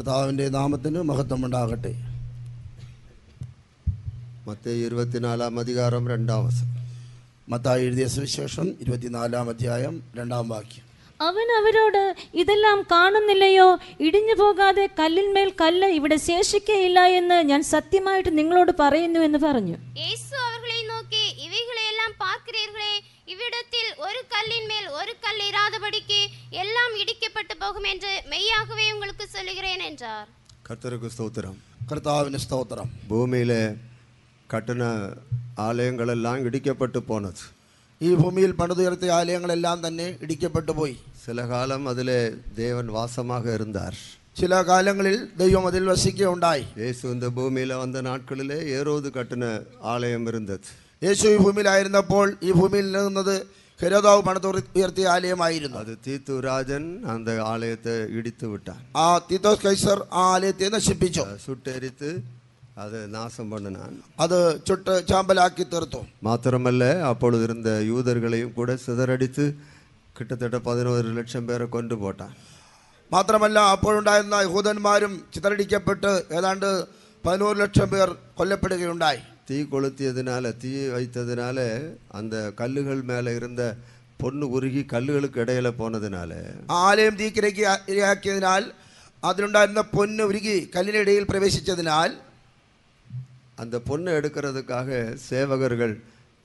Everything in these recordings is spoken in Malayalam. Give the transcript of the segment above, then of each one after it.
കർത്താവിൻ്റെ നാമത്തിന് മഹത്വം ഉണ്ടാകട്ടെ മത്തയി ഇരുപത്തിനാലാം അധികാരം രണ്ടാം വശം മത്തായി എഴുതിയ സുവിശേഷം ഇരുപത്തിനാലാം അധ്യായം രണ്ടാം വാക്യം അവൻ അവരോട് ഇതെല്ലാം കാണുന്നില്ലയോ ഇടിഞ്ഞു പോകാതെ കല്ലിന്മേൽ കല്ല് ഇവിടെ ശേഷിക്കയില്ല എന്ന് ഞാൻ സത്യമായിട്ട് നിങ്ങളോട് പറയുന്നു എന്ന് പറഞ്ഞു இயேசு அவர்களை நோக்கி இவைகளையெல்லாம் பார்க்கிறீர்களே இவ்விடத்தில் ஒரு கல்லின் மேல் ஒரு கல் இராதபடிக்கு எல்லாம் இடிக்கப்பட்டு போகும் என்று மெய்யாகவே உங்களுக்கு சொல்லுகிறேன் என்றார் കർത്തർക്ക് സ്തോത്രം കർത്താവിന് സ്തോത്രം ഭൂമിയിലെ കട്ടണ ആലയങ്ങളെല്ലാം ഇടിക്കപ്പെട്ടു പോന്നത് ഈ ഭൂമിയിൽ പണിതുയർത്തിയ ആലയങ്ങളെല്ലാം തന്നെ ഇടിക്കപ്പെട്ടു പോയി சில காலம் அதிலே தேவன் வாசமாக இருந்தார் ചില കാലങ്ങളിൽ ദൈവം അതിൽ വസിക്കുകയുണ്ടായി இயேசு இந்த பூமியில் வந்த நாட்களிலே ஏரோது கட்டின ஆலயம் இருந்தது യേശു ഈ ഭൂമിയിലായിരുന്നപ്പോൾ ഈ ഭൂമിയിൽ നിന്നത് ഹെരോദാവ് പണിത് ഉയർത്തിയ ആലയമായിരുന്നു. അത് തീത്തു രാജൻ അന്ത ആലയത്തെ ഇടിത്തു വിട്ട ആ തീത്തോസ് കൈസർ ആ ആലയത്തെ നശിപ്പിച്ചു. സുട്ടെരിത്ത് അത് നാശം பண்ணினான் അത് ചുട്ട് ചാമ്പലാക്കി തീർത്തു. മാത്രമല്ല അപ്പോൾ ഇരുന്ന യൂതர்களையும் കൂടെ സിതറടിച്ച് കിട്ടത്തട്ട പതിനൊരു ലക്ഷം പേരെ കൊണ്ടുപോട്ട മാത്രമല്ല അപ്പോഴുണ്ടായിരുന്ന യഹൂദന്മാരും ചിതറടിക്കപ്പെട്ട് ഏതാണ്ട് പതിനോറ് ലക്ഷം പേർ കൊല്ലപ്പെടുകയുണ്ടായി. தீ கொளுத்தியதுனால தீ வைத்ததுனால அந்த கல்லுகள் மேலே இருந்த பொண்ணு உருகி கல்லுகளுக்கு இடையில போனதுனால ആ ആലയം തീക്കിരയ്ക്ക് ഇരയാക്കിയതിനാൽ അതിലുണ്ടായിരുന്ന പൊന്ന് ഉരുകി കല്ലിനിടയിൽ പ്രവേശിച്ചതിനാൽ அந்த பொண்ணை எடுக்கிறதுக்காக சேவகர்கள்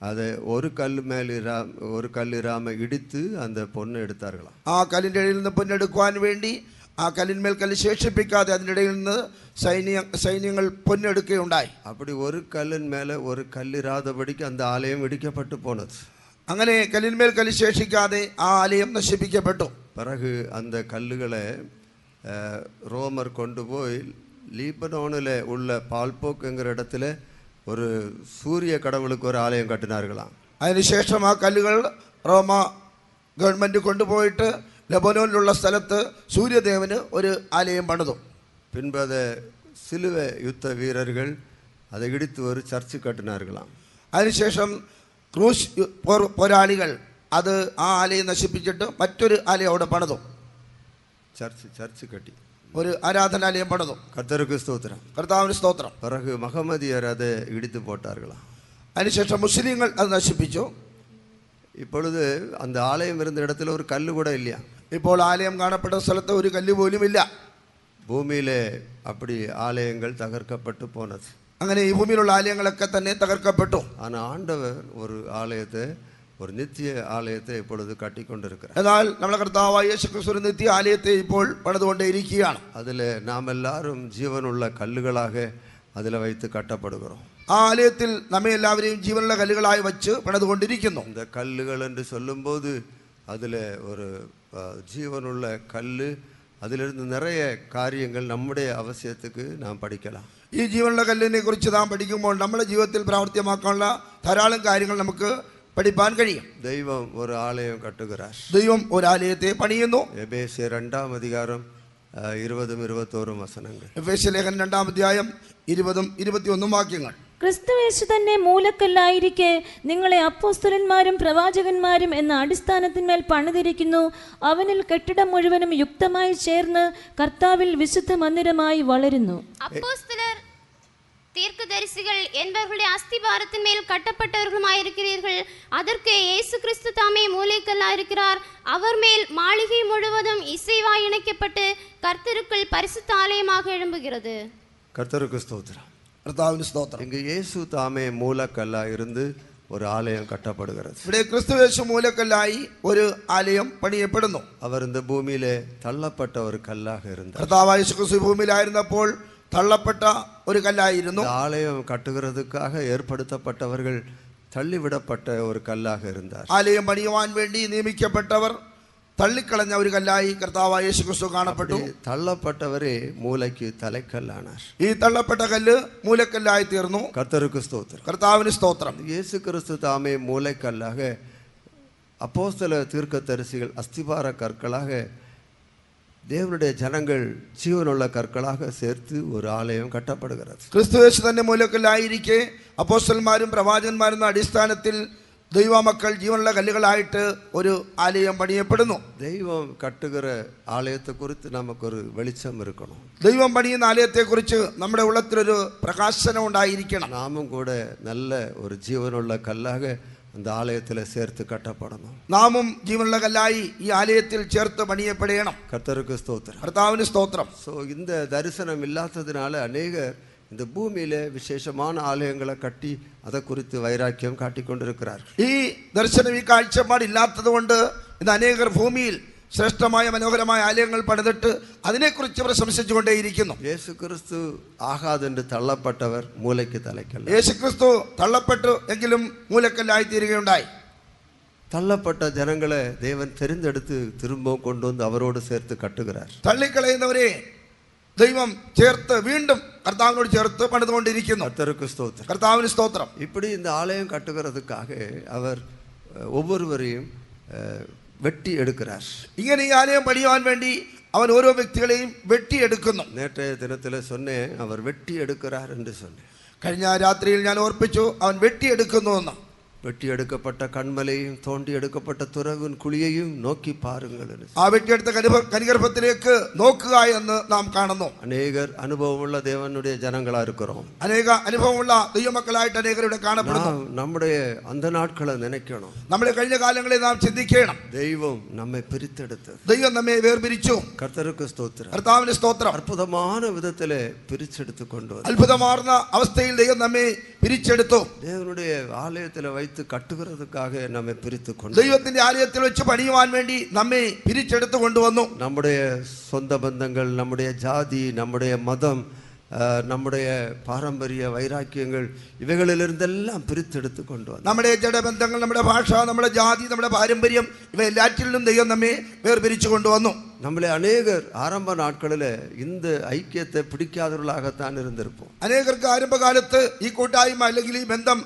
அதை ஒரு கல் மேல் இரா ஒரு கல் இராம இடித்து அந்த பொண்ணை எடுத்தார்களாம் ആ കല്ലിൻ്റെ ഇടയിൽ നിന്ന് പൊന്നെടുക്കുവാൻ വേണ്ടി ആ കല്ലിന്മേൽ കല്ല് ശേഷിപ്പിക്കാതെ അതിൻ്റെ ഇടയിൽ നിന്ന് സൈന്യ സൈന്യങ്ങൾ പൊന്നെടുക്കുകയുണ്ടായി அப்படி ஒரு கல்லின் மேலே ஒரு கல் இராதபடிக்கு அந்த ஆலயம் இடிக்கப்பட்டு போனது അങ്ങനെ കല്ലിന്മേൽ കല്ല് ശേഷിക്കാതെ ആ ആലയം നശിപ്പിക്കപ്പെട്ടു பிறகு அந்த கல்லுகளை அஹ், ரோமர் கொண்டு போய் லீபனோனில் உள்ள பால்போக்குங்கிற இடத்துல ஒரு சூரிய கடவுளுக்கு ஒரு ஆலயம் கட்டினார்களாம் അതിനുശേഷം ആ കല്ലുകൾ റോമ ഗവൺമെൻറ് കൊണ്ടുപോയിട്ട് ലബനോനിലുള്ള സ്ഥലത്ത് സൂര്യദേവന് ഒരു ആലയം പണിതു பின்பு அதை சிலுவை யுத்த வீரர்கள் அதை இடித்து ஒரு சர்ச்சு கட்டினார்களாம் അതിനുശേഷം ക്രൂശ് യു- പോർ- പോരാളികൾ അത് ആ ആലയം നശിപ്പിച്ചിട്ട് മറ്റൊരു ആലയം അവിടെ പണിതു சர்ச்சு சர்ச்சு கட்டி ഒരു ആരാധനാലയം പണിതു கர்த்தருக்கு ஸ்தோத்திரம் കർത്താവിന് സ്തോത്രം பிறகு மகமதியர் அதை இடித்து போட்டார்களாம் അതിനുശേഷം മുസ്ലിങ്ങൾ അത് നശിപ്പിച്ചു இப்பொழுது அந்த ஆலயம் இருந்த இடத்துல ஒரு கல் கூட இல்லையா ഇപ്പോൾ ആലയം കാണപ്പെട്ട സ്ഥലത്ത് ഒരു കല്ല് പോലും ഇല്ല பூமியிலே அப்படி ஆலயங்கள் தகர்க்கப்பட்டு போனது അങ്ങനെ ഈ ഭൂമിയിലുള്ള ആലയങ്ങളൊക്കെ തന്നെ തകർക്കപ്പെട്ടു ஆனால் ஆண்டவர் ஒரு ஆலயத்தை ஒரு நித்திய ஆலயத்தை இப்பொழுது கட்டி கொண்டிருக்கிறார் എന്നാൽ നമ്മളെ കർത്താവായ യേശു ക്രിസ്തു ഒരു നിത്യ ആലയത്തെ ഇപ്പോൾ പണിതുകൊണ്ടേയിരിക്കുകയാണ് அதில் நாம் எல்லாரும் ஜீவனுள்ள கல்லுகளாக அதில் வைத்து கட்டப்படுகிறோம் ആ ആലയത്തിൽ നമ്മെ എല്ലാവരെയും ജീവനുള്ള കല്ലുകളായി വച്ച് പണിതുകൊണ്ടിരിക്കുന്നു இந்த கல்லுகள் என்று சொல்லும்போது அதில் ஒரு அஹ், ஜீவனுள்ள கல் அதிலிருந்து நிறைய காரியங்கள் நம்முடைய அவசியத்துக்கு நாம் படிக்கலாம் ഈ ജീവനുള്ള കല്ലിനെ കുറിച്ച് നാം പഠിക്കുമ്പോൾ നമ്മുടെ ജീവിതത്തിൽ പ്രാവർത്തികമാക്കാനുള്ള ധാരാളം കാര്യങ്ങൾ നമുക്ക് പഠിപ്പാൻ കഴിയും தெய்வம் ஒரு ஆலயம் கட்டுகிறார் ദൈവം ഒരാലയത്തെ പണിയുന്നു எபேசிய ரெண்டாம் அதிகாரம் அஹ், இருபதும் இருபத்தோரும் வசனங்கள் എഫ് എസ് ലേഖനം രണ്ടാം അധ്യായം ഇരുപതും ഇരുപത്തിയൊന്നും വാക്യങ്ങൾ ക്രിസ്തുവേശു തന്നെ മൂലക്കല്ലായിരിക്കെ നിങ്ങളെ അപ്പോസ്തലന്മാരും പ്രവാചകന്മാരും എന്ന അടിസ്ഥാനത്തിന്മേൽ പണിതിരിക്കുന്നു അവനിൽ കെട്ടിടം മുഴുവനും യുക്തമായി ചേർന്ന് കർത്താവിൽ വിശുദ്ധ മന്ദിരമായി വളരുന്നു அப்போஸ்தலர் தீர்க்கதரிசிகள் என்பவர்களுடைய அஸ்திபாரத்தின் மேல் கட்டப்பட்டவர்களுமாயிருக்கிறீர்கள் அதற்கு இயேசு கிறிஸ்து தாமே மூலைக்கல்லாயிருக்கிறார் அவர் மேல் மாளிகை முழுவதும் இசைவாய் இணைக்கப்பட்டு கர்த்தருக்குள் பரிசுத்த ஆலயமாக எழும்புகிறது கர்த்தருக்கு ஸ்தோத்திரம் കർത്താവിന് സ്തോത്രം இங்கு இயேசு தாமே மூலக்கல்லா இருந்து ஒரு ஆலயம் கட்டப்படுகிறது ഇവിടെ ക്രിസ്തുവേശു മൂലക്കല്ലായി ഒരു ആലയം പണിയപ്പെടുന്നു அவர் இந்த பூமியிலே தள்ளப்பட்ட ஒரு கல்லாக இருந்தார் കർത്താവായ യേശു ക്രിസ്തു ഭൂമിയിലായിരുന്നപ്പോൾ തള്ളപ്പെട്ട ഒരു കല്ലായിരുന്നു இந்த ஆலயம் கட்டுகிறதுக்காக ஏற்படுத்தப்பட்டவர்கள் தள்ளிவிடப்பட்ட ஒரு கல்லாக இருந்தார் ആലയം പണിയുവാൻ വേണ്ടി നിയമിക്കപ്പെട്ടവർ തള്ളിക്കളഞ്ഞ ഒരു കല്ലായി കർത്താവായ യേശു ക്രിസ്തു കാണപ്പെട്ടു அப்படி தள்ளப்பட்டவரே மூளைக்கு தலைக்கல்லானார் ഈ തള്ളപ്പെട്ട കല്ല് മൂലക്കല്ലായി തീർന്നു கர்த்தருக்கு ஸ்தோத்திரம் കർത്താവിന് സ്തോത്രം இயேசு கிறிஸ்து தாமே மூளைக்கல்லாக அப்போஸ்தல தீர்க்கதரிசிகள் அஸ்திபார கற்களாக தேவனுடைய ஜனங்கள் ஜீவனுள்ள கற்களாக சேர்த்து ஒரு ஆலயம் கட்டப்படுகிறது ക്രിസ്തുവേശു തന്നെ മൂലക്കല്ലായിരിക്കെ അപ്പോസ്റ്റന്മാരും പ്രവാചകന്മാരും എന്ന അടിസ്ഥാനത്തിൽ ദൈവമക്കൾ ജീവനുള്ള കല്ലുകളായിട്ട് ഒരു ആലയം പണിയപ്പെടുന്നു தெய்வம் கட்டுகிற ஆலயத்தை குறித்து நமக்கு ஒரு வெளிச்சம் இருக்கணும் ദൈവം പണിയുന്ന ആലയത്തെക്കുറിച്ച് നമ്മുടെ ഉള്ളത്തിലൊരു പ്രകാശനം ഉണ്ടായിരിക്കണം நாமும் கூட நல்ல ஒரு ஜீவனுள்ள கல்லாக அந்த ஆலயத்தில் சேர்த்து கட்டப்படணும் നാമും ജീവനുള്ള കല്ലായി ഈ ആലയത്തിൽ ചേർത്ത് പണിയപ്പെടണം கர்த்தருக்கு ஸ்தோத்திரம் കർത്താവിന് സ്തോത്രം ஸோ இந்த தரிசனம் இல்லாததுனால அநேகர் இந்த பூமியில விசேஷமான ஆலயங்களை கட்டி அதை குறித்து வைராக்கியம் காட்டிக் கொண்டிருக்கிறார்கள் ഈ ദർശനം ഈ കാഴ്ചപ്പാടില്ലാത്തത് കൊണ്ട് ഇന്ന് അനേകർ ഭൂമിയിൽ ശ്രേഷ്ഠമായ മനോഹരമായ ആലയങ്ങൾ പണിതിട്ട് അതിനെക്കുറിച്ച് പ്രശംസിച്ചുകൊണ്ടേയിരിക്കുന്നു இயேசு கிறிஸ்து ஆகாதென்று தள்ளப்பட்டவர் மூளைக்கு தலைக்கல்ல യേശുക്രിസ്തു തള്ളപ്പെട്ടു എങ്കിലും മൂലക്കല്ലായി തീരുകയുണ്ടായി தள்ளப்பட்ட ஜனங்களை தேவன் தெரிந்தெடுத்து திரும்பவும் கொண்டு வந்து அவரோடு சேர்த்து கட்டுகிறார் തള്ളിക്കളയുന്നവരെ ദൈവം ചേർത്ത് വീണ്ടും കർത്താവിനോട് ചേർത്ത് പണിതുകൊണ്ടിരിക്കുന്നു கர்த்தருக்கு ஸ்தோத்திரம் കർത്താവിന് സ്തോത്രം இப்படி இந்த ஆலயம் கட்டுகிறதுக்காக அவர் அஹ், ஒவ்வொருவரையும் அஹ், வெட்டி எடுக்கிறார் ഇങ്ങനെ ഈ ആലയം പണിയുവാൻ വേണ്ടി അവൻ ഓരോ വ്യക്തികളെയും വെട്ടിയെടുക്കുന്നു நேற்றைய தினத்தில் சொன்னேன் அவர் வெட்டி எடுக்கிறார் என்று சொன்னேன் കഴിഞ്ഞ രാത്രിയിൽ ഞാൻ ഓർപ്പിച്ചു അവൻ വെട്ടിയെടുക്കുന്നു എന്ന് വെട്ടിയെടുക്കപ്പെട്ട കൺമലയും തോണ്ടിയെടുക്കപ്പെട്ട തുറവും കുളിയെയും നോക്കി പാരുങ്ങൾ ആ വെട്ടിയെടുത്ത കനിഗർഭത്തിലേക്ക് നോക്കുക എന്ന് നാം കാണുന്നു. അനേകർ അനുഭവമുള്ള ദേവനുടെ ജനങ്ങളായിരിക്കും അനേക അനുഭവമുള്ള ദൈവമക്കളായിട്ട് അനേകരുടെ കാണപ്പെടുന്നു. നമ്മുടെ അന്ധനാട്കളെ നനയ്ക്കണം? നമ്മുടെ കഴിഞ്ഞ കാലങ്ങളിൽ നാം ചിന്തിക്കണം. ദൈവം നമ്മെ പിരിത്തെടുത്ത് ദൈവം നമ്മെ വേർപിരിച്ചു. കർത്തർക്ക് സ്തോത്രം. കർത്താവിന് സ്തോത്രം. അത്ഭുതமான വിധത്തിലെ പിരിച്ചെടുത്ത് കൊണ്ടുവന്നു അത്ഭുതമാർന്ന അവസ്ഥയിൽ ദൈവം നമ്മെ പിരിച്ചെടുത്തു. ദേവനുടെ ആലയത്തിലെ வைத்து கட்டுகிறதுக்காக நம்மை பிரித்து கொண்டு ദൈവത്തിന്റെ ആലയത്തിൽ വെച്ച് പണിയുവാൻ വേണ്ടി നമ്മെ പിരിച്ചെടുത്തു കൊണ്ടുവന്നു நம்முடைய சொந்த பந்தங்கள் நம்முடைய ஜாதி நம்முடைய மதம் அஹ், நம்முடைய பாரம்பரிய வைராக்கியங்கள் இவைகளிலிருந்தெல்லாம் பிரித்தெடுத்து கொண்டு வந்தார் നമ്മുടെ ജഡബന്ധങ്ങൾ നമ്മുടെ ഭാഷ നമ്മുടെ ജാതി നമ്മുടെ പാരമ്പര്യം ഇവ എല്ലാറ്റിലും ദൈവം നമ്മെ വേർപിരിച്ചു കൊണ്ടുവന്നു நம்மளை அநேகர் ஆரம்ப நாட்களில் இந்த ஐக்கியத்தை பிடிக்காதவர்களாகத்தான் இருந்திருப்போம் അനേകർക്ക് ആരംഭകാലത്ത് ഈ കൂട്ടായ്മ അല്ലെങ്കിൽ ഈ ബന്ധം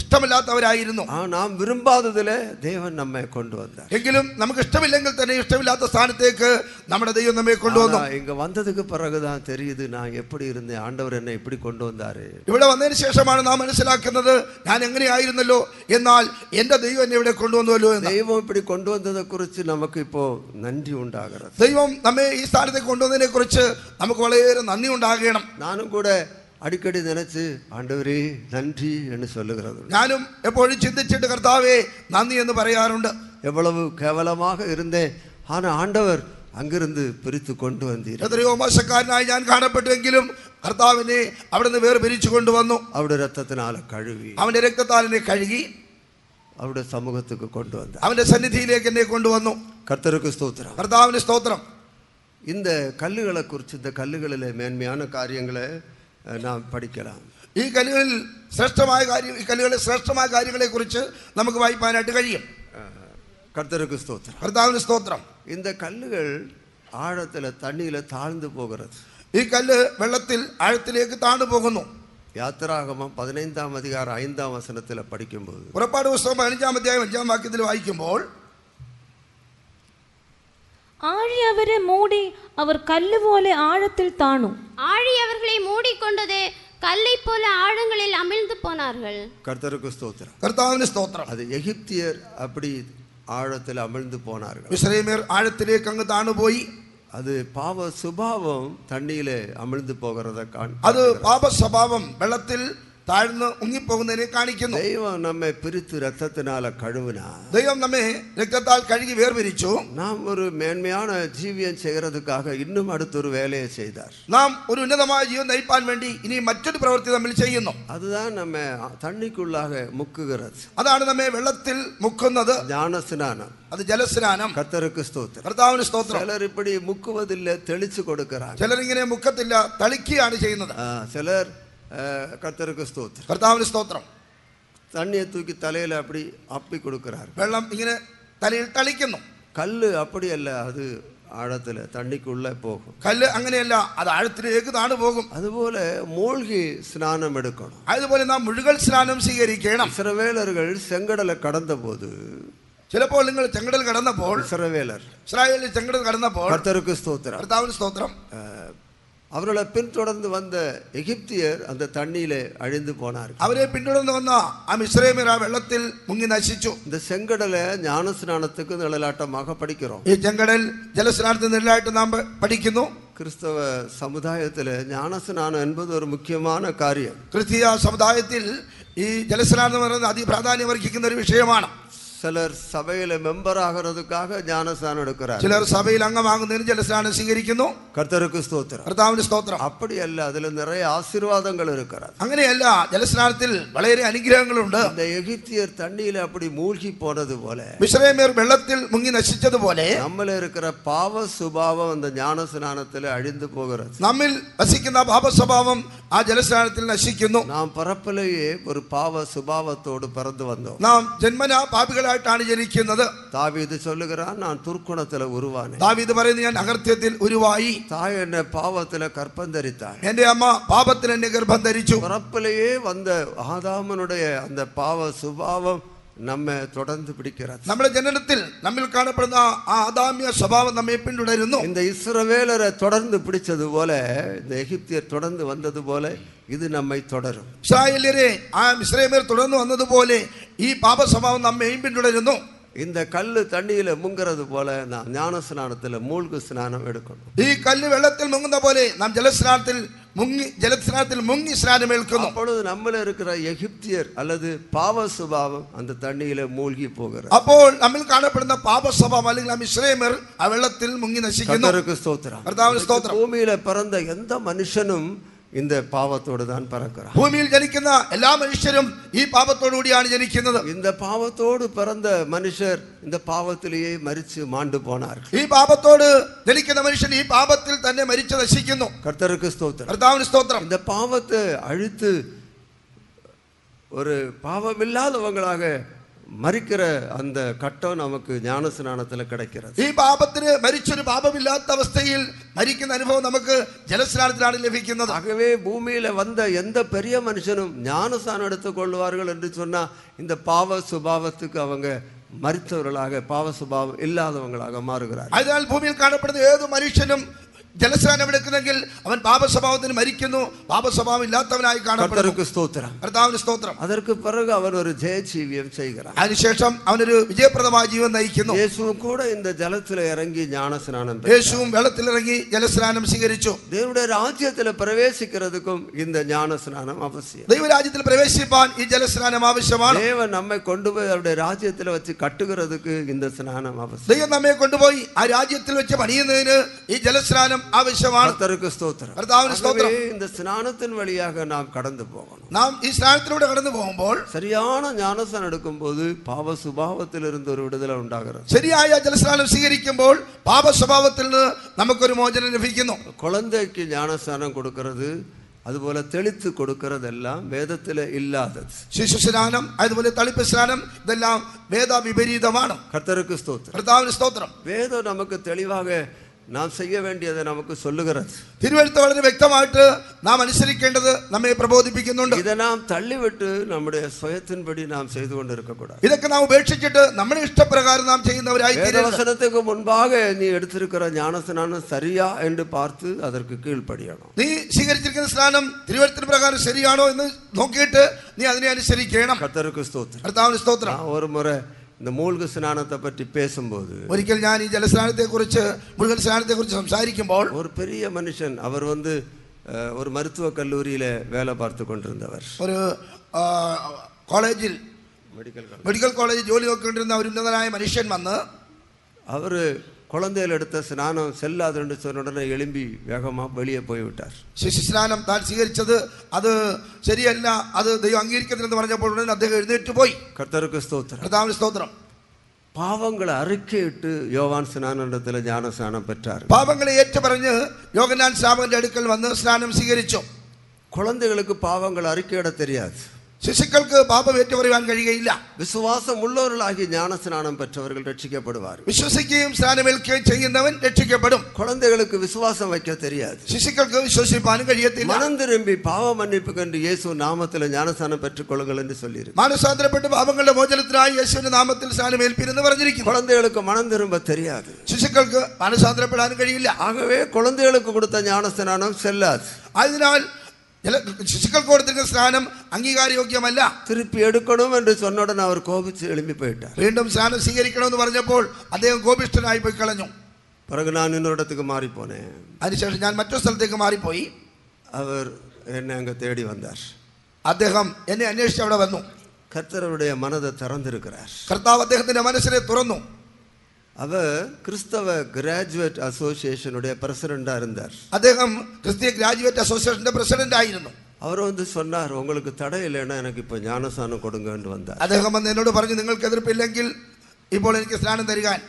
ഇഷ്ടമില്ലാത്തവരായിരുന്നു. ആ നാം വിരുമ്പാതതിലെ ദൈവം നമ്മെ കൊണ്ടുവന്ന. എങ്കിലും നമുക്ക് ഇഷ്ടമില്ലെങ്കിൽ തന്നെ ഇഷ്ടമില്ലാത്ത സ്ഥാനത്തേക്ക് നമ്മുടെ ദൈവം നമ്മെ കൊണ്ടുവന്നു. ഇങ്ങ വന്നതുക്ക് പിറകുതാൻ തെരിയത് ഞാൻ എപ്പടി ഇരുന്ന് ആണ്ടവർ എന്നെ എപ്പടി കൊണ്ടുവന്നാറ് ഇവിടെ വന്നതിന് ശേഷമാണ് നാം മനസ്സിലാക്കുന്നത് ഞാൻ എങ്ങനെയായിരുന്നല്ലോ എന്നാൽ എന്റെ ദൈവം എന്നെ ഇവിടെ കൊണ്ടുവന്നല്ലോ ദൈവം ഇപ്പടി കൊണ്ടുവന്നതിനെ കുറിച്ച് നമുക്ക് ഇപ്പോ നന്ദി ഉണ്ടാകണം ദൈവം നമ്മെ ഈ സ്ഥാനത്തേക്ക് കൊണ്ടുവന്നതിനെ കുറിച്ച് നമുക്ക് വളരെ നന്ദി ഉണ്ടാകണം. ഞാനും കൂടെ அடிக்கடி நினைச்சு ஆண்டவரே நன்றி என்று சொல்லுகிறது ഞാനും എപ്പോഴും ചിന്തിച്ചിട്ട് കർത്താവേ നന്ദി എന്ന് പറയാറുണ്ട് எவ்வளவு கேவலமாக இருந்தேன் ஆனா ஆண்டவர் அங்கிருந்து பிரித்து கொண்டு வந்தீர் എത്രയോ മോശക്കാരനായി ഞാൻ കാണപ്പെട്ടുവെങ്കിലും കർത്താവിനെ അവിടെ നിന്ന് വേർപിരിച്ചു കൊണ്ടുവന്നു அவருடைய ரத்தத்தினால கழுவி അവന്റെ രക്തത്താൽ എന്നെ കഴുകി அவருடைய சமூகத்துக்கு கொண்டு வந்தார் അവന്റെ സന്നിധിയിലേക്ക് എന്നെ കൊണ്ടുവന്നു கர்த்தருக்கு ஸ்தோத்திரம் കർത്താവിന് സ്തോത്രം இந்த கல்லுகளை குறித்து இந்த கல்லுகளில் மேன்மையான காரியங்களை அஹ், நாம் படிக்கலாம் ഈ കല്ലുകളിൽ ശ്രേഷ്ഠമായ കാര്യം ഈ കല്ലുകളിൽ ശ്രേഷ്ഠമായ കാര്യങ്ങളെ കുറിച്ച് നമുക്ക് വായിപ്പാനായിട്ട് കഴിയും அஹ், கர்த்தருக்கு ஸ்தோத்திரம் കർത്താവിന് സ്തോത്രം இந்த கல்லுகள் ஆழத்தில் தண்ணியில் தாழ்ந்து போகிறது ഈ കല്ല് വെള്ളത്തിൽ ആഴത്തിലേക്ക് താണു പോകുന്നു யாத்திராகமம் பதினைந்தாம் அதிகாரம் ஐந்தாம் வசனத்தில் படிக்கும்போது പുറപ്പാട് പുസ്തകം പതിനഞ്ചാം അധ്യായം അഞ്ചാം വാക്യത്തിൽ വായിക്കുമ്പോൾ ആഴി അവരെ മൂടി അവർ കല്ലുപോലെ ആഴത്തിൽ താണു ஆழி அவர்களை மூடிக்கொண்டது கல்லைப் போல ஆழங்களில் அமிழ்ந்து போனார்கள் கர்த்தருக்கு ஸ்தோத்திரம் കർത്താവിന് സ്തോത്രം அது எகிப்தியர் அப்படி ஆழத்தில் அமிழ்ந்து போனார்கள் മിശ്രൈമേർ ആഴത്തിലേക്ക് അങ്ങ് താണുപോയി அது பாவ சுபாவம் தண்ணியிலே அமிழ்ந்து போகிறத காண் അത് പാപസ്വഭാവം വെള്ളത്തിൽ താഴ്ന്ന് ഉങ്ങിപ്പോകുന്നതിനെ കാണിക്കുന്നു. ദൈവം നമ്മെ പിരിച്ചു രക്തത്തിനാല കഴുവിന. ദൈവം നമ്മെ രക്തത്താൽ കഴുകി വേർപിരിച്ചു. നാം ഒരു മേന്മയാണ് ജീവിയം ചെയ്യുന്നതുക്കാക ഇന്നും അടുത്തൊരു വേലയെ ചെയ്താർ നാം ഒരു ഉന്നതമായ ജീവൻ നയിപ്പാൻ വേണ്ടി ഇനി മറ്റൊരു പ്രവൃത്തി നമ്മൾ ചെയ്യുന്നു. അതുതാണ് നമ്മെ തണ്ണിക്കുള്ളാക മുക്കുകിറത് അതാണ് നമ്മെ വെള്ളത്തിൽ മുക്കുന്നത്. ജ്ഞാനസ്നാനം. അത് ജലസ്നാനം. കർത്തർക്ക് സ്തോത്രം. കർത്താവിന് സ്തോത്രം. ചിലർ ഇപ്പടി മുക്കുവതില്ല തെളിച്ചു കൊടുക്കുക ചിലർ ഇങ്ങനെ മുക്കത്തില്ല തളിക്കുകയാണ് ചെയ്യുന്നത്. ചിലർ கர்த்தருக்கு ஸ்தோத்திரம் കർത്താവിന് സ്തോത്രം தண்ணியை தூக்கி தலையில அப்படி அப்பி கொடுக்கிறார் വെള്ളം ഇങ്ങനെ തലയിൽ തളിക്കുന്നു கல்லு அப்படி அல்ல அது ஆழத்துல தண்ணிக்குள்ள போகும் കല്ല് അങ്ങനെയല്ല അത് ആഴത്തിലേക്ക് താണു പോകും அதுபோல மூழ்கி ஸ்நானம் எடுக்கணும் അതുപോലെ നാം മുഴുകൽ സ്നാനം സ്വീകരിക്കണം இஸ்ரவேலர்கள் செங்கடலை கடந்த போது ചിലപ്പോൾ നിങ്ങൾ ചെങ്കടൽ കടന്നപ്പോൾ இஸ்ரவேலர் ഇസ്രായേലിൽ ചെങ്കടൽ കടന്നപ്പോൾ கர்த்தருக்கு ஸ்தோத்திரம் കർത്താവിന് സ്തോത്രം அஹ், அவர்களை பின்தொடர்ந்து வந்த எகிப்தியர் அந்த தண்ணியிலே அழிந்து போனார்கள் അവരെ പിന്തുടർന്ന് വന്ന ആ മിശ്രൈമർ ആ വെള്ളത്തിൽ മുങ്ങി നശിച്ചു இந்த செங்கடலை ஞானஸ்நானத்துக்கு நிழலாட்டமாக படிக்கிறோம் ഈ ചെങ്കടൽ ജലസ്നാനത്തിന് നെല്ലായിട്ട് നാം പ- പഠിക്കുന്നു கிறிஸ்தவ சமுதாயத்தில் ஞானஸ்நானம் என்பது ஒரு முக்கியமான காரியம் ക്രിസ്തീയ സമുദായത്തിൽ ഈ ജലസ്നാനം എന്ന് പറയുന്നത് അതിപ്രാധാന്യം അർഹിക്കുന്ന ഒരു വിഷയമാണ് சிலர் சபையில் மெம்பர் ஆகிறதுக்காக ஞானஸ்நானம் எடுக்கிறார் ചിലർ സഭയിൽ അംഗമാകുന്നതിന് ജലസ്നാനം സ്വീകരിക്കുന്നു கர்த்தருக்கு ஸ்தோத்திரம் കർത്താവിന് സ്തോത്രം அப்படி அல்ல அதுல நிறைய ஆசீர்வாதங்கள் இருக்கிறது അങ്ങനെയല്ല ജലസ്നാനത്തിൽ വളരെ അനുഗ്രഹങ്ങളുണ്ട് இந்த எகிப்தியர் தண்ணியில அப்படி மூழ்கி போனது போல മിശ്രൈമേർ വെള്ളത്തിൽ മുങ്ങി നശിച്ചതുപോലെ நம்மள இருக்கிற பாவ சுபாவம் அந்த ஞான ஸ்நானத்தில் அழிந்து போகிறது നമ്മിൽ വസിക്കുന്ന പാപസ്വഭാവം ആ ജലസ്നാനത്തിൽ നശിക്കുന്നു நாம் பிறப்பிலேயே ஒரு பாவ சுபாவத்தோடு பிறந்து வந்தோம் നാം ജന്മന മുതലായിട്ടാണ് ജനിക്കുന്നത് ദാവീദ് ചൊല്ലുകാൻ ഞാൻ തുർക്കുണത്തിൽ ഉരുവാനെ ദാവീദ് പറയുന്നു ഞാൻ അകർത്യത്തിൽ ഉരുവായി തായ എന്നെ പാപത്തിലെ ഗർഭം ധരിത്താൻ എന്റെ അമ്മ പാപത്തിൽ എന്നെ ഗർഭം ധരിച്ചു ഉറപ്പിലേ വന്ന് ആദാമനുടേ അന്ത പാവ സ്വഭാവം നമ്മെ தொடர்ந்து பிடிக்கிறது നമ്മുടെ ജനനത്തിൽ നമ്മിൽ കാണപ്പെടുന്ന ആ ആദാമ്യ സ്വഭാവം നമ്മെ പിന്തുടരുന്നു இந்த இஸ்ரவேலரை தொடர்ந்து பிடிச்சது போல இந்த எகிப்தியர் தொடர்ந்து வந்தது போல இது நம்மை தொடரும் ഇസ്രായേല്യരെ ആ മിശ്രൈമേർ തുടർന്ന് വന്നതുപോലെ ഈ പാപ സ്വഭാവം നമ്മെയും പിന്തുടരുന്നു இந்த கல்லு தண்ணியில முங்குறது போல நான் ஞான ஸ்நானத்துல மூழ்கு ஸ்நானம் எடுக்கணும் ഈ കല്ല് വെള്ളത്തിൽ മുങ്ങുന്ന പോലെ നാം ജലസ്നാനത്തിൽ മുങ്ങി ജലസ്നാനത്തിൽ മുങ്ങി സ്നാനമേൽക്കുന്നു അപ്പോഴത് നമ്മൾ ഇരിക്കുന്ന എഗിപ്തിയർ അല്ലത് പാവ സ്വഭാവം അന്ത തണ്ണിയിലെ മൂழ்കി പോകുന്നത് അപ്പോൾ നമ്മൾ കാണപ്പെടുന്ന പാപ സ്വഭാവം അല്ലെങ്കിൽ നാം ഇസ്രേമർ ആ വെള്ളത്തിൽ മുങ്ങി നശിക്കുന്നു സ്തോത്രം ഭൂമിയിലെ പിറന്ന എന്ത മനുഷ്യനും இந்த பாவத்தோடு தான் பிறக்கிறான் ഭൂമിയിൽ ജനിക്കുന്ന എല്ലാ മനുഷ്യരും ഈ പാപത്തോടുകൂടിയാണ് ജനിക്കുന്നത് இந்த பாவத்தோடு பிறந்த மனுஷர் இந்த பாவத்திலேயே மரிச்சு மாண்டு போனார்கள் ഈ പാപത്തോട് ജനിക്കുന്ന മനുഷ്യൻ ഈ പാപത്തിൽ തന്നെ മരിച്ചു നശിക്കുന്നു கர்த்தருக்கு ஸ்தோத்திரம் കർത്താവിന് സ്തോത്രം இந்த பாவத்தை அழித்து ஒரு பாவமில்லாதவங்களாக மறிக்கிற அந்த கட்டம் நமக்கு ஞான ஸ்நானத்தில் கிடைக்கிறது ഈ പാപത്തിന് മരിച്ചൊരു പാപമില്ലാത്ത അവസ്ഥയിൽ മരിക്കുന്ന അനുഭവം നമുക്ക് ജലസ്നാനത്തിലാണ് ലഭിക്കുന്നത് ஆகவே பூமியில வந்த எந்த பெரிய மனுஷனும் ஞானஸ்தானம் எடுத்துக் கொள்வார்கள் என்று சொன்னா இந்த பாவ சுபாவத்துக்கு அவங்க மறித்தவர்களாக பாவ சுபாவம் இல்லாதவங்களாக மாறுகிறார் അതിനാൽ ഭൂമിയിൽ കാണപ്പെടുന്ന ഏത് മനുഷ്യനും ജലസ്നാനം എടുക്കുന്നെങ്കിൽ അവൻ പാപസ്വഭാവത്തിന് മരിക്കുന്നു. പാപസ്വഭാവം ഇല്ലാത്തവനായി കാണപ്പെടുന്നു. സ്തോത്രം. സ്തോത്രം. അവൻ ഒരു അതിനുശേഷം അവനൊരു വിജയപ്രദമായ ജീവൻ നയിക്കുന്നു. യേശുവും കൂടെ ജലത്തിൽ ഇറങ്ങി ജ്ഞാനസ്നാനം യേശുവും വെള്ളത്തിൽ ഇറങ്ങി ജലസ്നാനം സ്വീകരിച്ചു. ദൈവയുടെ രാജ്യത്തിൽ പ്രവേശിക്കുന്നതും ഇന്ന് ജ്ഞാനസ്നാനം ആവശ്യം ദൈവരാജ്യത്തിൽ പ്രവേശിപ്പാൻ ഈ ജലസ്നാനം ആവശ്യമാണ്. ദൈവ നമ്മെ കൊണ്ടുപോയി അവരുടെ രാജ്യത്തിൽ വെച്ച് കട്ടുകിറതുക്ക് ഇന്ന് സ്നാനം ആവശ്യം ദൈവം നമ്മെ കൊണ്ടുപോയി ആ രാജ്യത്തിൽ വെച്ച് പണിയുന്നതിന് ഈ ജലസ്നാനം ആവശ്യമാണ് കർത്തർക്ക് സ്തോത്രം കർത്താവിന് സ്തോത്രം இந்த സ്നാനത്തിൻ வழியாக நாம் கடந்து போகணும் நாம் ഈ സ്നാനത്തിലൂടെ കടന്നു പോകുമ്പോൾ சரியான ஞானஸ்நானம் எடுக்கும்போது பாவ சுபாவத்திலிருந்து ஒரு விடுதலை ഉണ്ടാகிறது ശരിയായ ജലസ്നാനം സ്വീകരിക്കുമ്പോൾ പാപ സ്വഭാവത്തിൽ നിന്ന് നമുക്കൊരു മോചനം ലഭിക്കുന്നു குழந்தைக்கு ஞானஸ்நானம் கொடுக்கிறது അതുപോലെ തെളിത്ത് കൊടുക്കുന്നതെല്ലാം വേദത്തിൽ ഇല്ലാത്തത് ശിശുസ്നാനം അതുപോലെ തളിപ്പ് സ്നാനം ഇതെല്ലാം വേദ വിപരീതമാണ് കർത്തർക്ക് സ്തോത്രം കർത്താവിന് സ്തോത്രം വേദം നമുക്ക് തെളിവാകെ നാം ചെയ്യ വേണ്ടിയത് നമുക്ക് സൊല്ലുകറത് തിരുവഴുത്ത് വളരെ വ്യക്തമായിട്ട് നാം അനുസരിക്കേണ്ടത് നമ്മെ പ്രബോധിപ്പിക്കുന്നുണ്ട്. ഇതെല്ലാം തള്ളിവിട്ട് നമ്മുടെ സ്വയത്തിൻപടി നാം ചെയ്തുകൊണ്ടിരിക്കൂടാ ഇതൊക്കെ നാം ഉപേക്ഷിച്ചിട്ട് നമ്മുടെ ഇഷ്ടപ്രകാരം നാം ചെയ്യുന്നവരായി വസനത്തേക്ക് മുൻപാകെ നീ എടുത്തിരിക്കുന്ന ജ്ഞാനത്തിനാണ് സരിയാ എന്ന് പാർത്ത് അതർക്ക് കീഴ്പടിയണം? നീ സ്വീകരിച്ചിരിക്കുന്ന സ്നാനം തിരുവഴുത്തിന് പ്രകാരം ശരിയാണോ എന്ന് നോക്കിയിട്ട് നീ അതിനെ അനുസരിക്കണം. സ്തോത്രം. ഒരു മുறை இந்த மூழ்கு ஸ்நானத்தை பற்றி பேசும்போது ഒരിക്കൽ ഞാൻ ഈ ജലസ്നാനത്തെ കുറിച്ച് മുഴുവൻ സ്നാനത്തെ കുറിച്ച് സംസാരിക്കുമ്പോൾ ஒரு பெரிய மனுஷன் அவர் வந்து அஹ், ஒரு மருத்துவக் கல்லூரியில வேலை பார்த்து கொண்டிருந்தவர் ഒരു ആ, കോളേജിൽ மெடிக்கல் காலேஜ் മെഡിക്കൽ കോളേജിൽ ജോലി നോക്കിക്കൊണ്ടിരുന്ന ഒരു ഉന്നതനായ മനുഷ്യൻ വന്ന് அவர் குழந்தைகள் எடுத்த ஸ்நானம் செல்லாதுன்னு சொன்ன உடனே எழும்பி வேகமா வெளியே போய்விட்டார் ശിശുസ്നാനം താൻ സ്വീകരിച്ചത് അത് ശരിയല്ല അത് ദൈവം അംഗീകരിക്കത്തില്ലെന്ന് പറഞ്ഞപ്പോൾ ഉടനെ അദ്ദേഹം എഴുന്നേറ്റ് പോയി கர்த்தருக்கு ஸ்தோத்திரம் കർത്താവിന് സ്തോത്രം பாவங்களை அறிக்கையிட்டு யோவான் ஸ்நானத்தில் ஞான ஸ்நானம் பெற்றார் പാപങ്ങളെ ഏറ്റുപറഞ്ഞ് യോഗനാൻ ശ്രാമന്റെ അടുക്കൽ വന്ന് സ്നാനം സ്വീകരിച്ചു குழந்தைகளுக்கு பாவங்கள் அறிக்கையிட தெரியாது ശിശുക്കൾക്ക് പാപമേറ്റു പറയുവാൻ കഴിയുകയില്ല വിശ്വാസമുള്ളവരിലാകി ജ്ഞാനസ്നാനം പെട്ടവർ രക്ഷിക്കപ്പെടുവാർ വിശ്വസിക്കുകയും സ്നാനമേൽക്കുകയും ചെയ്യുന്നവൻ രക്ഷിക്കപ്പെടും കുഴന്തകൾക്ക് വിശ്വാസം വയ്ക്കാൻ തെരിയാതെ ശിശുക്കൾക്ക് വിശ്വസിപ്പാനും കഴിയത്തില്ല മനം തിരുമ്പി പാവമന്വിപ്പ് കണ്ട് യേശു നാമത്തിൽ ജ്ഞാനസ്നാനം പെട്ടുകൊള്ളുകൾ എന്ന് ചൊല്ലിയിരുന്നു മാനസാന്തരപ്പെട്ട് പാപങ്ങളുടെ മോചനത്തിനായി യേശുവിന്റെ നാമത്തിൽ സ്നാനം ഏൽപ്പിരുന്ന് പറഞ്ഞിരിക്കും കുഴന്തകൾക്ക് മണം തിരുമ്പ തെരിയാതെ ശിശുക്കൾക്ക് മാനസാന്തരപ്പെടാനും കഴിയില്ല ആകവേ കുഴന്തകൾക്ക് കൊടുത്ത ജ്ഞാനസ്നാനം ചെല്ലാതെ അതിനാൽ ചില ശിശുക്കൾക്ക് കൊടുത്തിരിക്കുന്ന സ്നാനം അംഗീകാരയോഗ്യമല്ല திருப்பி எடுக்கணும் என்று சொன்ன உடனே அவர் கோபிச்சு எழும்பி போயிட்டார் വീണ്ടും സ്നാനം സ്വീകരിക്കണമെന്ന് പറഞ്ഞപ്പോൾ അദ്ദേഹം കോപിഷ്ഠനായി പോയി കളഞ്ഞു பிறகு நான் இன்னொரு இடத்துக்கு மாறி போனேன் അതിനുശേഷം ഞാൻ മറ്റൊരു സ്ഥലത്തേക്ക് മാറിപ്പോയി அவர் என்னை அங்கே தேடி வந்தார் അദ്ദേഹം എന്നെ അന്വേഷിച്ച് അവിടെ വന്നു கர்த்தருடைய மனதை திறந்திருக்கிறார் കർത്താവ് അദ്ദേഹത്തിന്റെ മനസ്സിനെ തുറന്നു அவர் கிறிஸ்தவ கிராஜுவேட் அசோசியேஷனுடைய பிரசிடண்டாக இருந்தார் അദ്ദേഹം ക്രിസ്തീയ ഗ്രാജുവേറ്റ് അസോസിയേഷന്റെ പ്രസിഡന്റ് ആയിരുന്നു அவர் வந்து சொன்னார் உங்களுக்கு தடை இல்லைன்னா எனக்கு இப்போ ஞானசானம் கொடுங்கன்னு வந்தார் അദ്ദേഹം വന്ന് എന്നോട് പറഞ്ഞു നിങ്ങൾക്ക് എതിർപ്പില്ലെങ്കിൽ ഇപ്പോൾ എനിക്ക് സ്നാനം തരികാൻ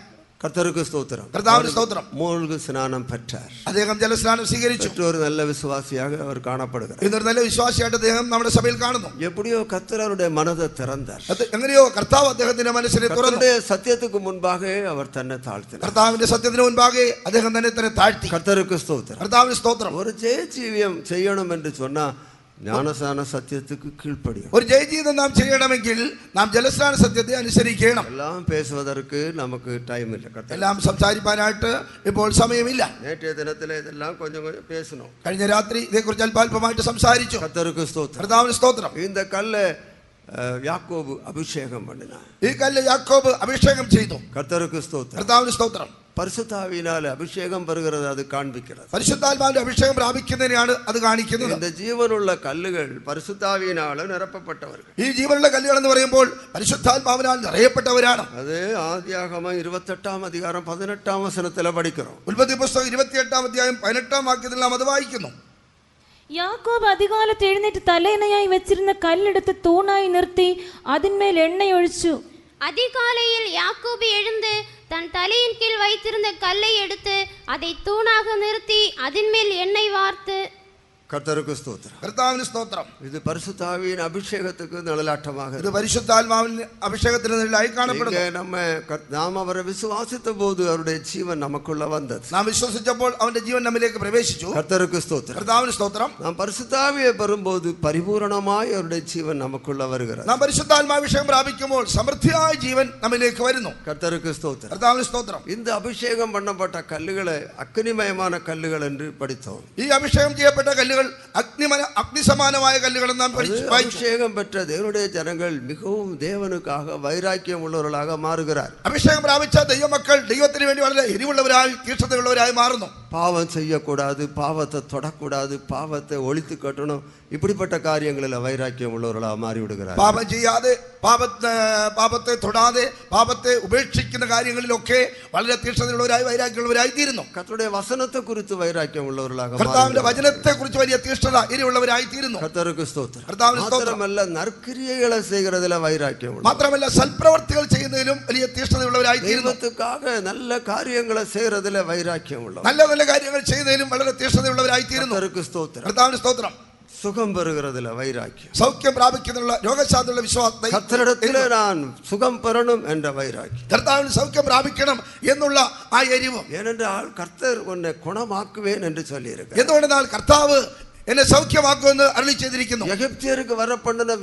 കർത്തർക്ക് സ്തോത്രം കർത്താവിന് സ്തോത്രം മുഴുക സ്നാനം പറ്റാർ അദ്ദേഹം ജലസ്നാനം സ്വീകരിച്ചു ഒരു നല്ല വിശ്വാസിയാക അവർ കാണപ്പെടുക ഇന്നൊരു നല്ല വിശ്വാസിയായിട്ട് അദ്ദേഹം നമ്മുടെ സഭയിൽ കാണുന്നു എപ്പോഴോ കർത്തരുടെ മനത് തുറന്നാർ എങ്ങനെയോ കർത്താവ് അദ്ദേഹത്തിന്റെ മനസ്സിനെ തുറന്നു സത്യത്തിന് മുൻപാകെ അവർ തന്നെ താഴ്ത്തി കർത്താവിന്റെ സത്യത്തിന് മുൻപാകെ അദ്ദേഹം തന്നെ തന്നെ താഴ്ത്തി കർത്തർക്ക് സ്തോത്രം കർത്താവിന് സ്തോത്രം ഒരു ജയ ജീവിയം ചെയ്യണമെന്ന് ചൊന്നാൽ ജ്ഞാനസ്നാന സത്യത്തിക്ക് കീഴ്പ്പടിയും ഒരു ജയജീവിതം നാം ചെയ്യണമെങ്കിൽ നാം ജലസ്നാന സത്യത്തെ അനുസരിക്കണം. എല്ലാം പേശുവതർക്ക് നമുക്ക് ടൈം ഇല്ല എല്ലാം സംസാരിക്കാനായിട്ട് ഇപ്പോൾ സമയമില്ല. നേറ്റ ദിനത്തിലെ ഇതെല്ലാം കൊഞ്ചം കൊഞ്ചം പേശണോ കഴിഞ്ഞ രാത്രി ഇതേക്കുറിച്ച് അല്പാൽപമായിട്ട് സംസാരിച്ചു. കത്തർക്ക് സ്തോത്രം. സ്തോത്രം. ഇന്ന കല്ല് യാക്കോബ് അഭിഷേകം പണിന ഈ കല്ല് യാക്കോബ് അഭിഷേകം ചെയ്തു. കർത്തർക്ക് സ്തോത്രം. കർത്താവിന് പരിശുദ്ധാവിനാൽ അഭിഷേകം പെറുകിറത് അത് കാണിക്കുന്നത് പരിശുദ്ധാത്മാവിന്റെ അഭിഷേകം പ്രാപിക്കുന്നതിനാണ് അത് കാണിക്കുന്നത്. എന്റെ ജീവനുള്ള കല്ലുകൾ പരിശുദ്ധാവിനാണ് നിരപ്പപ്പെട്ടവർ ഈ ജീവനുള്ള കല്ലുകൾ എന്ന് പറയുമ്പോൾ പരിശുദ്ധാത്മാവിനാൽ നിറയപ്പെട്ടവരാണ്. അത് ആദ്യാഗമ ഇരുപത്തെട്ടാം അധികാരം പതിനെട്ടാം വസനത്തിലെ പഠിക്കണം ഉൽപ്പത്തി പുസ്തകം ഇരുപത്തിയെട്ടാം അധ്യായം പതിനെട്ടാം വാക്യത്തിൽ നാം അത് വായിക്കുന്നു. യാക്കോബ് അധികാലത്ത് എഴുന്നേറ്റ് തലേണയായി വെച്ചിരുന്ന കല്ലെടുത്ത് തൂണായി നിർത്തി അതിന്മേൽ എണ്ണയൊഴിച്ചു அதிகாலையில் யாக்கோபு எழுந்து தன் தலையின் கீழ் வைத்திருந்த கல்லை எடுத்து அதை தூணாக நிறுத்தி அதன் மேல் எண்ணெய் வார்த்து கர்த்தருக்கு ஸ்தோத்திரம் കർത്താവിന് സ്തോത്രം இது பரிசுத்தாவியின் அபிஷேகத்துக்கு நிழலாட்டமாக ഇത് இருக்கு. പരിശുദ്ധാത്മാവിന് അഭിഷേകത്തിന് നിഴലായി இங்க കാണപ്പെടുന്നു நம்ம கர்- நாம் அவரை விசுவாசித்த போது அவருடைய ஜீவன் நமக்குள்ள வந்தது നാം വിശ്വസിച്ചപ്പോൾ അവന്റെ ജീവൻ നമ്മിലേക്ക് പ്രവേശിച്ചു கர்த்தருக்கு ஸ்தோத்திரம் കർത്താവിന് സ്തോത്രം நாம் பரிசுத்தாவியை பெறும்போது பரிபூரணமாய் அவருடைய ஜீவன் நமக்குள்ள வருகிறது നാം പരിശുദ്ധാത്മാഭിഷേകം പ്രാപിക്കുമ്പോൾ സമൃദ്ധിയായ ജീവൻ നമ്മിലേക്ക് വരുന്നു கர்த்தருக்கு ஸ்தோத்திரம் കർത്താവിന് സ്തോത്രം இந்த அபிஷேகம் பண்ணப்பட்ட கல்லுகளை அக்னிமயமான கல்லுகள் என்று படித்தோம் ഈ അഭിഷേകം ചെയ്യപ്പെട്ട കല്ലുകൾ അഗ്നിമന അഗ്നിസമാനമായ കല്ലുകൾ നാം அது പഠിച്ചു വായിച്ചു அபிஷேகம் பெற்ற தேவனுடைய ஜனங்கள் மிகவும் தேவனுக்காக வைராக்கியம் உள்ளவர்களாக மாறுகிறார் അഭിഷേകം പ്രാപിച്ച ദൈവമക്കൾ ദൈവത്തിന് വേണ്ടി വളരെ എരിവുള്ളവരായി തീക്ഷണതയുള്ളവരായി മാറുന്നു பாவம் செய்யக்கூடாது பாவத்தை தொடக்கூடாது பாவத்தை ஒழித்து கட்டணும் இப்படிப்பட்ட காரியங்களில் வைராக்கியம் உள்ளவர்களாக மாறி விடுகிறார் പാപം ചെയ്യാതെ പാപത്തെ പാപത്തെ തൊടാതെ പാപത്തെ ഉപേക്ഷിക്കുന്ന കാര്യങ്ങളിലൊക്കെ വളരെ തീക്ഷണതയുള്ളവരായി വൈരാഗ്യമുള്ളവരായി തീരുന്നു கர்த்தருடைய வசனத்தை குறித்து வைராக்கியம் உள்ளவர்களாக കർത്താവിന്റെ மாறுகிறார். വചനത്തെ കുറിച്ച് വലിയ തീഷ്ണത ഇരയുള്ളവരായിത്തീരുന്നു മാത്രമല്ല നർക്രിയകളെ സ്വീകരതയിലെ വൈരാഗ്യമുള്ള മാത്രമല്ല സൽപ്രവർത്തികൾ ചെയ്യുന്നതിലും വലിയ തീഷ്ണതയുള്ളവരായിത്തീരുന്നു. നല്ല കാര്യങ്ങളെ സ്വീകരതയിലെ വൈരാഗ്യമുള്ള നല്ല നല്ല കാര്യങ്ങൾ ചെയ്യുന്നതിലും വളരെ തീഷ്ണതയുള്ളവരായിത്തീരുന്നു. സ്തോത്രം. സ്തോത്രം. சுகம் பெறுகிறதுல வைராக்கியம் സൗഖ്യം പ്രാപിക്കുന്നുള്ള രോഗശാന്തിയുള്ള വിശ്വാസം கர்த்தரிடத்தில் நான் சுகம் பெறணும் என்ற வைராக்கியம் കർത്താവിന് സൗഖ്യം പ്രാപിക്കണം എന്നുള്ള ആ എരിവ് ஏனென்றால் கர்த்தர் உன்னை குணமாக்குவேன் என்று சொல்லியிருக்கிறார் എന്തുകൊണ്ടെന്നാൽ കർത്താവ് എന്നെ സൗഖ്യമാക്കുമെന്ന് അരളി ചെയ്തിരിക്കുന്നു. എഗിപ്തിയർക്ക് വര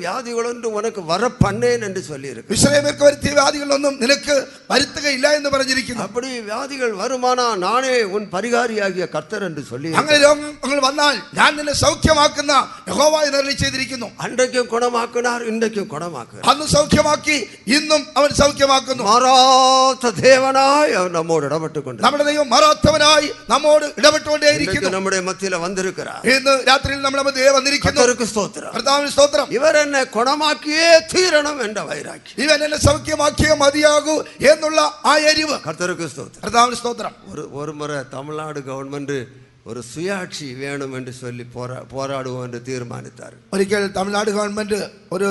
വ്യാധികളൊന്നും ഉനക്ക് വര എന്ന് ചൊല്ലിയിരിക്കും ഇസ്രായേലിലേക്ക് വരുത്തിയ വ്യാധികളൊന്നും നിനക്ക് വരുത്തുകയില്ല എന്ന് പറഞ്ഞിരിക്കുന്നു. അപ്പടി വ്യാധികൾ വരുമാനാ നാണേ ഉൻ പരിഹാരിയാകിയ കർത്തർ എന്ന് ചൊല്ലി അങ്ങനെ രോഗങ്ങൾ വന്നാൽ ഞാൻ നിന്നെ സൗഖ്യമാക്കുന്ന യഹോവായി അരളി ചെയ്തിരിക്കുന്നു. അണ്ടയ്ക്കും ഗുണമാക്കുനാർ ഇണ്ടയ്ക്കും ഗുണമാക്കുക അന്ന് സൗഖ്യമാക്കി ഇന്നും അവൻ സൗഖ്യമാക്കുന്നു. മാറാത്ത ദേവനായി അവൻ നമ്മോട് ഇടപെട്ടുകൊണ്ട്. നമ്മുടെ ദൈവം മാറാത്തവനായി നമ്മോട് ഇടപെട്ടുകൊണ്ടേയിരിക്കുന്നു. നമ്മുടെ മധ്യയിൽ വന്നിരിക്കുക ഇന്ന് രാത്രിയിൽ നമ്മുടെ മധ്യേ വന്നിരിക്കുന്നു கர்த்தருக்கு ஸ்தோத்திரம் കർത്താവിന് സ്തോത്രം இவர் என்னை குணமாக்கியே தீரணும் என்ற வைராக்கி ഇവൻ എന്നെ സൗഖ്യമാക്കിയേ മതിയാകൂ എന്നുള്ള ആ എരിവ് கர்த்தருக்கு ஸ்தோத்திரம் കർത്താവിന് സ്തോത്രം ஒரு ஒரு முறை தமிழ்நாடு கவர்மெண்ட் ஒரு சுயாட்சி வேணும் என்று சொல்லி போரா போராடுவோம் என்று தீர்மானித்தார் ഒരിക്കൽ തമിഴ്നാട് ഗവൺമെന്റ് ഒരു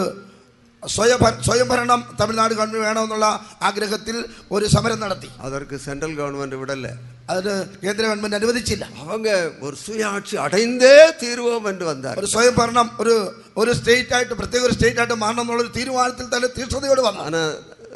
സ്വയഭ- സ്വയംഭരണം തമിഴ്നാട് ഗവൺമെന്റ് വേണമെന്നുള്ള ആഗ്രഹത്തിൽ ഒരു സമരം നടത്തി அதற்கு சென்ட்ரல் கவர்மெண்ட் விடல അതിന് കേന്ദ്ര ഗവൺമെന്റ് അനുവദിച്ചില്ല அவங்க ஒரு சுயாட்சி அடைந்தே தீர்வோம் என்று வந்தார் ഒരു സ്വയംഭരണം ഒരു ഒരു സ്റ്റേറ്റ് ആയിട്ട് പ്രത്യേക ഒരു സ്റ്റേറ്റ് ആയിട്ട് മാറണം എന്നുള്ള ഒരു തീരുമാനത്തിൽ തന്നെ തീക്ഷണതയോട് വന്നു ஆனா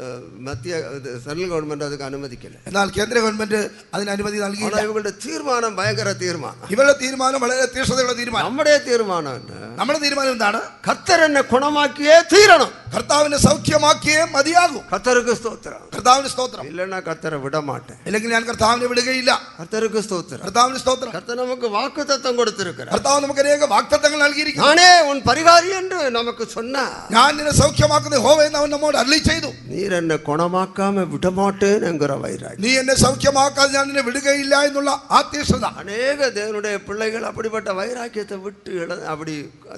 அஹ், மத்திய இது சென்ட்ரல் கவர்மெண்ட் அதுக்கு அனுமதிக்கல എന്നാൽ കേന്ദ്ര ഗവൺമെന്റ് അതിന് അനുമതി ஆனா നൽകിയില്ല இவங்களுடைய தீர்மானம் பயங்கர தீர்மானம் ഇവരുടെ തീരുമാനം വളരെ തീക്ഷണതയുള്ള തീരുമാനം நம்முடைய தீர்மானம் என்ன നമ്മുടെ തീരുമാനം എന്താണ് கர்த்தர் என்ன குணமாக்கியே தீரணும் കർത്താവിനെ സൗഖ്യമാക്കിയേ മതിയാകൂ கர்த்தருக்கு ஸ்தோத்திரம் കർത്താവിന് സ്തോത്രം இல்லைன்னா கர்த்தரை விட மாட்டேன் ഇല്ലെങ്കിൽ ഞാൻ കർത്താവിനെ വിടുകയില്ല கர்த்தருக்கு ஸ்தோத்திரம் കർത്താവിന് സ്തോത്രം கர்த்தர் நமக்கு வாக்கு தத்தம் கொடுத்திருக்கிறார் കർത്താവ് നമുക്ക് അനേക വാക്തത്വങ്ങൾ നൽകിയിരിക്കുന്നു நானே உன் பரிகாரி என்று நமக்கு சொன்னார் ഞാൻ നിന്നെ സൗഖ്യമാക്കുന്ന ഹോവ എന്ന് അവൻ നമ്മോട് അരളി ചെയ്തു நீர் என்ன குணமாக்காம விடமாட்டேன் என்கிற வைராகி നീ എന്നെ സൗഖ്യമാക്കാതെ ഞാൻ നിന്നെ വിടുകയില്ല എന്നുള്ള ആ തീക്ഷണത அநேக தேவனுடைய பிள்ளைகள் அப்படிப்பட்ட வைராக்கியத்தை விட்டு இழ- அப்படி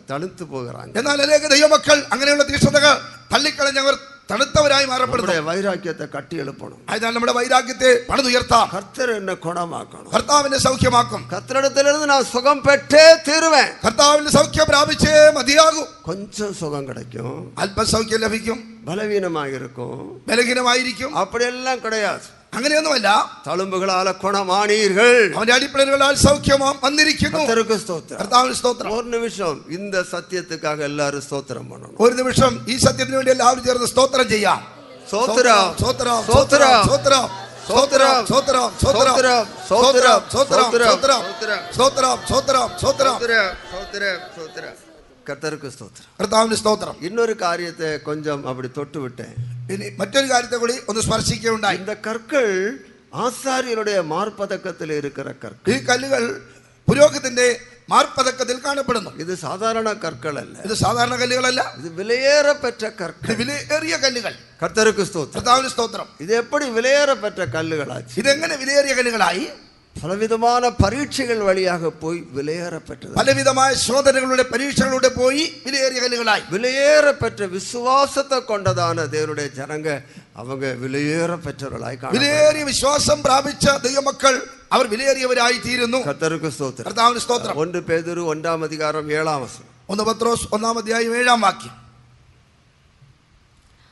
தனித்து போகிறாங்க എന്നാൽ അനേക ദൈവമക്കൾ അങ്ങനെയുള്ള തീക്ഷണതകൾ തള്ളിക്കളഞ്ഞവർ തണുത്തവരായി മാറപ്പെടുന്നു വൈരാഗ്യത്തെ കട്ടിയെളുപ്പണം അതിനാൽ നമ്മുടെ വൈരാഗ്യത്തെ പണിതുയർത്താം കർത്തർ എന്നെ ഗുണമാക്കണം കർത്താവിനെ സൗഖ്യമാക്കും കർത്തടത്തിലിരുന്ന് ഞാൻ സുഖം പെട്ടേ തീരുവേ കർത്താവിന്റെ സൗഖ്യം പ്രാപിച്ചേ മതിയാകും കൊഞ്ചം സുഖം കിടക്കും അല്പം സൗഖ്യം ലഭിക്കും ബലവീനമായിരിക്കും ബലഹീനമായിരിക്കും അപ്പടിയെല്ലാം കിടയാതെ അങ്ങനെയൊന്നുമല്ല தழும்புகளால குணமானீர்கள் അവന്റെ അടിപ്പിടലുകളാൽ സൗഖ്യം വന്നിരിക്കുന്നു கர்த்தருக்கு ஸ்தோத்திரம் കർത്താവിന് സ്തോത്രം ஒரு நிமிஷம் இந்த சத்தியத்துக்காக எல்லாரும் ஸ்தோத்திரம் பண்ணணும் ഒരു നിമിഷം ഈ സത്യത്തിന് വേണ്ടി എല്ലാവരും ചേർന്ന് സ്തോത്രം ചെയ്യാം ஸ்தோத்திரம் സ്തോത്രം ஸ்தோத்திரம் സ്തോത്രം സ്തോത്രം സ്തോത്രം സ്തോത്രം ஸ்தோத்திரம் സ്തോത്രം സ്തോത്രം ஸ்தோத்திரம் സ്തോത്രം സ്തോത്രം സ്തോത്രം ஸ்தோத்திரம் ஸ்தோத்திரம் ஸ்தோத்திரம் கர்த்தருக்கு ஸ்தோத்திரம் കർത്താവിന് സ്തോത്രം இன்னொரு காரியத்தை கொஞ்சம் அப்படி தொட்டு விட்டேன் ഇനി മറ്റൊരു കാര്യത്തെ കൂടി ഒന്ന് സ്പർശിക്കുകയുണ്ടായി. കർക്കൾ ആചാര്യരുടെ മാർപ്പതക്കത്തിൽ കർക്കൾ ഈ കല്ലുകൾ പുരോഗത്തിന്റെ മാർപ്പതക്കത്തിൽ കാണപ്പെടുന്നു. ഇത് സാധാരണ കർക്കളല്ല. ഇത് സാധാരണ കല്ലുകളല്ല. ഇത് വിലയേറെ പെറ്റ കർക്കൾ വിലയേറിയ കല്ലുകൾ. കർത്തർക്ക് സ്തോത്രം. സ്തോത്രം. ഇത് എപ്പടി വിലയേറെ പെറ്റ കല്ലുകളാ? ഇതെങ്ങനെ വിലയേറിയ കല്ലുകളായി? பலவிதமான பரீட்சைகள் வழியாக போய் விலையேற பெற்றது പലവിധമായ ശോധനകളുടെ പരീക്ഷകളിലൂടെ പോയി വിലയേറിയ കല്ലുകളായി விலையேற பெற்ற விசுவாசத்தை கொண்டதான தேவனுடைய ஜனங்க அவங்க விலையேற பெற்றவர்களாய் காண വിലയേറിയ വിശ്വാസം പ്രാപിച്ച ദൈവമക്കൾ അവർ വിലയേറിയവരായി തീരുന്നു கர்த்தருக்கு ஸ்தோத்திரம் കർത്താവിന് സ്തോത്രം ஒன்று பேதுரு ஒன்றாம் அதிகாரம் ஏழாம் வசனம் ഒന്ന് പത്രോസ് ഒന്നാം അധ്യായം ഏഴാം വാക്യം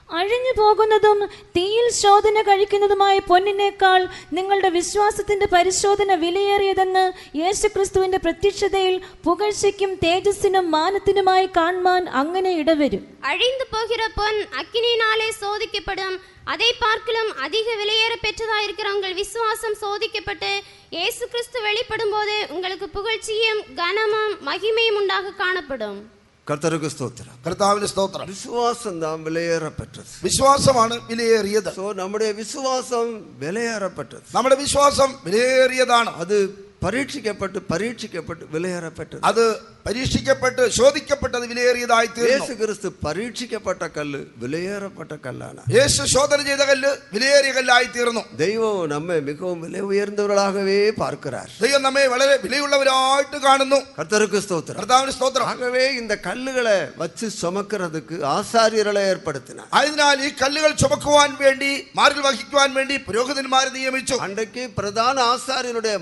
അഴിഞ്ഞു പോകുന്നതും തീയിൽ ശോധന കഴിക്കുന്നതുമായ പൊന്നിനേക്കാൾ നിങ്ങളുടെ വിശ്വാസത്തിന്റെ പരിശോധന വിലയേറിയതെന്ന് യേശുക്രിസ്തുവിന്റെ പ്രത്യക്ഷതയിൽ പുകഴ്ചയ്ക്കും തേജസ്സിനും മാനത്തിനുമായി കാണുവാൻ അങ്ങനെ ഇടവരും அழிந்து போகிற பொன் அக்கினியினாலே சோதிக்கப்படும் அதை பார்க்கலும் அதிக விலையேற பெற்றதாயிருக்கிற உங்கள் விசுவாசம் சோதிக்கப்பட்டு இயேசு கிறிஸ்து வெளிப்படும் போது உங்களுக்கு புகழ்ச்சியும் கனமும் மகிமையும் உண்டாக காணப்படும் കർത്തർക്ക് സ്തോത്രം കർത്താവിന് സ്തോത്രം വിശ്വാസം നാം വിലയേറപ്പെട്ടത് വിശ്വാസമാണ് വിലയേറിയത് സോ നമ്മുടെ വിശ്വാസം വിലയേറപ്പെട്ടത് നമ്മുടെ വിശ്വാസം വിലയേറിയതാണ് അത് பரீட்சிக்கப்பட்டு பரீட்சிக்கப்பட்டு விலையேறப்பட்டது അത് പരീക്ഷിക്കപ്പെട്ട് ശോധിക്കപ്പെട്ടത് വിലയേറിയതായി തീർന്നു இயேசு கிறிஸ்து பரீட்சிக்கப்பட்ட கல்லு விலையேறப்பட்ட கல்லான യേശു ശോധന ചെയ്ത കല്ല് വിലയേറിയ കല്ലായി തീർന്നു தெய்வம் நம்மை மிகவும் விலை உயர்ந்தவர்களாகவே பார்க்கிறார் ദൈവം നമ്മെ വളരെ വിലയുള്ളവരായിട്ട് കാണുന്നു கர்த்தருக்கு ஸ்தோத்திரம் കർത്താവിന് സ്തോത്രം ஆகவே இந்த கல்லுகளை வச்சு சுமக்கிறதுக்கு ஆசாரியர்களை ஏற்படுத்தினார் ആയതിനാൽ ഈ കല്ലുകൾ ചുമക്കുവാൻ വേണ്ടി മാറിൽ വഹിക്കുവാൻ വേണ്ടി പുരോഹിതന്മാരെ നിയമിച്ചു அன்றைக்கு பிரதான ஆசாரியருடைய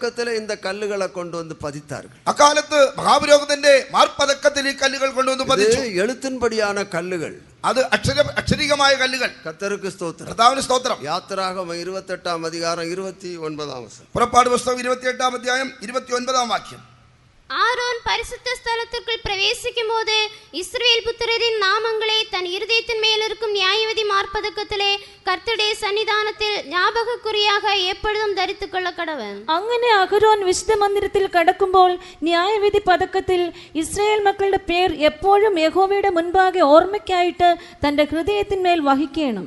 மார்பதக்கத்தில் இந்த கல்லுகளை கொண்டு வந்து பதித்தார்கள் അക്കാലത്ത് മഹാപുരോഹിതന്റെ മാർപ്പതക്കത്തിൽ ഈ കല്ലുകൾ കൊണ്ടുവന്ന് இது പതിച്ചു எழுத்தின்படியான கல்லுகள் അത് അക്ഷര അക്ഷരികമായ കല്ലുകൾ கர்த்தருக்கு ஸ்தோத்திரம் കർത്താവിന് സ്തോത്രം யாத்திராகம இருபத்தெட்டாம் அதிகாரம் இருபத்தி ஒன்பதாம் வசனம் പുറപ്പാട് പുസ്തകം ഇരുപത്തിയെട്ടാം അധ്യായം ഇരുപത്തി ഒൻപതാം വാക്യം ஆரோன் பரிசுத்த ஸ்தலத்திற்குள் பிரவேசிக்கும் போது இஸ்ரவேல் புத்திரரின் நாமங்களை தன் இருதயத்தின் மேல் இருக்கும் நியாயவிதி மார்ப்பதக்கத்திலே கர்த்தருடைய சன்னிதானத்தில் ஞாபகக்குறியாக எப்பொழுதும் தரித்துக் கொள்ள கடவன் അങ്ങനെ അഹരോൻ വിശുദ്ധ മന്ദിരത്തിൽ കടക്കുമ്പോൾ ന്യായവിധി പതക്കത്തിൽ ഇസ്രായേൽ മക്കളുടെ പേർ എപ്പോഴും യഹോവയുടെ മുൻപാകെ ഓർമ്മയ്ക്കായിട്ട് തന്റെ ഹൃദയത്തിന്മേൽ വഹിക്കണം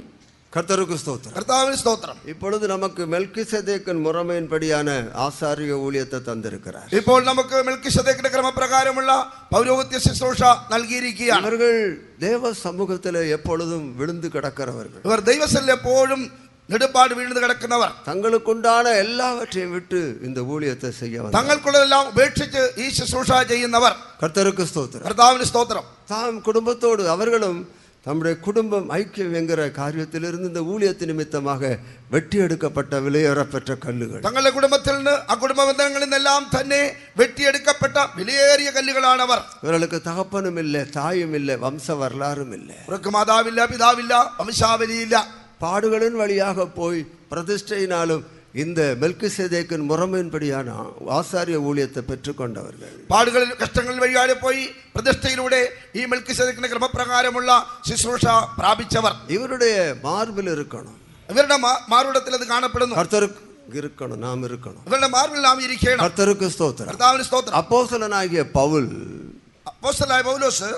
கர்த்தருக்கு ஸ்தோத்திரம் കർത്താവിന് സ്തോത്രം இப்பொழுது நமக்கு மெல்கிசதேக்கன் முறைமையின்படியான ஆசாரிய ஊழியத்தை தந்திருக்கிறார் ഇപ്പോൾ നമുക്ക് മെൽക്കിഷതേക്കിന്റെ ക്രമപ്രകാരമുള്ള പൗരോഹിത്യ ശുശ്രൂഷ നൽകിയിരിക്കുകയാണ് அவர்கள் தேவ சமூகத்தில் எப்பொழுதும் விழுந்து கிடக்கிறவர்கள் ഇവർ ദൈവസനിൽ എപ്പോഴും നെടുപ്പാട് വീഴ്ന്നു കിടക്കുന്നവർ தங்களுக்குண்டான எல்லாவற்றையும் விட்டு இந்த ஊழியத்தை செய்ய வந்தார். തങ്ങൾക്കുള്ളതെല്ലാം ഉപേക്ഷിച്ച് ഈ ശുശ്രൂഷ ചെയ്യുന്നവർ கர்த்தருக்கு ஸ்தோத்திரம் കർത്താവിന് സ്തോത്രം தாம் குடும்பத்தோடு அவர்களும் தம்முடைய குடும்பம் ஐக்கியம் என்கிற காரியத்திலிருந்து இந்த ஊழியத்து நிமித்தமாக வெட்டி எடுக்கப்பட்ட விலையேறப்பெற்ற கல்லுகள் തങ്ങളുടെ കുടുംബത്തിൽ നിന്ന് ആ കുടുംബ ബന്ധങ്ങളിൽ നിന്നെല്ലാം തന്നെ വെട്ടിയെടുക്കപ്പെട്ട വിലയേറിയ കല്ലുകളാണവർ இவர்களுக்கு தகப்பனும் இல்லை தாயும் இல்லை வம்ச வரலாறும் இல்லை ഇവർക്ക് മാതാവില്ല പിതാവില്ല വംശാവലിയില്ല பாடுகளின் வழியாக போய் பிரதிஷ்டையினாலும் இந்த மெல்கிசேதேக்கின் முறைமையின்படியான ஆசாரிய ஊழியத்தை பெற்றுக்கொண்டவர்கள் പാടുകളിൽ കഷ്ടങ്ങളിൽ വഴിയാതെ പോയി പ്രതിഷ്ഠയിലൂടെ ഈ മെൽക്കിസേദക്കിന്റെ ക്രമപ്രകാരമുള്ള ശുശ്രൂഷ പ്രാപിച്ചവർ இவருடைய மார்பில் இருக்கணும் ഇവരുടെ മാ- മാറുടത്തിൽ അത് കാണപ്പെടുന്നു கர்த்தருக்கு இருக்கணும் நாம் இருக்கணும் ഇവരുടെ മാർവിൽ നാം ഇരിക്കണം கர்த்தருக்கு ஸ்தோத்திரம் കർത്താവിന് സ്തോത്രം அப்போஸ்தலனாகிய பவுல் അപ്പോസ്തലനായ പൗലോസ്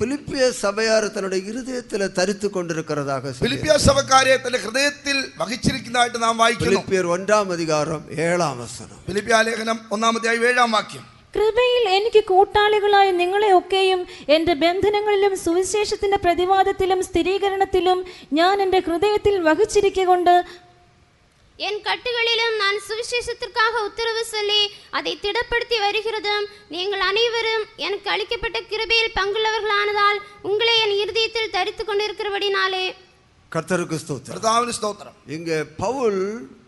பிலிப்பிய சபையார் தன்னுடைய இருதயத்தில் தரித்து கொண்டிருக்கிறதாக சொல்லி ഫിലിപ്പിയ സഭക്കാരെ തന്റെ ഹൃദയത്തിൽ വഹിച്ചിരിക്കുന്നതായിട്ട് നാം വായിക്കുന്നു பிலிப்பியர் ஒன்றாம் அதிகாரம் ஏழாம் வசனம் ഫിലിപ്പിയ ലേഖനം ഒന്നാമത്തെയായി ഏഴാം വാക്യം കൃപയിൽ എനിക്ക് കൂട്ടാളികളായ നിങ്ങളെ ഒക്കെയും എൻ്റെ ബന്ധനങ്ങളിലും സുവിശേഷത്തിന്റെ പ്രതിവാദത്തിലും സ്ഥിരീകരണത്തിലും ഞാൻ എൻ്റെ ഹൃദയത്തിൽ വഹിച്ചിരിക്കൊണ്ട് என் கட்டுகளிலும் நான் சுவிசேஷத்திற்காக உத்தரவு சொல்லி அதை திடப்படுத்தி வருகிறதும் நீங்கள் அனைவரும் எனக்கு அளிக்கப்பட்ட கிருபையில் பங்குள்ளவர்களானதால் உங்களை என் இருதயத்தில் தரித்து கொண்டிருக்கிறபடினாலே. கர்த்தருக்கு ஸ்தோத்திரம் കർത്താവിന് സ്തോത്രം இங்கே பவுல்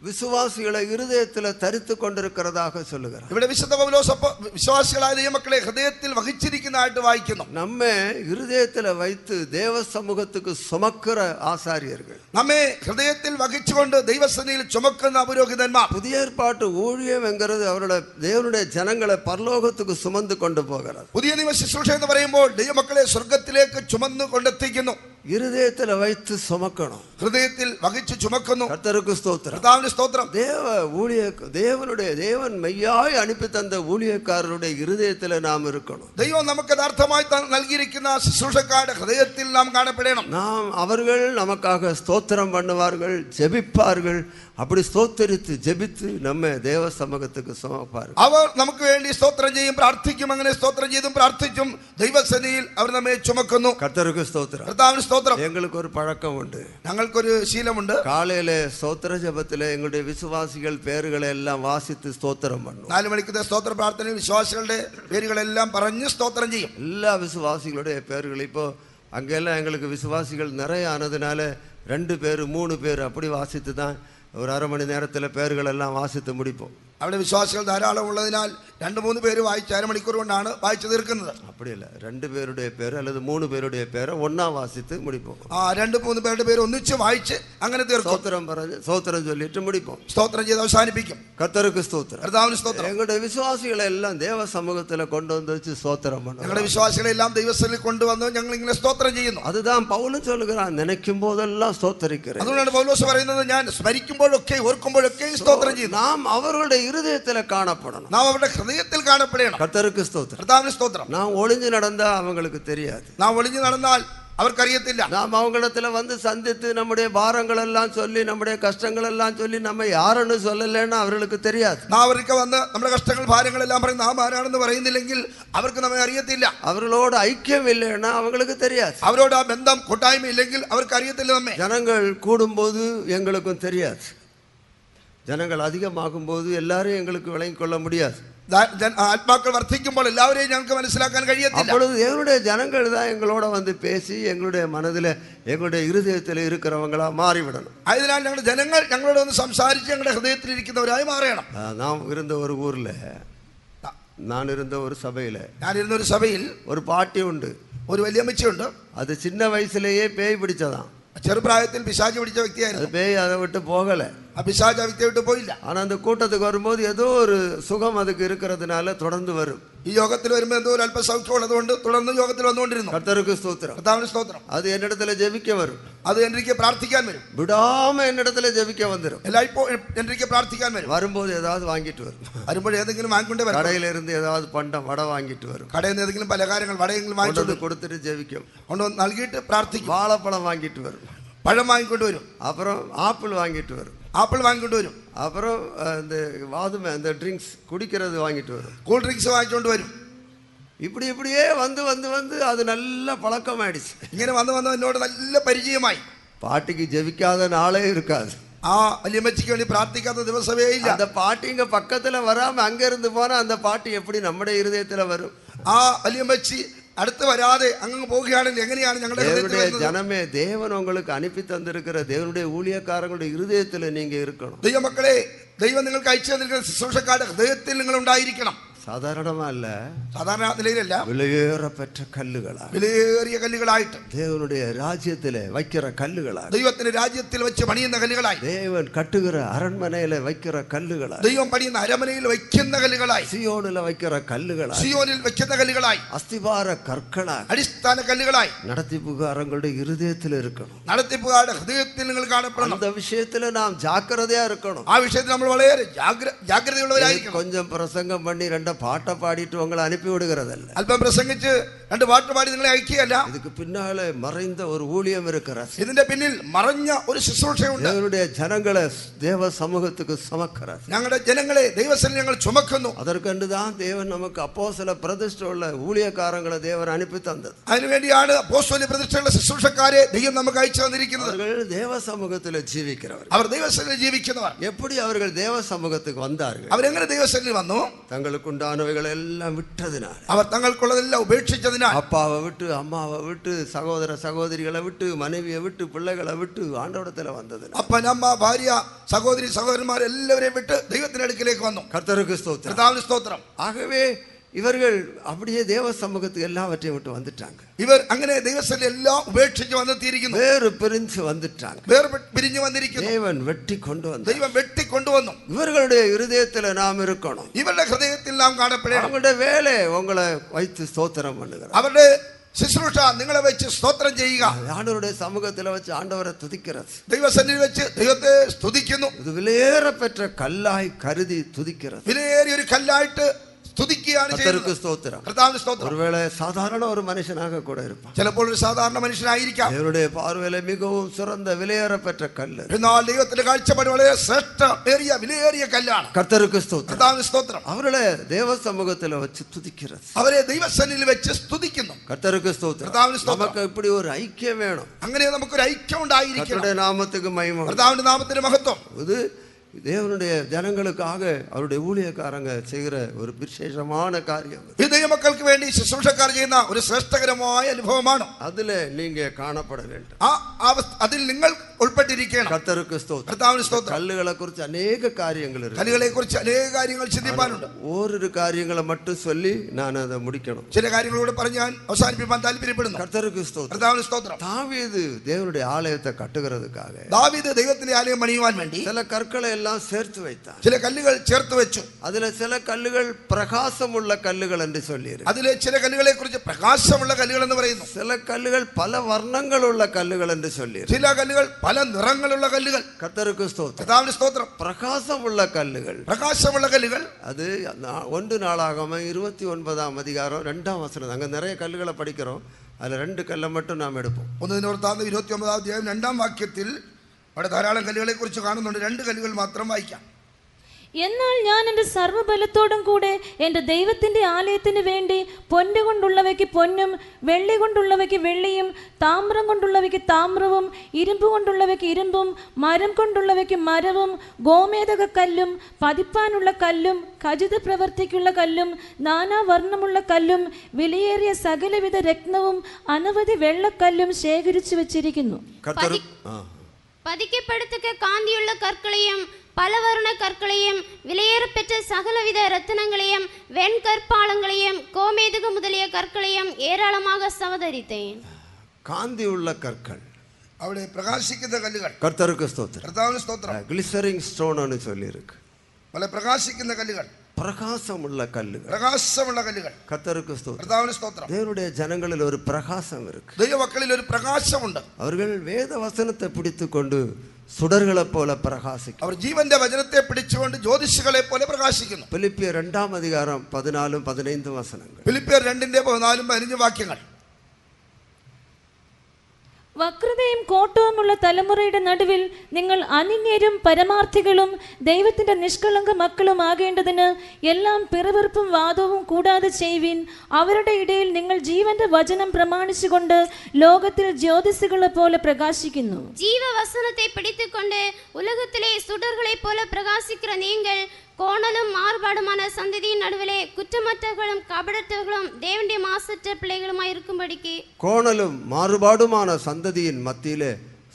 விசுவாசிகளை இருதயத்தில் தரித்து கொண்டிருக்கிறதாக சொல்லுகிறார் ഇവിടെ വിശുദ്ധ പൗലോസ് അപ്പോ വിശ്വാസികളായ ദൈവമക്കളെ ഹൃദയത്തിൽ വഹിച്ചിരിക്കുന്നതായിട്ട് വായിക്കുന്നു நம்ம இருதயத்தில் வைத்து தேவ சமூகத்துக்கு சுமக்கிற ஆசாரியர்கள் നമ്മെ ഹൃദയത്തിൽ വഹിച്ചുകൊണ്ട് ദൈവസേനയിൽ ചുമക്കുന്ന പുരോഹിതന്മാർ புதிய ஏற்பாட்டு ஊழியம் என்கிறது அவருடைய தேவனுடைய ஜனங்களை பரலோகத்துக்கு சுமந்து கொண்டு போகிறது പുതിയ നിയമ ശുശ്രൂഷ എന്ന് പറയുമ്പോൾ ദൈവമക്കളെ സ്വർഗത്തിലേക്ക് ചുമന്നു കൊണ്ടെത്തിക്കുന്നു இருதயத்தில் வைத்து சுமக்கணும். ஹிருதயத்தில் வகிச்சு சுமக்கணும். கர்த்தருக்கு ஸ்தோத்திரம். கர்த்தாவின் ஸ்தோத்திரம். தேவ ஊழிய தேவனுடைய தேவன் மெய்யாய் அனுப்பி தந்த ஊழியக்காரருடைய இருதயத்தில் நாம் இருக்கணும். தெய்வம் நமக்கு யதார்த்தமாய் நல்கியிருக்கிற சுசுஷக்காட ஹிருதயத்தில் நாம் காணப்படணும். நாம் அவர்கள் நமக்காக ஸ்தோத்திரம் பண்ணுவார்கள் ஜெபிப்பார்கள் அப்படி ஸ்தோத்தரித்து ஜெபித்து நம்ம தேவ சமூகத்துக்கு சுமப்பார்கள் അവർ നമുക്ക് വേണ്ടി സ്തോത്രം ചെയ്യും പ്രാർത്ഥിക്കും അങ്ങനെ സ്തോത്രം ചെയ്തും പ്രാർത്ഥിച്ചും ദൈവസേനയിൽ അവർ നമ്മെ ചുമക്കുന്നു கர்த்தருக்கு ஸ்தோத்திரம் കർത്താവിന് സ്തോത്രം எங்களுக்கு ஒரு பழக்கம் உண்டு ഞങ്ങൾക്കൊരു ശീലമുണ്ട് காலையில ஸ்தோத்திர ஜெபத்தில் எங்களுடைய விசுவாசிகள் பேர்களை எல்லாம் வாசித்து ஸ்தோத்திரம் பண்ணும் നാല് മണിക്കത്തെ സ്തോത്ര പ്രാർത്ഥനയിൽ വിശ്വാസികളുടെ പേരുകളെല്ലാം പറഞ്ഞ് സ്തോത്രം ചെയ്യും எல்லா விசுவாசிகளுடைய பேர்கள் இப்போ அங்கெல்லாம் எங்களுக்கு விசுவாசிகள் நிறைய ஆனதுனால ரெண்டு பேர் மூணு பேர் அப்படி வாசித்து தான் ஒரு அரை மணி நேரத்தில் பேர்கள் எல்லாம் வாசித்து முடிப்போம். അവിടെ വിശ്വാസികൾ ധാരാളം ഉള്ളതിനാൽ രണ്ട് മൂന്ന് പേര് വായിച്ച് അരമണിക്കൂർ കൊണ്ടാണ് വായിച്ചു തീർക്കുന്നത്. അപ്പടിയല്ല. രണ്ട് പേരുടെ പേര് അല്ലെങ്കിൽ മൂന്ന് പേരുടെ പേര് ഒന്നാം വാസ്യത്ത് മുടിപ്പോം ആ രണ്ട് മൂന്ന് പേരുടെ പേര് ഒന്നിച്ച് വായിച്ച് അങ്ങനെ തീർക്കും. സ്തോത്രം പറഞ്ഞ് സ്തോത്രം ചൊല്ലിട്ട് മുടിപ്പോ. സ്തോത്രം ചെയ്ത് അവസാനിപ്പിക്കും. കത്തർക്ക് സ്തോത്രം. സ്തോത്രം. ഞങ്ങളുടെ വിശ്വാസികളെല്ലാം ദേവസമൂഹത്തിലെ കൊണ്ടുവന്ന് വെച്ച് സ്തോത്രം പറഞ്ഞു. ഞങ്ങളുടെ വിശ്വാസികളെല്ലാം ദൈവസ്ഥലിൽ കൊണ്ടുവന്ന് ഞങ്ങൾ ഇങ്ങനെ സ്തോത്രം ചെയ്യുന്നു. അതുതാൻ പൗലും ചൊല്ലുകാൻ നനയ്ക്കുമ്പോഴെല്ലാം സ്തോത്രിക്കുക അതുകൊണ്ടാണ് പൗലോസ് പറയുന്നത് ഞാൻ സ്മരിക്കുമ്പോഴൊക്കെ ഓർക്കുമ്പോഴൊക്കെ സ്തോത്രം ചെയ്യുന്നു. നാം അവരുടെ இருதயத்தில் காணப்படணும் നാം അവരുടെ ഹൃദയത്തിൽ കാണപ്പെടണം கர்த்தருக்கு ஸ்தோத்திரம் കർത്താവിന് സ്തോത്രം நான் ஒளிஞ்சு நடந்தா அவங்களுக்கு தெரியாது നാം ഒളിഞ്ഞു നടന്നാൽ അവർക്കറിയത്തില്ല நாம் அவங்களிடத்துல வந்து சந்தித்து நம்முடைய பாரங்கள் எல்லாம் சொல்லி நம்முடைய கஷ்டங்கள் எல்லாம் சொல்லி நம்ம யாருன்னு சொல்லலைன்னா அவர்களுக்கு தெரியாது നാം അവർക്ക് വന്ന് നമ്മുടെ കഷ്ടങ്ങൾ ഭാരങ്ങളെല്ലാം പറയും നാം ആരാണെന്ന് പറയുന്നില്ലെങ്കിൽ അവർക്ക് നമ്മെ അറിയത്തില്ല அவர்களோட ஐக்கியம் இல்லைன்னா அவங்களுக்கு தெரியாது അവരോട് ആ ബന്ധം കൂട്ടായ്മ ഇല്ലെങ്കിൽ അവർക്ക് അറിയത്തില്ല നമ്മെ ஜனங்கள் கூடும்போது எங்களுக்கும் தெரியாது ஜனங்கள் அதிகமாகும் போது எல்லாரும் எங்களுக்கு விளங்கிக் கொள்ள முடியாது ദാ- ജന- ആത്മാക്കൾ വർദ്ധിക്കുമ്പോൾ എല്ലാവരെയും ഞങ്ങൾക്ക് മനസ്സിലാക്കാൻ കഴിയത്തില്ല அப்பொழுது எங்களுடைய ஜனங்கள் தான் எங்களோட வந்து பேசி எங்களுடைய மனதில் எங்களுடைய இருதயத்தில் இருக்கிறவங்களா மாறிவிடணும் ആയതിനാൽ ഞങ്ങളുടെ ജനങ്ങൾ ഞങ്ങളോട് ഒന്ന് സംസാരിച്ച് ഞങ്ങളുടെ ഹൃദയത്തിലിരിക്കുന്നവരായി മാറണം ஆ, நான் இருந்த ஒரு ஊரில் நான் இருந்த ஒரு சபையில் ഞാനിരുന്ന ഒരു സഭയിൽ ஒரு பாட்டி உண்டு ഒരു വലിയമ്മച്ചിയുണ്ട് அது சின்ன வயசுலயே பேய் பிடிச்சதாம் ചെറുപ്രായത്തിൽ പിശാച് പിടിച്ച വ്യക്തിയായിരുന്നു அது பேய் அதை விட்டு போகலை ആ പിശാച് ആ വ്യക്തിയെ വിട്ട് പോയില്ല ஆனால் அந்த கூட்டத்துக்கு வரும்போது ஏதோ ஒரு சுகம் அதுக்கு இருக்கிறதுனால தொடர்ந்து வரும் ഈ യോഗത്തിൽ വരുമ്പോൾ എന്തോ ഒരു അല്പ സൗഖ്യം ഉള്ളതുകൊണ്ട് തുടർന്ന് യോഗത്തിൽ വന്നുകൊണ്ടിരുന്നു கர்த்தருக்கு ஸ்தோத்திரம் കർത്താവിന് സ്തോത്രം அது என்னிடத்துல ஜெபிக்க வரும் അത് എനിക്ക് പ്രാർത്ഥിക്കാൻ വരും விடாம என்னிடத்துல ஜெபிக்க வந்துடும் എല്ലായ്പ്പോഴും എനിക്ക് പ്രാർത്ഥിക്കാൻ വരും வரும்போது ஏதாவது வாங்கிட்டு வரும் വരുമ്പോൾ ഏതെങ്കിലും വാങ്ങിക്കൊണ്ടേ വരും கடையில இருந்து ஏதாவது பண்டம் வடை வாங்கிட்டு வரும் കടയിൽ നിന്ന് ഏതെങ്കിലും പലഹാരങ്ങൾ വടയെങ്കിലും கொண்டு വാങ്ങിച്ചോണ്ട് வந்து கொடுத்துட்டு ஜெபிக்கும் കൊണ്ടുവന്ന് നൽകിയിട്ട് പ്രാർത്ഥിക്കും வாழைப்பழம் வாங்கிட்டு வரும் പഴം വാങ്ങിക്കൊണ്ട് വരും அப்புறம் ஆப்பிள் வாங்கிட்டு வரும் ആപ്പിൾ വാങ്ങിക്കൊണ്ട് വരും அப்புறம் அஹ், இந்த வாதுமை அந்த ட்ரிங்க்ஸ் குடிக்கிறது வாங்கிட்டு வரும் കൂൾ ഡ്രിങ്ക്സ് വാങ്ങിക്കൊണ്ട് വരും இப்படி இப்படியே வந்து வந்து வந்து அது நல்ல பழக்கமாயிடுச்சு ഇങ്ങനെ വന്ന് വന്ന് എന്നോട് നല്ല പരിചയമായി பாட்டிக்கு ஜெபிக்காத நாளே இருக்காது ആ വലിയമ്മച്ചിക്ക് വേണ്ടി പ്രാർത്ഥിക്കാത്ത ദിവസമേ ഇല്ല அந்த பாட்டி இங்க பக்கத்துல வராம அங்க இருந்து போனா அந்த பாட்டி எப்படி நம்முடைய இருதயத்துல வரும் ആ വലിയമ്മച്ചി അടുത്ത് വരാതെ അങ്ങ് പോവുകയാണെങ്കിൽ എങ്ങനെയാണ് ഞങ്ങളുടെ ഹൃദയത്തിൽ தேவனுடைய വരുന്നത്? ஜனமே தேவன் உங்களுக்கு அனுப்பி தந்திருக்கிற தேவனுடைய ஊழியக்காரங்களுடைய இருதயத்தில் நீங்க இருக்கணும் ദൈവമക്കളെ ദൈവം നിങ്ങൾക്ക് അയച്ചു തന്നിരിക്കുന്ന ശുശ്രൂഷക്കാരുടെ ഹൃദയത്തിൽ നിങ്ങൾ ഉണ്ടായിരിക്കണം சாதாரணமா இல்ல സാധാരണ നിലയിലല്ല விலையேற பெற்ற கல்லுகளா വിലയേറിയ കല്ലുകളായിട്ട് தேவனுடைய ராஜ்யத்திலே வைக்கிற கல்லுகளா ദൈവത്തിന്റെ രാജ്യത്തിൽ വെച്ച് പണിയുന്ന കല്ലുകളായി தேவன் கட்டுகிற அரண்மனையில வைக்கிற கல்லுகளா ദൈവം പണിയുന്ന അരമനയിൽ വയ്ക്കുന്ന കല്ലുകളായി சியோனில் வைக்கிற கல்லுகளா സിയോനിൽ വെക്കുന്ന കല്ലുകളായി அஸ்திபார கற்களா അടിസ്ഥാന കല്ലുകളായി நடத்திப்புகாரங்களுடைய இருதயத்தில் இருக்கணும் നടത്തിപ്പുകാരുടെ ഹൃദയത്തിൽ നിങ്ങൾ കാണപ്പെടണം அந்த விஷயத்துல நாம் ஜாக்கிரதையா இருக்கணும் ആ വിഷയത്തിൽ നമ്മൾ വളരെ ജാഗ്ര ജാഗ്രതയുള്ളവരായിരിക്കണം கொஞ்சம் பிரசங்கம் பண்ணி ரெண்ட പാട്ട പാടിയിട്ട് உங்களை அனுப்பி விடுகிறதல்ல അല്പം പ്രസംഗിച്ച് രണ്ട് പാട്ട് പാടി നിങ്ങളെ അയക്കുകയല്ല. ഇതിക്ക് പിന്നാലെ മറഞ്ഞ ഒരു ഊഴിയം ഇരിക്കുന്നത് ഇതിന്റെ പിന്നിൽ മറഞ്ഞ ഒരു ശുശ്രൂഷയുണ്ട്. ഞങ്ങളുടെ ജനങ്ങളെ ദൈവ സമൂഹത്തിക്ക് സമക്കറ ഞങ്ങളുടെ ജനങ്ങളെ ദൈവസ്ഥലം ഞങ്ങൾ ചുമക്കുന്നു. അതർക്കണ്ട് താ ദൈവൻ നമുക്ക് അപ്പോസല പ്രതിഷ്ഠയുള്ള ഊഴിയക്കാരങ്ങളെ ദേവൻ അനുപ്പി തന്നത്. അതിനുവേണ്ടിയാണ് അപ്പോസല പ്രതിഷ്ഠയുള്ള ശുശ്രൂഷക്കാരെ ദൈവം നമുക്ക് അയച്ചു തന്നിരിക്കുന്നത്. ദേവ സമൂഹത്തിൽ ജീവിക്കുന്നവർ അവർ ദൈവസ്ഥലിൽ ജീവിക്കുന്നവർ. എപ്പടി അവർ ദേവ സമൂഹത്തിൽ വന്നാർ അവരെങ്ങനെ ദൈവസ്ഥലിൽ വന്നു? തങ്ങൾക്കുണ്ട தனக்குண்டானவைகளை எல்லாம் விட்டதினால். அவர் தங்களுக்குள்ளதெல்லாம் உபேட்சிச்சதினால் அப்பாவை விட்டு அம்மாவை விட்டு சகோதர சகோதரிகளை விட்டு மனைவியை விட்டு பிள்ளைகளை விட்டு ஆண்டவடத்தில் வந்தது அப்பன் அம்மா பாரியா சகோதரி சகோதரிமார் எல்லாரையும் விட்டு தெய்வத்தின் அடுக்கிலேக்கு வந்தோம். கர்த்தருக்கு ஸ்தோத்திரம். ஸ்தோத்திரம். ஆகவே இவர்கள் அப்படியே தேவ சமூகத்துக்கு எல்லாவற்றையும் விட்டு வந்துட்டாங்க இவர் அங்கே தேவசல் எல்லாம் உபேட்சிச்சு வந்து தீரிக்கணும் வேறு பிரிஞ்சு வந்துட்டாங்க வேறு பிரிஞ்சு வந்திருக்கணும் தேவன் வெட்டி கொண்டு வந்து தெய்வம் வெட்டி கொண்டு வந்தோம் இவர்களுடைய இருதயத்தில் நாம் இருக்கணும் இவருடைய ஹதயத்தில் நாம் காணப்படும் அவங்களுடைய வேலை உங்களை வைத்து ஸ்தோத்திரம் பண்ணுகிறோம் அவருடைய ശുശ്രൂഷ നിങ്ങളെ വെച്ച് സ്തോത്രം ചെയ്യുക ആണ്ടവരുടെ സമൂഹത്തിൽ വെച്ച് ആണ്ടവരെ തുതിക്കരുത് ദൈവസന്നിധി വെച്ച് ദൈവത്തെ സ്തുതിക്കുന്നു ഇത് വിലയേറെ പെറ്റ കല്ലായി കരുതി തുതിക്കരുത് വിലയേറിയ ഒരു കല്ലായിട്ട് സ്തുതിക്കുകയാണ് സ്തോത്രം. സ്തോത്രം. ഒരുവേളെ സാധാരണ ഒരു മനുഷ്യനാകെ കൂടെ ഇരുപ്പാൻ. ചിലപ്പോൾ ഒരു സാധാരണ മനുഷ്യനായിരിക്കാം. ഇവരുടെ പാർവേലെ മികവും സുരന്ത വിലയേറപ്പെട്ട കല്ല്. എന്നാൽ ദൈവത്തിന്റെ കാഴ്ചപ്പാട് വളരെ ശ്രേഷ്ഠമേറിയ വിലയേറിയ കല്ലാണ്. കർത്തർക്ക് സ്തോത്രം. സ്തോത്രം. അവരുടെ ദേവസമൂഹത്തിൽ വെച്ച് സ്തുതിക്കരുത്. അവരെ ദൈവസനിൽ വെച്ച് സ്തുതിക്കുന്നു. കർത്തർക്ക് സ്തോത്രം. നമുക്ക് ഇപ്പടി ഒരു ഐക്യം വേണം. അങ്ങനെ നമുക്കൊരു ഐക്യം ഉണ്ടായിരിക്കണം. നാമത്തിക്ക് കർത്താവിന്റെ നാമത്തിന് മഹത്വം. ഇത് தேவனுடைய ஜனங்களுக்காக அவருடைய ஊழியக்காரங்க செய்கிற ஒரு விசேஷமான காரியம் இது. ഈ ദൈവമക്കൾക്ക് വേണ്ടി ശുശ്രൂഷക്കാർ ചെയ്യുന്ന ഒരു ശ്രേഷ്ഠകരമായ അനുഭവമാണ് அதுல நீங்க காணப்பட வேண்டும் ആ അവസ്ഥ അതിൽ നിങ്ങൾ ഉൾപ്പെട്ടിരിക്കണം கர்த்தருக்கு ஸ்தோத்திரம் കർത്താവിന് സ്തോത്രം கல்லுகளை குறித்து அநேக காரியங்கள் இருக்கு കലികളെ കുറിച്ച് അനേക കാര്യങ്ങൾ ചിന്തിപ്പാനുണ്ട് ஓரிரு காரியங்களை மட்டும் சொல்லி நான் அதை முடிக்கணும் ചില കാര്യങ്ങളൂടെ പറഞ്ഞ് ഞാൻ അവസാനിപ്പിക്കാൻ താല്പര്യപ്പെടുന്നു கர்த்தருக்கு ஸ்தோத்திரம் കർത്താവിന് സ്തോത്രം தாவீது தேவனுடைய ஆலயத்தை கட்டுகிறதுக்காக ദാവീദ് ദൈവത്തിന്റെ ആലയം പണിയുവാൻ വേണ്ടി சில கற்களை எல்லாம் சேர்த்து வைத்தார். சில கல்லுகள் சேர்த்து வச்சு. அதுல சில கல்லுகள் பிரகாசம் உள்ள கல்லுகள் என்று சொல்லி അതിലെ ചില കല്ലുകളെ കുറിച്ച് പ്രകാശമുള്ള കല്ലുകൾ എന്ന് പറയുന്നു. சில கல்லுகள் பல வர்ணங்கள் உள்ள கல்லுகள் என்று சொல்லி ചില കല്ലുകൾ പല നിറങ്ങളുള്ള കല്ലുകൾ கர்த்தருக்கு ஸ்தோத்திரம். കർത്താവിന്റെ സ്തോത്രം பிரகாசம் உள்ள கல்லுகள். பிரகாசமுள்ள கல்லுகள். அது நா- ஒன்று நாளாகாம இருபத்தி ஒன்பதாம் அதிகாரம் ரெண்டாம் வசனம். அங்கே நிறைய கல்லுகளை படிக்கிறோம். அதில் ரெண்டு கல்லை மட்டும் நாம் எடுப்போம். ഒന്ന് നിവർത്താന്തം ഇരുപത്തി ഒമ്പതാം അധ്യായം രണ്ടാം വാക്യത്തിൽ അവിടെ ധാരാളം കല്ലുകളെ കുറിച്ച് കാണുന്നുണ്ട്. രണ്ട് കല്ലുകൾ മാത്രം വായിക്കാം. എന്നാൽ ഞാൻ എന്റെ സർവബലത്തോടും കൂടെ എന്റെ ദൈവത്തിന്റെ ആലയത്തിന് വേണ്ടി പൊന്നു കൊണ്ടുള്ളവയ്ക്ക് പൊന്നും വെള്ളി കൊണ്ടുള്ളവയ്ക്ക് വെള്ളിയും താമ്രം കൊണ്ടുള്ളവയ്ക്ക് താമ്രവും ഇരുമ്പ് കൊണ്ടുള്ളവയ്ക്ക് ഇരുമ്പും മരം കൊണ്ടുള്ളവയ്ക്ക് മരവും ഗോമേതക കല്ലും പതിപ്പാനുള്ള കല്ലും ഖചിത പ്രവർത്തിക്കുള്ള കല്ലും നാനാവർണമുള്ള കല്ലും വിലയേറിയ സകലവിധ രത്നവും അനവധി വെള്ളക്കല്ലും ശേഖരിച്ചു വെച്ചിരിക്കുന്നു. பதிக்கப்படுத்துக்கு காந்தியுள்ள கற்களையும் பலவர்ண கற்களையும் விலையேற பெற்ற சகலவித ரத்தினங்களையும் வெண்கற்பாலங்களையும் கோமேதுகு முதலிய கற்களையும் ஏராளமாக சவதரித்தேன். காந்தி உள்ள கற்கள். அவளை பிரகாசிக்கிற கல்லுகள். கர்த்தருக்கு ஸ்தோத்திரம். கர்த்தாவின் ஸ்தோத்திரம். கிளிசரிங் ஸ்டோன்னு சொல்லியிருக்கு. பல பிரகாசிக்கிற கல்லுகள். பிரகாசம் உள்ள கல்லுகள் പ്രകാശമുള്ള കല്ലുകൾ கர்த்தருக்கு ஸ்தோத்திரம் കർത്താവിന് സ്തോത്രം தேவனுடைய ஜனங்களில் ஒரு பிரகாசம் இருக்கு ദൈവമക്കളിൽ ഒരു പ്രകാശമുണ്ട് அவர்கள் வேத வசனத்தை பிடித்து கொண்டு சுடர்களைப் போல பிரகாசிக்கும் അവർ ജീവന്റെ വചനത്തെ പിടിച്ചുകൊണ്ട് ജ്യോതിഷുകളെ പോലെ പ്രകാശിക്കുന്നു பிலிப்பிய ரெண்டாம் அதிகாரம் பதினாலும் பதினைந்தும் வசனங்கள் ഫിലിപ്പിയർ രണ്ടിന്റെ പതിനാലും പതിനഞ്ചും വാക്യങ്ങൾ വക്രതയും കോട്ടവുമുള്ള തലമുറയുടെ നടുവിൽ നിങ്ങൾ അനിന്യരും പരമാർത്ഥികളും ദൈവത്തിന്റെ നിഷ്കളങ്ക മക്കളും ആകേണ്ടതിന് എല്ലാം പിറവെറുപ്പും വാദവും കൂടാതെ ചെയ്യുവിൻ. അവരുടെ ഇടയിൽ നിങ്ങൾ ജീവന്റെ വചനം പ്രമാണിച്ചുകൊണ്ട് ലോകത്തിൽ ജ്യോതിസുകളെ പോലെ പ്രകാശിക്കുന്നു. ജീവവസനത്തെ പിടിച്ചുകൊണ്ട് ഉലകത്തിലെ സുടറുകളെ പോലെ പ്രകാശിക്കുന്ന നിങ്ങൾ கோணலும் மாறுபாடுமான சந்ததியின் நடுவிலே குற்றமற்றவர்களும் கபடற்றவர்களும் தேவனுடைய மாசற்ற பிள்ளைகளுமாய் இருக்கும்படிக்கு கோணலும் மாறுபாடுமான சந்ததியின் மத்தியிலே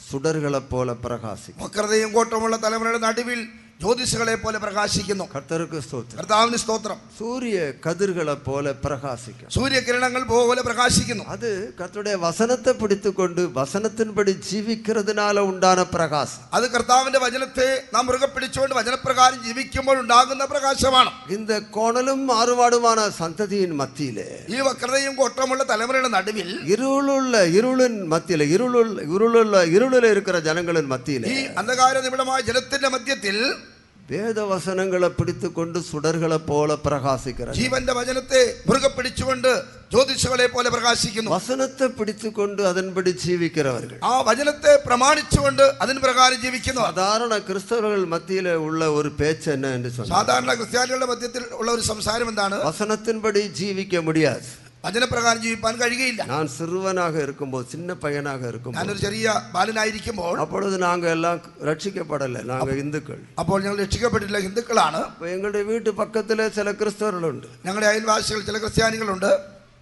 சுடர்களைப் போல பிரகாசி வக்கரதையும் கோட்டமுள்ள தலைவனுடைய நடுவில் ജ്യോതിഷകളെ പോലെ പ്രകാശിക്കുന്നു கர்த்தருக்கு ஸ்தோத்திரம் കർത്താവിന് സ്തോത്രം சூரிய கதிர்களைப் போல பிரகாசிக்கும் സൂര്യകിരണങ്ങൾ പോലെ പ്രകാശിക്കുന്നു அது கர்த்தருடைய வசனத்தை பிடித்துக்கொண்டு வசனத்தின்படி ஜீவிக்கிறதுனால உண்டான பிரகாசம் അത് കർത്താവിന്റെ വചനത്തെ നാം മുറുകെ പിടിച്ചുകൊണ്ട് വചനപ്രകാരം ജീവിക്കുമ്പോൾ ഉണ്ടാകുന്ന പ്രകാശമാണ് இந்த கோணலும் மாறுபாடுமான சந்ததியின் மத்தியிலே ഈ വക്രതയും കോട്ടമുള്ള തലമുറയുടെ നടുവിൽ இருளுள்ள இருளின் மத்தியில இருளுள்ள இருளுள்ள இருளில் இருக்கிற ஜனங்களின் மத்தியிலே ഈ അന്ധകാര നിബിഡമായ ജലത്തിന്റെ മധ്യത്തിൽ വേദവസനങ്ങളെ പിടിച്ചുകൊണ്ട് സുടർകളെ പോലെ പ്രകാശിക്കുന്നു ജീവന്റെ വചനത്തെ മുറുകെ പിടിച്ചുകൊണ്ട് ജ്യോതിഷകളെ പോലെ പ്രകാശിക്കുന്നു. വസനത്തെ പിടിച്ചുകൊണ്ട് അതിൻപടി ജീവിക്കുന്നവർ ആ വചനത്തെ പ്രമാണിച്ചുകൊണ്ട് അതിന് പ്രകാരം ജീവിക്കുന്നു. സാധാരണ ക്രിസ്തവകൾ മധ്യയിലെ ഉള്ള ഒരു പേച്ച് തന്നെ സാധാരണ ക്രിസ്ത്യാനികളുടെ മധ്യത്തിൽ ഉള്ള ഒരു സംസാരം എന്താണ്? വസനത്തിൻപടി ജീവിക്കാൻ മുടിയാതെ. വചനപ്രകാരം ജീവിപ്പാൻ കഴിയുകയില്ല நான் சிறுவனாக இருக்கும்போது சின்ன பையனாக இருக்கும்போது ഞാനൊരു ചെറിയ ബാലനായിരിക്കുമ്പോൾ அப்பொழுது நாங்க எல்லாம் ரட்சிக்கப்படலை நாங்க இந்துக்கள் അപ്പോൾ ഞങ്ങൾ രക്ഷിക്കപ്പെട്ടില്ല ഹിന്ദുക്കളാണ് இப்போ எங்களுடைய வீட்டு பக்கத்துல சில கிறிஸ்தவர்கள் உண்டு ഞങ്ങളുടെ അയൽവാസികൾ ചില ക്രിസ്ത്യാനികളുണ്ട്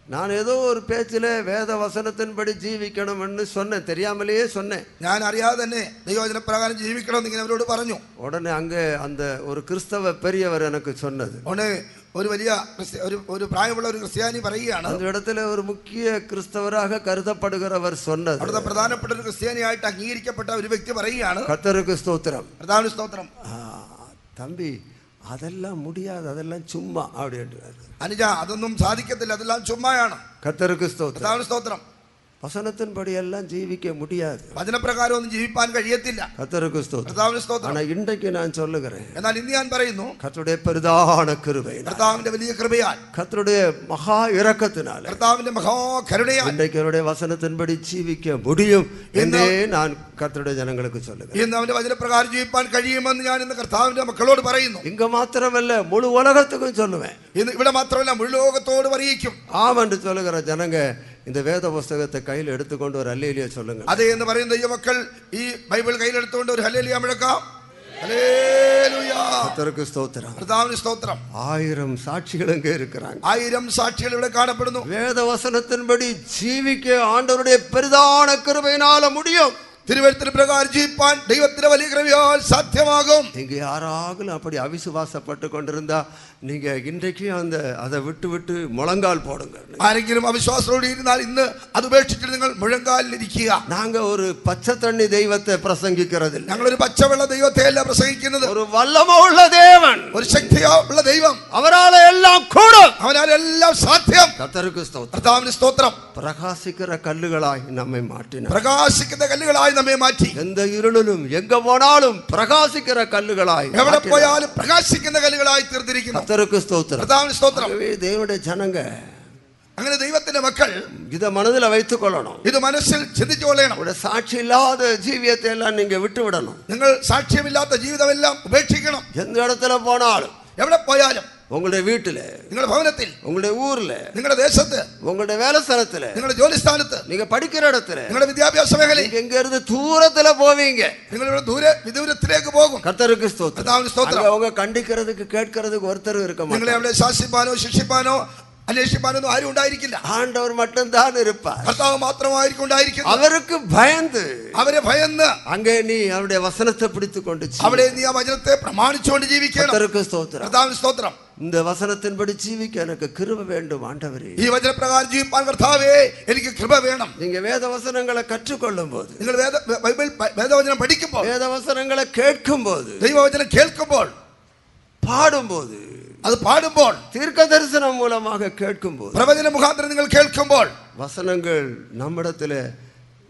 நான் ஏதோ ஒரு பேச்சில் வேத வசனத்தின்படி ஜீவிக்கணும்னு சொன்னேன் தெரியாமலேயே சொன்னேன் ഞാൻ അറിയാതെ തന്നെ ദൈവവചന പ്രകാരം ജീവിക്കണമെന്ന് ഇങ്ങനെ അവരോട് പറഞ്ഞു உடனே அங்கே அந்த ஒரு கிறிஸ்தவ பெரியவர் எனக்கு சொன்னது ഉടനെ ഒരു വലിയ ക്രിസ്ത്യ- ഒരു ഒരു പ്രായമുള്ള ഒരു ക്രിസ്ത്യാനി പറയുകയാണ് அந்த இடத்துல ஒரு முக்கிய கிறிஸ்தவராக கருதப்படுகிறவர் சொன்னது അവിടുത്തെ പ്രധാനപ്പെട്ട ഒരു ക്രിസ്ത്യാനിയായിട്ട് അംഗീകരിക്കപ്പെട്ട ഒരു വ്യക്തി പറയുകയാണ് கர்த்தருக்கு ஸ்தோத்திரம் പ്രധാന സ്തോത്രം ஆ, தம்பி அதெல்லாம் முடியாது அதெல்லாம் சும்மா அப்படின்றாரு അനുജ അതൊന്നും സാധിക്കത്തില്ല അതെല്ലാം ചുമ്മായാണ് கர்த்தருக்கு ஸ்தோத்திரம் പ്രധാന സ്തോത്രം வசனத்தின்படி எல்லாம் ஜீவிக்க முடியாது വചനപ്രകാരം ഒന്നും ജീവിപ്പാൻ കഴിയത്തില്ല கர்த்தருக்கு ஸ்தோத்திரம் കർത്താവിന് സ്തോത്രം ஆனா இன்றைக்கு நான் சொல்லுகிறேன் എന്നാൽ ഇന്ന് ഞാൻ പറയുന്നു கர்த்தருடைய பெரிதான கிருபை കർത്താവിന്റെ വലിയ കൃപയാൽ கர்த்தருடைய மகா இரக்கத்தினால കർത്താവിന്റെ മഹാകരുണയാൽ இன்றைக்கு அவருடைய வசனத்தின்படி ஜீவிக்க முடியும் என்றே நான் கர்த்தருடைய ஜனங்களுக்கு சொல்லுகிறேன் ഇന്ന് അവന്റെ വചനപ്രകാരം ജീവിപ്പാൻ കഴിയുമെന്ന് ഞാൻ ഇന്ന് കർത്താവിന്റെ മക്കളോട് പറയുന്നു இங்க மாத்திரமல்ல முழு உலகத்துக்கும் சொல்லுவேன் ഇന്ന് ഇവിടെ മാത്രമല്ല മുഴുലോകത്തോട് അറിയിക്കും ஆம் என்று சொல்லுகிற ஜனங்க இந்த வேத புஸ்தகத்தை கையில் எடுத்துக்கொண்டு ஒரு அல்லேலிய சொல்லுங்க അതെ എന്ന് പറയുന്ന ദൈവമക്കൾ ഈ ബൈബിൾ കയ്യിലെടുത്തുകൊണ്ട് ഒരു ഹലേലിയ മുഴക്കാം ഹല്ലേലൂയ. கர்த்தருக்கு ஸ்தோத்திரம் കർത്താവിന് സ്തോത്രം ஆயிரம் சாட்சிகள் இங்க இருக்கிறாங்க ആയിരം സാക്ഷികൾ ഇവിടെ കാണപ്പെടുന്നു வேத வசனத்தின்படி ஜீவிக்க ஆண்டவருடைய பெரிதான கிருபையினால முடியும் തിരുവഴുത്തിന് പ്രകാരം ജീവിപ്പാൻ ദൈവത്തിന്റെ വലിയ കൃപയാൽ സാധ്യമാകും நீங்க யாராகலும் அப்படி அவிசுவாசப்பட்டு கொண்டிருந்தா நீங்க இன்றைக்கு அந்த அதை விட்டு விட்டு முழங்கால் போடுங்க ആരെങ്കിലും അവിശ്വാസത്തോടെ ഇരുന്നാൽ ഇന്ന് അത് ഉപേക്ഷിച്ചിട്ട് നിങ്ങൾ മുഴങ്കാലിലിരിക്കുക நாங்க ஒரு பச்சை தண்ணி தெய்வத்தை பிரசங்கிக்கிறதில்லை ഞങ്ങളൊരു പച്ചവെള്ള ദൈവത്തെയല്ല പ്രസംഗിക്കുന്നത് ஒரு வல்லமுள்ள தேவன் ഒരു ശക്തിയോ ഉള്ള ദൈവം அவரால எல்லாம் கூடும் അവനാൽ എല്ലാം സാധ്യം கத்தருக்கு ஸ்தோத்திரம் കർത്താവിന് സ്തോത്രം பிரகாசிக்கிற கல்லுகளாய் நம்மை மாற்றினார் പ്രകാശിക്കുന്ന കല്ലുകളായി നമ്മെ മാറ്റി. എന്ത് ഇരുളിലും എങ്ക പോണാലും പ്രകാശിക്കുന്ന കല്ലുകളായി എവിടെ പോയാലും പ്രകാശിക്കുന്ന കല്ലുകളായി തീർത്തിരിക്കുന്നു കർത്തർക്ക് സ്തോത്രം. സ്തോത്രം. ദൈവയുടെ ജനങ്ങൾ അങ്ങനെ ദൈവത്തിന്റെ മക്കൾ ഇത് മനസ്സിൽ വൈത്തുകൊള്ളണം. ഇത് മനസ്സിൽ ചിന്തിച്ചുകൊള്ളണം ഇവിടെ സാക്ഷിയില്ലാതെ ജീവിതത്തെ എല്ലാം നിങ്ങൾ വിട്ടുവിടണം. നിങ്ങൾ സാക്ഷ്യമില്ലാത്ത ജീവിതമെല്ലാം ഉപേക്ഷിക്കണം. എന്ത് ഇടത്തിലും എവിടെ പോയാലും உங்களுடைய வீட்டுல നിങ്ങളുടെ ഭവനത്തിൽ உங்களுடைய ஊர்ல നിങ്ങളുടെ ദേശത്ത് உங்களுடைய வேலை ஸ்தலத்துல നിങ്ങളുടെ ജോലിസ്ഥാനത്ത് நீங்க படிக்கிற இடத்துல നിങ്ങളുടെ വിദ്യാഭ്യാസ മേഖലയിൽ நீங்க எங்க இருந்து தூரத்துல போவீங்க നിങ്ങൾ ഇവിടെ ദൂരെ വിദൂരത്തിലേക്ക് പോകും கர்த்தருக்கு ஸ்தோத்திரம் கர்த்தாவுக்கு ஸ்தோத்திரம். அங்க அவங்க கண்டிக்கிறதுக்கு கேட்கறதுக்கு ஒருத்தர் இருக்க നിങ്ങളെ மாட்டாங்க അവിടെ ശാസിപ്പാനോ ശിക്ഷിപ്പാനോ അന്വേഷിപ്പാനോ ഒന്നും ആരും ഉണ്ടായിരിക്കില്ല ஆண்டவர் மட்டும்தான் இருப்பார் കർത്താവ് മാത്രമായിരിക്കും ഉണ്ടായിരിക്കുന്നത് அவருக்கு பயந்து അവരെ ഭയന്ന് அங்கே நீ அவருடைய வசனத்தை பிடித்து கொண்டு ஜீவி. അവിടെ നീ ആ വചനത്തെ പ്രമാണിച്ചുകൊണ്ട് ജീവിക്കണം கர்த்தருக்கு ஸ்தோத்திரம் കർത്താവിന് സ്തോത്രം இந்த வசனத்தின்படி ஜீவிக்க எனக்கு கிருப வேண்டும் ஆண்டவரே ഈ വചനപ്രകാരം ജീവിപ്പാൻ കർത്താവേ എനിക്ക് കൃപ വേണം நீங்க வேத வசனங்களை கற்றுக்கொள்ளும் போது നിങ്ങൾ വേദ ബൈബിൾ വേദവചനം പഠിക്കുമ്പോൾ வேத வசனங்களை கேட்கும் போது ദൈവവചനം കേൾക്കുമ്പോൾ பாடும்போது அது பாடும்போது தீர்க்க தரிசனம் மூலமாக கேட்கும்போது பிரவச்சன முகாந்திரம் நீங்கள் கேட்கும்போது வசனங்கள் நம்மிடத்தில்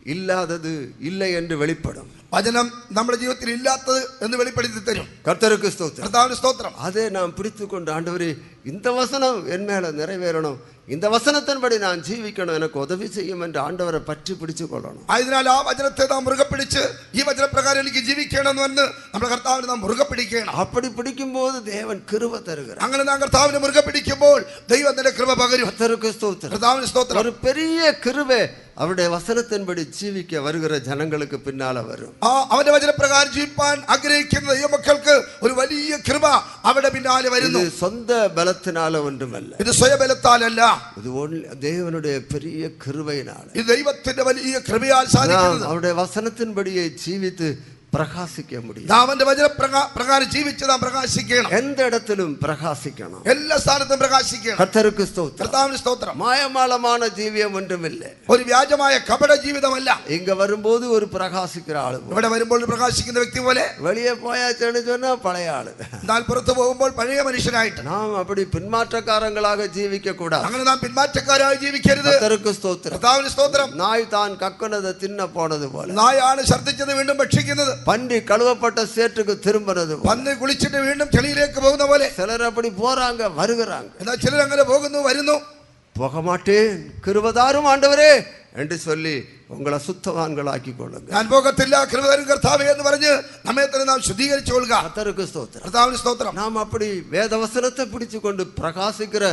இல்லாதது இல்லை என்று வெளிப்படும். വചനം നമ്മുടെ ജീവിതത്തിൽ ഇല്ലാത്തത് എന്ന് വെളിപ്പെടുത്തി തരും கர்த்தருக்கு ஸ்தோத்திரம் കർത്താവിന് സ്തോത്രം அதை நாம் பிடித்து கொண்டு ஆண்டவரே இந்த வசனம் என் மேல நிறைவேறணும் இந்த வசனத்தின்படி நான் ஜீவிக்கணும் எனக்கு உதவி செய்யும் என்று ஆண்டவரை பற்றி பிடிச்சு கொள்ளணும் ആയതിനാൽ ആ വചനത്തെ നാം മുറുകെ പിടിച്ച് ഈ വചനപ്രകാരം എനിക്ക് ജീവിക്കണമെന്ന് നമ്മുടെ കർത്താവിനെ നാം മുറുകെ പിടിക്കണം அப்படி பிடிக்கும்போது தேவன் கிருப தருகிறார் അങ്ങനെ നാം കർത്താവിനെ മുറുകെ പിടിക്കുമ്പോൾ ദൈവം തന്നെ കൃപ പകരും கர்த்தருக்கு ஸ்தோத்திரம் കർത്താവിന് സ്തോത്രം ஒரு பெரிய கிருபை அவருடைய வசனத்தின்படி ஜீவிக்க வருகிற ஜனங்களுக்கு பின்னால வரும் ആ അവന്റെ വചനപ്രകാരം ജീവിപ്പാൻ ആഗ്രഹിക്കുന്ന ദൈവമക്കൾക്ക് ഒരു വലിയ കൃപ അവിടെ പിന്നാലെ വരുന്നു. സ്വന്ത ബലത്തിനാലോ ഒന്നുമല്ല ഇത് സ്വയബലത്താലല്ല. ഇത് ദൈവനുടെ പെരിയ കൃപയിനാണ്. ഇത് ദൈവത്തിന്റെ വലിയ കൃപയാൽ സാധിക്കുന്നത്. അവരുടെ വസനത്തിൻപടിയെ ജീവിച്ച് പ്രകാശിക്കാൻ മുടിയും ദാവന്റെ വചന പ്രകാരം ജീവിച്ച് നാം പ്രകാശിക്കണം. എന്തിടത്തിലും പ്രകാശിക്കണം. എല്ലാ സ്ഥാനത്തും പ്രകാശിക്കണം. സ്തോത്രം. സ്തോത്രം. മായമാളമാണ് ജീവിതം ഒന്നുമില്ല ഒരു വ്യാജമായ കപട ജീവിതമല്ല. ഇങ്ങ വരുമ്പോൾ ഒരു പ്രകാശിക്കുന്ന ആൾ ഇവിടെ വരുമ്പോൾ പ്രകാശിക്കുന്ന വ്യക്തി പോലെ. വെളിയെ പോയാൽ ചെണിച്ചൊന്നാ പഴയ ആൾ എന്നാൽ പുറത്തു പോകുമ്പോൾ പഴയ മനുഷ്യനായിട്ട്. നാം അപ്പടി പിന്മാറ്റക്കാരങ്ങളാകെ ജീവിക്കൂടാ അങ്ങനെ നാം പിന്മാറ്റക്കാരായി ജീവിക്കരുത്. സ്തോത്രം. സ്തോത്രം. നായ് താൻ കക്കുന്നത് തിന്ന പോണത് പോലെ. നായാണ് ഛർദ്ദിച്ചത് വീണ്ടും ഭക്ഷിക്കുന്നത്. பன்றி கழுவப்பட்ட சேற்றுக்கு திரும்பினது போல പന്ന് കുളിച്ചിട്ട് വീണ്ടും ചെളിയിലേക്ക് പോകുന്ന പോലെ சிலர் அப்படி போறாங்க வருகிறாங்க എന്നാൽ ചിലർ അങ്ങനെ പോകുന്നു വരുന്നു போக மாட்டேன் கிருபதாரும் ஆண்டவரே என்று சொல்லி உங்களை சுத்தவான்களாக்கி கொள்ளுங்க ഞാൻ പോകത്തില്ല കൃപകരും കർത്താവേ എന്ന് പറഞ്ഞ് നമ്മെ തന്നെ നാം ശുദ്ധീകരിച്ചു കൊള്ളുക கர்த்தருக்கு ஸ்தோத்திரம் കർത്താവിന് സ്തോത്രം நாம் அப்படி வேதவசனத்தை பிடிச்சு கொண்டு பிரகாசிக்கிற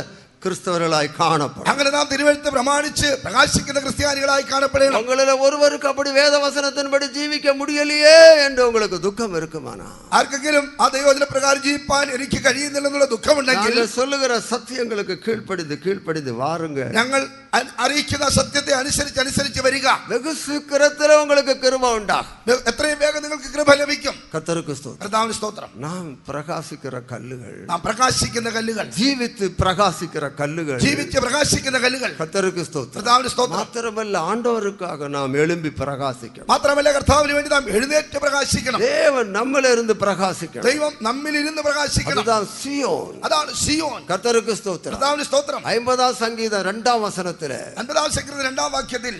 கிறிஸ்தவர்களாய் காணப்படும் അങ്ങനെ നാം തിരുവഴുത്ത് പ്രമാണിച്ച് പ്രകാശിക്കുന്ന ക്രിസ്ത്യാനികളായി കാണപ്പെടണം உங்களில் ஒருவருக்கு அப்படி வேத வசனத்தின்படி ஜீவிக்க முடியலையே என்று உங்களுக்கு துக்கம் இருக்குமானா ആർക്കെങ്കിലും ആ ദൈവജന പ്രകാരം ജീവിപ്പാൻ എനിക്ക് കഴിയുന്നില്ലെന്നുള്ള ദുഃഖമുണ്ടെങ്കിൽ நாங்கள் சொல்லுகிற சத்தியங்களுக்கு கீழ்ப்படிந்து கீழ்ப்படிந்து வாருங்க ഞങ്ങൾ അ- അറിയിക്കുന്ന സത്യത്തെ അനുസരിച്ച് അനുസരിച്ച് വരിക വെകുസുക്കരത്തിൽ നിങ്ങൾക്ക് കൃപ ഉണ്ടാകും എത്രയും വേഗം നിങ്ങൾക്ക് കൃപ ലഭിക്കും കത്തർക്ക് സ്തോത്രം സ്തോത്രം നാം പ്രകാശിക്കുന്ന കല്ലുകൾ നാം പ്രകാശിക്കുന്ന കല്ലുകൾ ജീവിച്ച് പ്രകാശിക്കുന്ന കല്ലുകൾ ജീവിച്ച് പ്രകാശിക്കുന്ന കല്ലുകൾ കത്തർക്ക് സ്തോത്രം സ്തോത്രം മാത്രമല്ല ആണ്ടവർക്കാക നാം എളുമ്പി പ്രകാശിക്കണം മാത്രമല്ല കർത്താവിന് വേണ്ടി നാം എഴുന്നേറ്റ് പ്രകാശിക്കണം ദേവൻ നമ്മളിരുന്ന് പ്രകാശിക്കണം ദൈവം നമ്മിൽ ഇരുന്ന് പ്രകാശിക്കണം അതാണ് സിയോൻ അതാണ് സിയോൻ കത്തർക്ക് സ്തോത്രം സ്തോത്രം 50 സംഗീതം രണ്ടാം വസനത്തിൽ വചനത്തിൽ അൻപതാം സങ്കീർത്തനം രണ്ടാം വാക്യത്തിൽ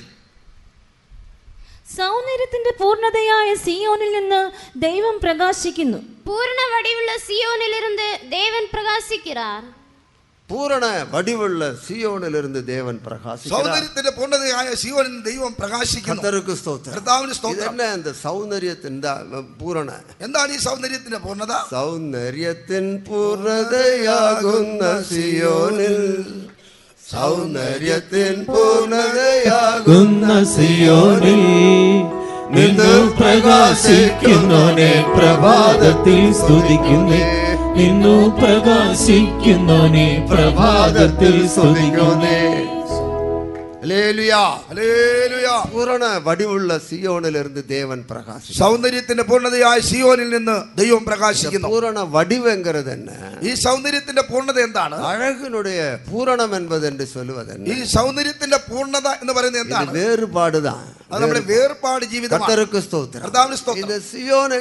സൗന്ദര്യത്തിന്റെ പൂർണതയായ സിയോനിൽ നിന്ന് ദൈവം പ്രകാശിക്കുന്നു. പൂർണ വടിവുള്ള സിയോനിലിരുന്ന് ദേവൻ പ്രകാശിക്കിറാർ. പൂരണ വടിവുള്ള സിയോണിലിരുന്ന് ദേവൻ പ്രകാശിക്കും സൗന്ദര്യത്തിന്റെ പൂർണതയായ സിയോനിൽ ദൈവം പ്രകാശിക്കുന്നു. കർത്തർക്ക് സ്തോത്രം. കർത്താവിന് സ്തോത്രം. ഇതെന്നെ എന്ത് സൗന്ദര്യത്തിന്റെ പൂരണ എന്താണ് ഈ സൗന്ദര്യത്തിന്റെ പൂർണത? സൗന്ദര്യത്തിൻ പൂർണതയാകുന്ന സിയോനിൽ സൗന്ദര്യത്തിൻ പൂർണതയാകുന്ന കുന്ന സിയോനിൽ നിന്ന് പ്രകാശിക്കുന്നോനെ പ്രഭാതത്തിൽ സ്തുതിക്കുന്നേ. നിന്നു പ്രകാശിക്കുന്നോനെ പ്രഭാതത്തിൽ സ്തുതിക്കുന്നേ. സൗന്ദര്യത്തിന്റെ പൂർണതയായ സിയോനിൽ നിന്ന് ദൈവം പ്രകാശിക്കുന്നു. പൂർണ വടിവെങ്കര തന്നെ. ഈ സൗന്ദര്യത്തിന്റെ പൂർണത എന്താണ്? അഴകിനുടേ പൂരണം എന്ന് ചൊല്ലുവതെന്ന് ഈ സൗന്ദര്യത്തിന്റെ പൂർണത എന്ന് പറയുന്നത് എന്താണ്? വേറുപാടുതാണ് അത് നമ്മുടെ വേർപാട്. ജീവിതം സ്തോത്രം. സിയോൻ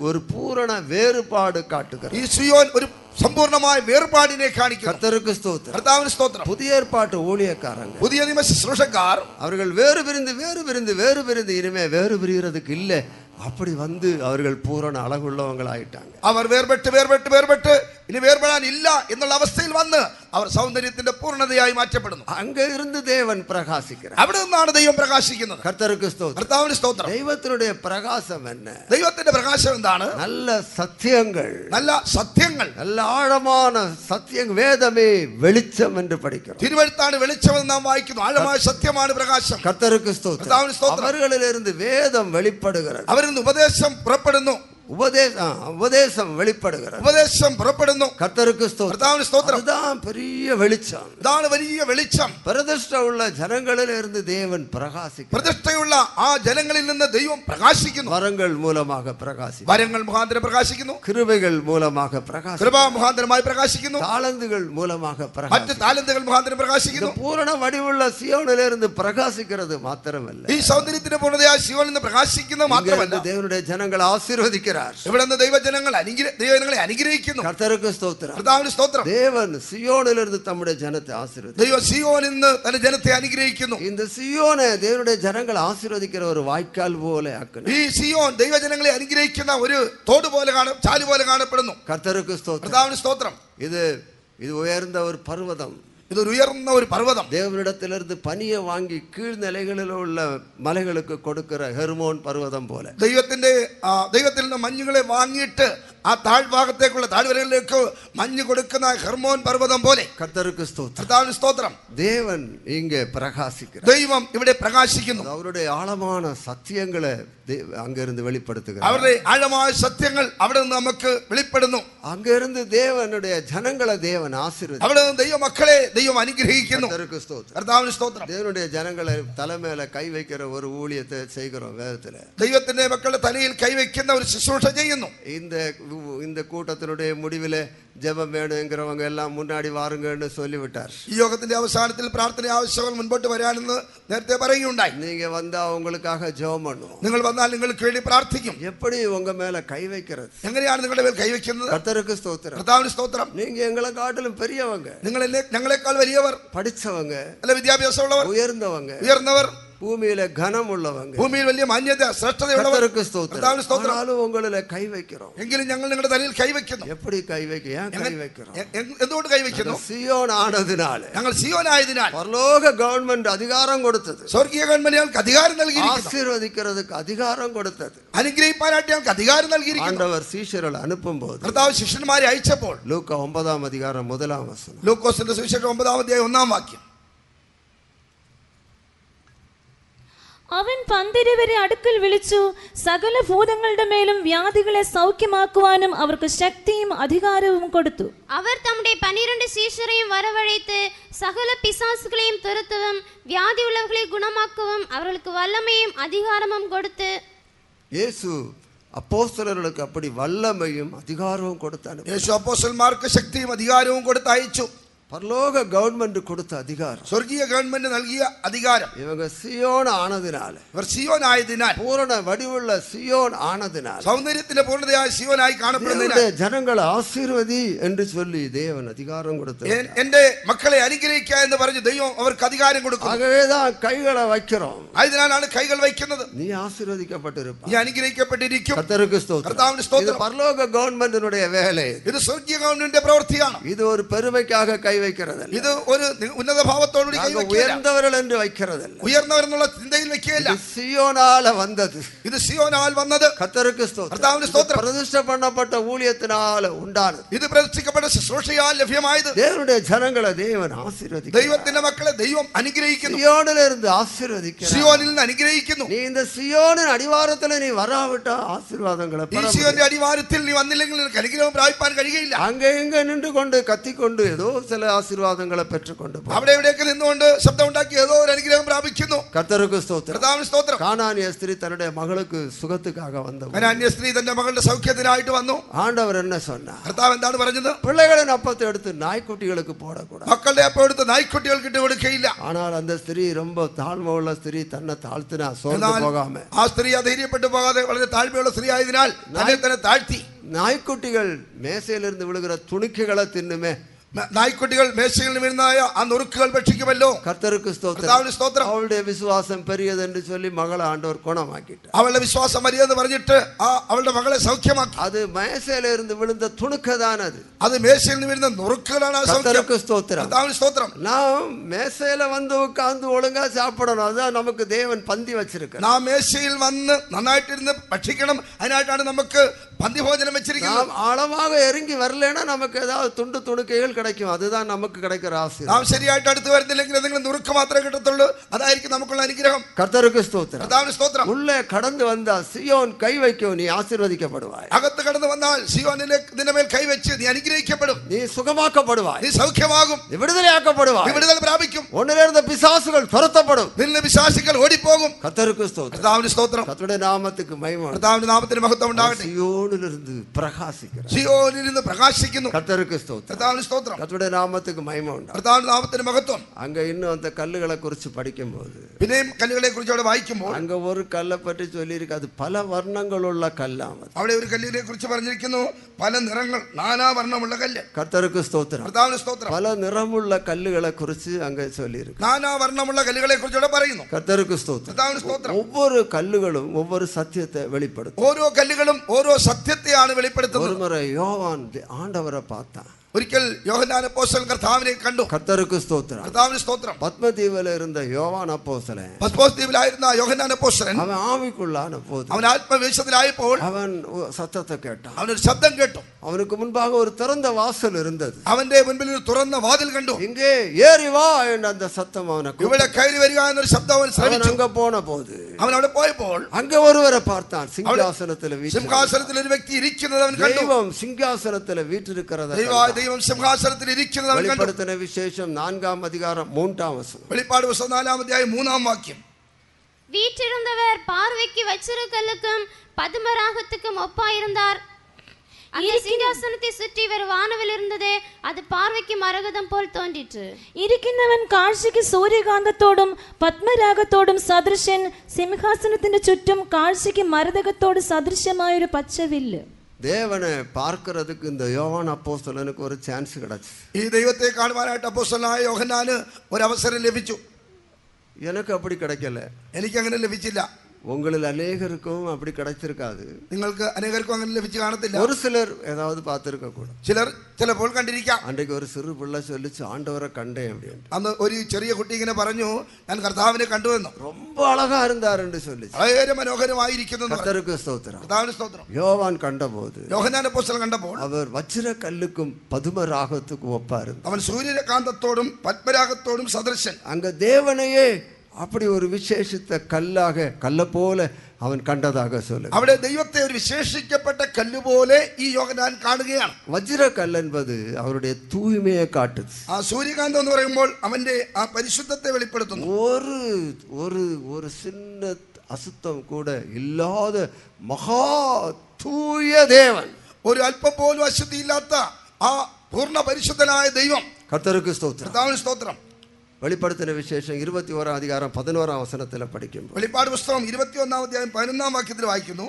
ഒരു പൂർണ വേറുപാട് കാട്ടുക. ഈ സിയോൻ ഒരു സമ്പൂർണ്ണമായ വേർപാടിനെ കാണിക്കുന്നു கர்த்தருக்கு ஸ்தோத்திரம் കർത്താവിന് സ്തോത്രം புதிய ஏற்பாட்டு ஊழியக்காரங்க പുതിയ നിയമ ശുശ്രൂഷക്കാർ அவர்கள் வேறு பிரிந்து வேறு பிரிந்து வேறு பிரிந்து இனிமே வேறு பிரிகிறதுக்கு இல்லை அப்படி வந்து அவர்கள் பூரண அழகுள்ளவங்களாயிட்டாங்க അവർ വേർപെട്ട് വേർപെട്ട് വേർപെട്ട് ഇനി വേർപെടാൻ ഇല്ല എന്നുള്ള അവസ്ഥയിൽ വന്ന് അവർ സൗന്ദര്യത്തിന്റെ പൂർണ്ണതയായി മാറ്റപ്പെടുന്നു அங்க இருந்து தேவன் பிரகாசிக்கிறார் അവിടെ നിന്നാണ് ദൈവം പ്രകാശിക്കുന്നത് கர்த்தருக்கு ஸ்தோத்திரம் കർത്താവിന് സ്തോത്രം தெய்வத்தினுடைய பிரகாசம் என்ன ദൈവത്തിന്റെ പ്രകാശം എന്താണ് நல்ல சத்தியங்கள் നല്ല സത്യങ്ങൾ நல்ல ஆழமான சத்தியம் வேதமே வெளிச்சம் என்று படிக்கிறோம் തിരുവഴുത്താണ് വെളിച്ചമെന്ന് നാം വായിക്കുന്നു ആഴമായ സത്യമാണ് പ്രകാശം கர்த்தருக்கு ஸ்தோத்திரம் கர்த்தாவின் ஸ்தோத்திரம். அவர்களிலிருந்து வேதம் வெளிப்படுகிறது അവരിൽ നിന്ന് ഉപദേശം പുറപ്പെടുന്നു. உபதேச ஆ, உபதேசம் வெளிப்படுகிறது ഉപദേശം പുറപ്പെടുന്നു கர்த்தருக்கு ஸ்தோத்திரம் കർത്താവിന് സ്തോത്രം அதுதான் பெரிய வெளிச்சம் ഇതാണ് വലിയ വെളിച്ചം பிரதிஷ்ட உள்ள ஜனங்களிலிருந்து தேவன் பிரகாசிக்கிறார் പ്രതിഷ്ഠയുള്ള ആ ജനങ്ങളിൽ നിന്ന് ദൈവം പ്രകാശിക്കുന്നു வரங்கள் மூலமாக பிரகாசி വരങ്ങൾ മുഖാന്തരം പ്രകാശിക്കുന്നു கிருபைகள் மூலமாக பிரகாசி കൃപാ മുഖാന്തരമായി പ്രകാശിക്കുന്നു தாளந்துகள் மூலமாக മറ്റ് பிரகாசி താലന്തുകൾ മുഖാന്തരം இந்த പ്രകാശിക്കുന്നു பூரண வடிவுள்ள சியோனிலிருந்து பிரகாசிக்கிறது மாத்திரமல்ல ഈ സൗന്ദര്യത്തിന്റെ പൂർണ്ണതയായ ശിവൻ നിന്ന് പ്രകാശിക്കുന്നത് இங்க മാത്രമല്ല இருந்து தேவனுடைய ஜனங்கள் ஆசீர்வதிக்கிறார் ഇവിടെ നിന്ന് ദൈവജനങ്ങൾ അനുഗ്രഹ ദൈവജനങ്ങളെ അനുഗ്രഹിക്കുന്നു கர்த்தருக்கு ஸ்தோத்திரம் കർത്താവിന് സ്തോത്രം தேவன் சியோனிலிருந்து தம்முடைய ஜனத்தை ஆசீர்வதி ദൈവ സിയോനിൽ നിന്ന് തന്റെ ജനത്തെ അനുഗ്രഹിക്കുന്നു இந்த சியோனை தேவனுடைய ஜனங்கள் ஆசீர்வதிக்கிற ஒரு வாய்க்கால் போல ஆக்கணும் ഈ സിയോൻ ദൈവജനങ്ങളെ അനുഗ്രഹിക്കുന്ന ഒരു തോട് പോലെ കാണ ചാല് പോലെ കാണപ്പെടുന്നു கர்த்தருக்கு ஸ்தோத்திரம் കർത്താവിന് സ്തോത്രം இது இது உயர்ந்த ஒரு பர்வதம் ഇതൊരു ഉയർന്ന ഒരു പർവ്വതം தேவனிடத்திலிருந்து பனியை வாங்கி கீழ்நிலைகளில் உள்ள மலைகளுக்கு கொடுக்கிற ஹெர்மோன் பர்வதம் போல ദൈവത്തിന്റെ ആ, ദൈവത്തിൽ നിന്ന് മഞ്ഞുകളെ വാങ്ങിയിട്ട് ആ താഴ്ഭാഗത്തേക്കുള്ള താഴ്വരകളിലേക്ക് മഞ്ഞ് കൊടുക്കുന്ന ഹെർമോൻ പർവ്വതം പോലെ கர்த்தருக்கு ஸ்தோத்திரம் കർത്താവിന് സ്തോത്രം தேவன் இங்கே பிரகாசிக்கிறார் ദൈവം ഇവിടെ പ്രകാശിക്കുന്നു அவருடைய ஆழமான சத்தியங்களை தே- அங்கிருந்து வெளிப்படுத்துகிறார் അവരുടെ ആഴമായ സത്യങ്ങൾ അവിടെ നിന്ന് നമുക്ക് വെളിപ്പെടുന്നു அங்கிருந்து தேவனுடைய ஜனங்களை தேவன் ஆசீர்வதி അവിടെ നിന്ന് ദൈവ മക്കളെ ദൈവം അനുഗ്രഹിക്കുന്നു கர்த்தருக்கு ஸ்தோத்திரம் കർത്താവിന് സ്തോത്രം தேவனுடைய ஜனங்களை தலைமையில கை வைக்கிற ஒரு ஊழியத்தை செய்கிறோம் வேதத்துல ദൈവത്തിന്റെ മക്കളുടെ തലയിൽ കൈവയ്ക്കുന്ന ഒരു ശുശ്രൂഷ ചെയ്യുന്നു இந்த இந்த கூட்டத்தினுடைய முடிவில் ஜெபம் வேணுங்கிறவங்க எல்லாம் முன்னாடி வாருங்கன்னு சொல்லிவிட்டார் ഈ യോഗത്തിന്റെ അവസാനത്തിൽ പ്രാർത്ഥന ആവശ്യങ്ങൾ മുൻപോട്ട് വരാനെന്ന് നേരത്തെ പറയുകയുണ്ടായി நீங்க வந்தா உங்களுக்காக ஜெபம் பண்ணுவோம் നിങ്ങൾ വന്നാൽ നിങ്ങൾക്ക് വേണ്ടി പ്രാർത്ഥിക്കും எப்படி உங்க மேல கை வைக்கிறது എങ്ങനെയാണ് നിങ്ങളുടെ മേൽ കൈവയ്ക്കുന്നത് கர்த்தருக்கு ஸ்தோத்திரம் കർത്താവിന് സ്തോത്രം நீங்க எங்களை காட்டிலும் பெரியவங்க നിങ്ങൾ എന്നെ- ഞങ്ങളെക്കാൾ വലിയവർ படிச்சவங்க അല്ല വിദ്യാഭ്യാസമുള്ളവർ உயர்ந்தவங்க ഉയർന്നവർ ഭൂമിയിലെ கனம் ഭൂമിയിൽ വലിയ മാന്യത ശ്രേഷ്ഠതയുള്ളവർക്ക് സ്തോത്രം. ஸ்தோத்திரம் கர்த்தாவின் ஸ்தோத்திரம். ஆனாலும் உங்களில கை എങ്കിലും ഞങ്ങൾ നിങ്ങളുടെ തലയിൽ കൈവയ്ക്കുന്നു. எப்படி கை வைக்க ஏன் കൈ வைக்கிறோம் എന്തുകൊണ്ട് കൈവയ്ക്കുന്നു? அது சீயோன் ஆனதுனால ഞങ്ങൾ സിയോനായതിനാൽ. பரலோக ഗവൺമെന്റ് അധികാരം കൊടുത്തത്. സ്വർഗീയ ഗവൺമെന്റ് ഞങ്ങൾക്ക് അധികാരം നൽകിയിരിക്കുന്നു. ஆசீர்வதிக்கிறதுக்கு അധികാരം കൊടുത്തത്. അനുഗ്രഹിപ്പാനായിട്ട് ഞങ്ങൾക്ക് അധികാരം നൽകിയിരിക്കുന്നു. ஆண்டவர் சீஷர்கள் அனுப்பும் കർത്താവ് ശിഷ്യന്മാരെ അയച്ചപ്പോൾ ലൂക്ക ഒമ്പതാം അധികാരം മുതലാം വസനം. ലൂക്കോസിന്റെ സുവിശേഷം ഒമ്പതാം അധ്യായം ഒന്നാം വാക്യം. അവൻ പന്തിരുവരെ അടുക്കൽ വിളിച്ചു. സകല ഭൂതങ്ങളുടെ മേലും വ്യാധികളെ സൗഖ്യമാക്കുവാനും അവർക്ക് ശക്തിയും അധികാരവും കൊടുത്തു. അവർ തമ്മുടെ പനിരണ്ട് ശീശരെയും വരവழைത്ത് സകല പിസാസുകളെയും തുരത്തവും വ്യാധിയുള്ളവരെ ഗുണമാക്കവും അവർക്ക് വല്ലമയും അധികാരവും കൊടുത്ത്. യേശു അപ്പോസ്തലർക്ക് അപ്പടി വല്ലമയും അധികാരവും കൊടുത്താണ് യേശു അപ്പോസ്റ്റന്മാർക്ക് ശക്തിയും അധികാരവും കൊടുത്ത് അയച്ചു പരലോക ഗവൺമെന്റ് കൊടുത്ത അധികാരം സ്വർഗീയ ഗവൺമെന്റ് നൽകിയ അധികാരം ഇവങ്ക സിയോൺ ആണതിനാൽ ഇവർ സിയോൻ ആയതിനാൽ പൂർണ്ണ വടിവുള്ള സിയോൺ ആണതിനാൽ സൗന്ദര്യത്തിന്റെ പൂർണ്ണതയായ സിയോനായി കാണപ്പെടുന്നതിനാൽ ജനങ്ങളെ ആശീർവദി എന്ന് ചൊല്ലി ദേവൻ അധികാരം കൊടുത്തു എന്റെ മക്കളെ അനുഗ്രഹിക്കുക എന്ന് പറഞ്ഞു ദൈവം അവർക്ക് അധികാരം കൊടുക്കും ആകേതാ കൈകളെ വയ്ക്കണം ആയതിനാലാണ് കൈകൾ വയ്ക്കുന്നത് നീ ആശീർവദിക്കപ്പെട്ടിരിക്കും നീ അനുഗ്രഹിക്കപ്പെട്ടിരിക്കും കർത്തർക്ക് സ്തോത്രം പരലോക ഗവൺമെന്റിനുടേ വേല ഇത് സ്വർഗീയ ഗവൺമെന്റിന്റെ പ്രവൃത്തിയാണ് ഇത് ഒരു പെരുമയ്ക്കാക കൈ கை வைக்கிறதல்ல ഇത് ഒരു നി- ഉന്നത ഭാവത്തോടുകൂടി நாங்க കൈവയ്ക്കുകയില്ല உயர்ந்தவர்கள் என்று வைக்கிறதல்ல ഉയർന്നവരെന്നുള്ള ചിന്തയിൽ വെക്കുകയില്ല இது சியோனால வந்தது ഇത് സിയോനാൽ വന്നത് கர்த்தருக்கு ஸ்தோத்திரம் கர்த்தாவின் இது ஸ்தோத்திரம். பிரதிஷ்டை பண்ணப்பட்ட ஊழியத்தினால உண்டானது ഇത് പ്രതിഷ്ഠിക്കപ്പെട്ട ശുശ്രൂഷയാൽ ലഭ്യമായത് தேவனுடைய ஜனங்களை தேவன் ஆசீர்வதிக்கிறார் ദൈവത്തിന്റെ മക്കളെ ദൈവം അനുഗ്രഹിക്കുന്നു சியோனில இருந்து ஆசீர்வதிக்கிறார் സിയോനിൽ നിന്ന് അനുഗ്രഹിക്കുന്നു நீ இந்த சியோனின் அடிவாரத்துல நீ வராவிட்டா ஆசீர்வாதங்களை ഈ பெற முடியாது. സിയോന്റെ അടിവാരത്തിൽ നീ വന്നില്ലെങ്കിൽ നിനക്ക് അനുഗ്രഹം പ്രാപിപ്പാൻ കഴിയുകയില്ല அங்க இங்க நின்று கொண்டு கத்திக்கொண்டு ஏதோ சில ஆசீர்வாதங்களை பெற்றுக்கொண்டு போ. അവിടെ എവിടെയൊക്കെ നിന്നുകൊണ്ട് ശബ്ദം ഉണ്ടാക്കി ഏതോ ഒരു അനുഗ്രഹം പ്രാപിക്കുന്നു கர்த்தருக்கு ஸ்தோத்திரம் കർത്താവിന് സ്തോത്രം கானானிய ஸ்திரீ தன்னுடைய மகளுக்கு சுகத்துக்காக வந்தவர் അനാന്യ സ്ത്രീ തന്റെ മകളുടെ സൗഖ്യത്തിനായിട്ട് വന്നു ஆண்டவர் என்ன சொன்னார் കർത്താവ് എന്താണ് പറഞ്ഞത് பிள்ளைகளின் அப்பத்தை எடுத்து நாய்க்குட்டிகளுக்கு போடக்கூடாது മക്കളുടെ അപ്പം എടുത്ത് നായ്ക്കുട്ടികൾക്ക് ഇട്ട് കൊടുക്കുകയില്ല ஆனால் அந்த ஸ்திரீ ரொம்ப தாழ்மை உள்ள ஸ்திரீ தன்னை தாழ்த்தினா சோர்ந்து എന്നാൽ போகாம ആ സ്ത്രീ അധൈര്യപ്പെട്ടു പോകാതെ വളരെ താഴ്മയുള്ള സ്ത്രീ ആയതിനാൽ തന്നെ തന്നെ താഴ്ത്തി நாய்க்குட்டிகள் மேசையிலிருந்து விழுகிற துணிக்கைகளை தின்னுமே മ- നായ്ക്കുട്ടികൾ മേശയിൽ വീണായ ആ നുറുക്കുകൾ ഭക്ഷിക്കുമല്ലോ കർത്തർക്ക് സ്തോത്രം അവളുടെ വിശ്വാസം പെരിയതെന്ന് ചൊല്ലി മകളെ ആണ്ടവർ ഗുണമാക്കിട്ട് അവളുടെ വിശ്വാസം വലിയതെന്ന് പറഞ്ഞിട്ട് ആ അവളുടെ മകളെ സൗഖ്യമാക്കി അത് മേശയിലിരുന്ന് വിളുന്ന തുണുക്കതാണ് അത് അത് മേശയിൽ നിന്ന് വീഴുന്ന നുറുക്കുകളാണ് കർത്തർക്ക് സ്തോത്രം സ്തോത്രം നാം മേശയില വന്ന് ഉക്കാന്ന് ഒളുങ്കാ സാപ്പിടണം അതാ നമുക്ക് ദേവൻ പന്തി വെച്ചിരിക്കുന്നത് നാം മേശയിൽ വന്ന് നന്നായിട്ടിരുന്ന് ഭക്ഷിക്കണം അതിനായിട്ടാണ് നമുക്ക് பந்திபோஜனம் வச்சிருக்கிறோம் ஆழமாக இறங்கி வரலனா நமக்கு ஏதாவது துண்டு துணுக்கைகள் கிடைக்கும். அதுதான் நமக்கு கிடைக்கிற ஆசை நாம் சரியாயிட்டு அடுத்து வருதில்லைங்கிறதுங்க நுறுக்க மாத்திரம் கிட்டத்துள்ளு அதாயிருக்கும் நமக்குள்ள அனுகிரகம் கர்த்தருக்கு ஸ்தோத்திரம். அதாவது ஸ்தோத்திரம். உள்ளே கடந்து வந்தால் சியோன் கை வைக்கும் நீ ஆசீர்வதிக்கப்படுவாய். அகத்து கடந்து வந்தால் சியோனிலே தினமேல் கை வச்சு நீ அனுகிரகிக்கப்படும் நீ சுகமாக்கப்படுவாய். நீ சௌக்கியமாகும். நீ விடுதலையாக்கப்படுவாய். விடுதலை பிராபிக்கும். ஒன்றிலிருந்த பிசாசுகள் துரத்தப்படும். நின்று பிசாசுகள் ஓடி போகும் கர்த்தருக்கு ஸ்தோத்திரம். அதாவது ஸ்தோத்திரம். கர்த்தருடைய நாமத்துக்கு மகிமை. கர்த்தாவின் நாமத்தின் மகத்துவம் உண்டாகட்டும். சியோனிலிருந்து பிரகாசிக்கிறார் സിയോനിൽ നിന്ന് പ്രകാശിക്കുന്നു கர்த்தருக்கு ஸ்தோத்திரம் കർത്താവിന് സ്തോത്രം கர்த்தருடைய நாமத்துக்கு மகிமை உண்டாகும் കർത്താവിന്റെ നാമത്തിന് മഹത്വം அங்க இன்னும் அந்த கல்லுகளை குறித்து படிக்கும்போது പിന്നെയും കല്ലുകളെ കുറിച്ച് അവിടെ വായിക്കുമ്പോൾ அங்க ஒரு கல்லை பற்றி சொல்லியிருக்கு அது பல வர்ணங்கள் உள்ள கல்லாம் அது അവിടെ ഒരു കല്ലിനെ കുറിച്ച് പറഞ്ഞിരിക്കുന്നു പല നിറങ്ങൾ നാനാവർണ്ണമുള്ള കല്ല് கர்த்தருக்கு ஸ்தோத்திரம் കർത്താവിന് സ്തോത്രം பல நிறமுள்ள கல்லுகளை குறித்து அங்க சொல்லியிருக்கு നാനാവർണ്ണമുള്ള കല്ലുകളെ കുറിച്ച് അവിടെ പറയുന്നു கர்த்தருக்கு ஸ்தோத்திரம் കർത്താവിന് സ്തോത്രം ஒவ்வொரு கல்லுகளும் ஒவ்வொரு சத்தியத்தை வெளிப்படுத்தும் ഓരോ കല്ലുകളും ഓരോ சத்தியத்தை ஆண்டு வெளிப்படுத்த ஒருமுறை யோவான் ஆண்டவரை பார்த்தான். ഒരിക്കൽ യോഹന്നാൻ അപ്പോസ്തലൻ കർത്താവിനെ കണ്ടു கர்த்தருக்கு ஸ்தோத்திரம் കർത്താവിന് സ്തോത്രം பத்மதீவில் இருந்த யோவான் அப்போஸ்தலன் പസ്പോസ് ദ്വീപിലായിരുന്ന യോഹന്നാൻ അപ്പോസ്തലൻ அவன் ஆவிக்குள்ளான போது അവൻ ആത്മവേശത്തിലായപ്പോൾ அவன் ஒ- சத்தத்தை கேட்டான் അവനൊരു ശബ്ദം കേട്ടു அவனுக்கு முன்பாக ஒரு திறந்த வாசல் இருந்தது അവന്റെ മുൻപിൽ ഒരു തുറന്ന വാതിൽ കണ്ടു இங்கே ஏறி வா என்ற அந்த சத்தம் அவனை கூப்பிட்டது. ഇവിടെ കയറി വരിക എന്നൊരു ശബ്ദം അവൻ அவன் ശ്രമിച്ചു அங்க போன போது അവൻ അവിടെ പോയപ്പോൾ அங்க ஒருவரை பார்த்தான் சிங்காசனத்துல வீற்றிருக்கிறார். സിംഹാസനത്തിൽ ഒരു വ്യക്തി ഇരിക്കുന്നത് അവൻ കണ്ടു தெய்வம் சிங்காசனத்துல வீற்றிருக்கிறத ദൈവ கண்டான். ദൈവം സിംഹാസനത്തിൽ ഇരിക്കുന്നത് അവൻ കണ്ടു வெளிப்படுத்தின விசேஷம் நான்காம் அதிகாரம் மூன்றாம் வசனம் വെളിപ്പാട് പുസ്തകം നാലാം അധ്യായം മൂന്നാം വാക്യം வீற்றிருந்தவர் பார்வைக்கு வச்சிருக்கலுக்கும் பதுமராகத்துக்கும் ஒப்பாயிருந்தார் அந்த சிங்காசனத்தை சுற்றி ஒரு வானவில் இருந்ததே அது பார்வைக்கு மரகதம் போல் தோன்றிற்று ഇരിക്കുന്നവൻ കാഴ്ചയ്ക്ക് സൂര്യകാന്തത്തോടും പത്മരാഗത്തോടും സദൃശൻ സിംഹാസനത്തിന്റെ ചുറ്റും കാഴ്ചയ്ക്ക് മരതകത്തോട് സദൃശ്യമായൊരു പച്ചവില്ല് தேவனை பார்க்கிறதுக்கு இந்த யோவான் அப்போஸ்தலனுக்கு ஒரு சான்ஸ் கிடைச்சு ഈ ദൈവത്തെ കാണുവാനായിട്ട് അപ്പോസ്തലനായ യോഹന്നാന് ഒരു അവസരം ലഭിച്ചു எனக்கு அப்படி கிடைக்கல എനിക്ക് അങ്ങനെ ലഭിച്ചില്ല உங்களில் அநேகருக்கும் அப்படி கிடைச்சிருக்காது നിങ്ങൾക്ക് അനേകർക്കും അങ്ങനെ ലഭിച്ചു കാണത്തില്ല ஒரு சிலர் ஏதாவது பார்த்துருக்க கூடும் ചിലർ ചിലപ്പോൾ കണ്ടിരിക്കാം அன்றைக்கு ஒரு சிறு பிள்ளை சொல்லிச்சு ஆண்டவரை கண்டேன் அப்படின்ட்டு അന്ന് ഒരു ചെറിയ കുട്ടി ഇങ്ങനെ പറഞ്ഞു ഞാൻ കർത്താവിനെ കണ്ടുവെന്നു ரொம்ப அழகா இருந்தாருன்னு சொல்லிச்சு വളരെ മനോഹരമായിരിക്കുന്നു എന്ന് പറഞ്ഞു. கர்த்தருக்கு ஸ்தோத்திரம் കർത്താവിന് സ്തോത്രം யோவான் கண்டபோது യോഹന്നാൻ അപ്പോസ്തലൻ കണ്ടപ്പോൾ அவர் வச்சிர கல்லுக்கும் பதும ராகத்துக்கும் ஒப்பா இருந்தார் അവൻ സൂര്യകാന്തത്തോടും പത്മരാഗത്തോടും സദൃശൻ அங்க தேவனையே அப்படி ஒரு விசேஷித்த கல்லாக கல்லை போல அவன் கண்டதாக சொல்லு അവിടെ ദൈവത്തെ ഒരു വിശേഷിക്കപ്പെട്ട കല്ലുപോലെ ഈ യോഹന്നാൻ കാണുകയാണ് வஜ்ர கல் என்பது அவருடைய தூய்மையை காட்டுது ആ സൂര്യകാന്തം എന്ന് പറയുമ്പോൾ അവന്റെ ആ പരിശുദ്ധത്തെ വെളിപ്പെടുത്തുന്നു ஒரு ஒரு ஒரு சின்ன அசுத்தம் கூட இல்லாத மகா தூய தேவன் ഒരു അല്പം പോലും അശുദ്ധിയില്ലാത്ത ആ പൂർണ്ണ പരിശുദ്ധനായ ദൈവം கர்த்தருக்கு ஸ்தோத்திரம் കർത്താവിന് സ്തോത്രം വെളിപ്പെടുത്തിന്റെ വിശേഷം ഇരുപത്തി ഓരാം അധികാരം പതിനോരാം അവസരത്തിൽ പഠിക്കുമ്പോൾ. വെളിപ്പാട് പുസ്തകം ഇരുപത്തി ഒന്നാം അധ്യായം പതിനൊന്നാം വാക്യത്തിൽ വായിക്കുന്നു.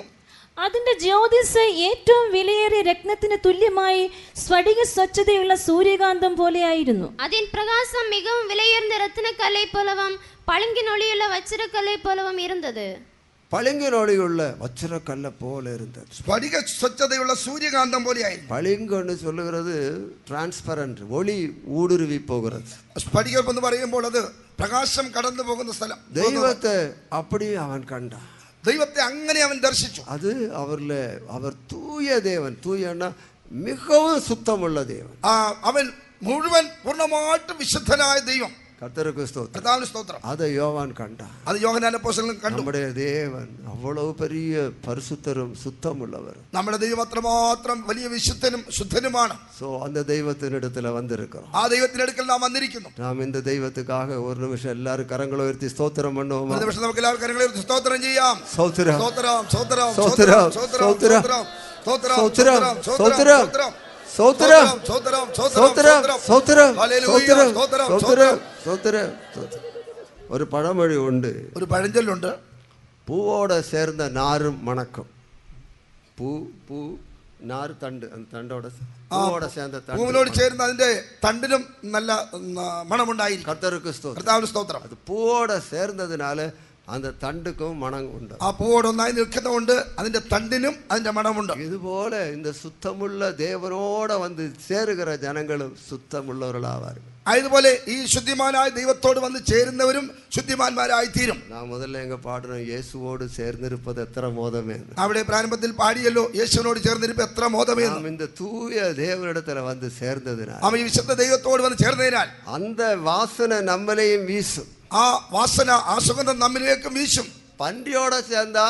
അതിന്റെ ജ്യോതിസ് ഏറ്റവും വിലയേറിയ രത്നത്തിന് തുല്യമായി സ്ഫടിക സ്വച്ഛതയുള്ള സൂര്യകാന്തം പോലെയായിരുന്നു. അതിൻ പ്രകാശം മികവും വിലയുയർന്ന രത്നക്കലെ പോലവും പളിങ്കിനൊളിയുള്ള വച്ചിരക്കലെ പോലവും ഇരുന്നത്. പളിങ്കനോളിയുള്ള വജ്രക്കല്ല പോലെ ഇരുന്നത് സ്ഫടിക സ്വച്ഛതയുള്ള സൂര്യകാന്തം പോലെയായി പളിങ്കെന്ന് ചൊല്ലുകിറത് ട്രാൻസ്പെറന്റ് ഒളി ഊടുരുവി പോകുന്നത് സ്ഫടികം എന്ന് പറയുമ്പോൾ അത് പ്രകാശം കടന്നു പോകുന്ന സ്ഥലം ദൈവത്തെ അപ്പടി അവൻ കണ്ട ദൈവത്തെ അങ്ങനെ അവൻ ദർശിച്ചു അത് അവരിലെ അവർ തൂയ ദേവൻ തൂയ മികവും സുത്തമുള്ള ദേവൻ അവൻ മുഴുവൻ പൂർണ്ണമായിട്ടും വിശുദ്ധനായ ദൈവം கர்த்தருக்கு ஸ்தோத்திரம் കർത്താവിന് സ്തോത്രം அதை யோவான் கண்டான் അത് യോഹനാന പോസ്റ്റലും കണ്ടു நம்முடைய தேவன் அவ்வளவு பெரிய பரிசுத்தரும் சுத்தமுள்ளவர் നമ്മുടെ ദൈവം അത്രമാത്രം വലിയ വിശുദ്ധനും ശുദ്ധനുമാണ് ஸோ அந்த தெய்வத்தினிடத்துல வந்திருக்கிறோம் ആ ദൈവത്തിന്റെ അടുക്കൽ നാം വന്നിരിക്കുന്നു நாம் இந்த தெய்வத்துக்காக ஒரு நிமிஷம் எல்லாரும் കരങ്ങൾ ഉയർത്തി സ്തോത്രം பண்ணுவோமா ഒരു നിമിഷം നമുക്ക് എല്ലാവർക്കും കരങ്ങളെ ഉയർത്തി സ്തോത്രം ചെയ്യാം സ്തോത്രം സ്തോത്രം സ്തോത്രം സ്തോത്രം, സ്തോത്രം സ്തോത്രം, സ്തോത്രം സ്തോത്രം, സ്തോത്രം സ്തോത്രം സ്തോത്രം സ്തോത്രം സ്തോത്രം സ്തോത്രം സ്തോത്രം സ്തോത്രം ഒരു പഴമൊഴി ഉണ്ട് ഒരു പഴഞ്ചൊല്ലുണ്ട്. പൂവോടെ ചേർന്ന നാരും മണക്കും. പൂ പൂ നാര് തണ്ട് തണ്ടോടെ പൂവോടെ ചേർന്ന പൂവിനോട് ചേർന്ന അതിന്റെ തണ്ടിനും നല്ല മണമുണ്ടായി കർത്തർക്ക് സ്തോത്രം. സ്തോത്രം. അത് പൂവോടെ ചേർന്നതിനാല് அந்த தண்டுக்கும் மனம் உண்டு ആ പൂവോട് ഒന്നായി നിൽക്കുന്നതുകൊണ്ട് അതിന്റെ തണ്ടിനും അതിന്റെ മണമുണ്ട് இதுபோல இந்த சுத்தமுள்ள தேவனோட வந்து சேருகிற ஜனங்களும் சுத்தமுள்ளவர்களாவார்கள் അതുപോലെ ഈ ശുദ്ധിമാനായ ദൈവത്തോട് വന്ന് ചേരുന്നവരും ശുദ്ധിമാന്മാരായി തീരും நான் முதல்ல எங்க பாடணும் இயேசுவோடு சேர்ந்திருப்பது எத்தனை மோதமே അവിടെ പ്രാരംഭത്തിൽ പാടിയല്ലോ യേശുവിനോട് ചേർന്നിരിപ്പ് എത്ര മോദമേന്ന് நாம் இந்த தூய தேவனிடத்துல வந்து சேர்ந்ததுனால் അവൻ ഈ വിശുദ്ധ ദൈവത്തോട് വന്ന് ചേർന്നതിനാൽ அந்த வாசனை நம்மளையும் வீசும் ആ വാസന ആ സുഗന്ധം നമ്മിലേക്കും വീശും பன்றியோட சேர்ந்தா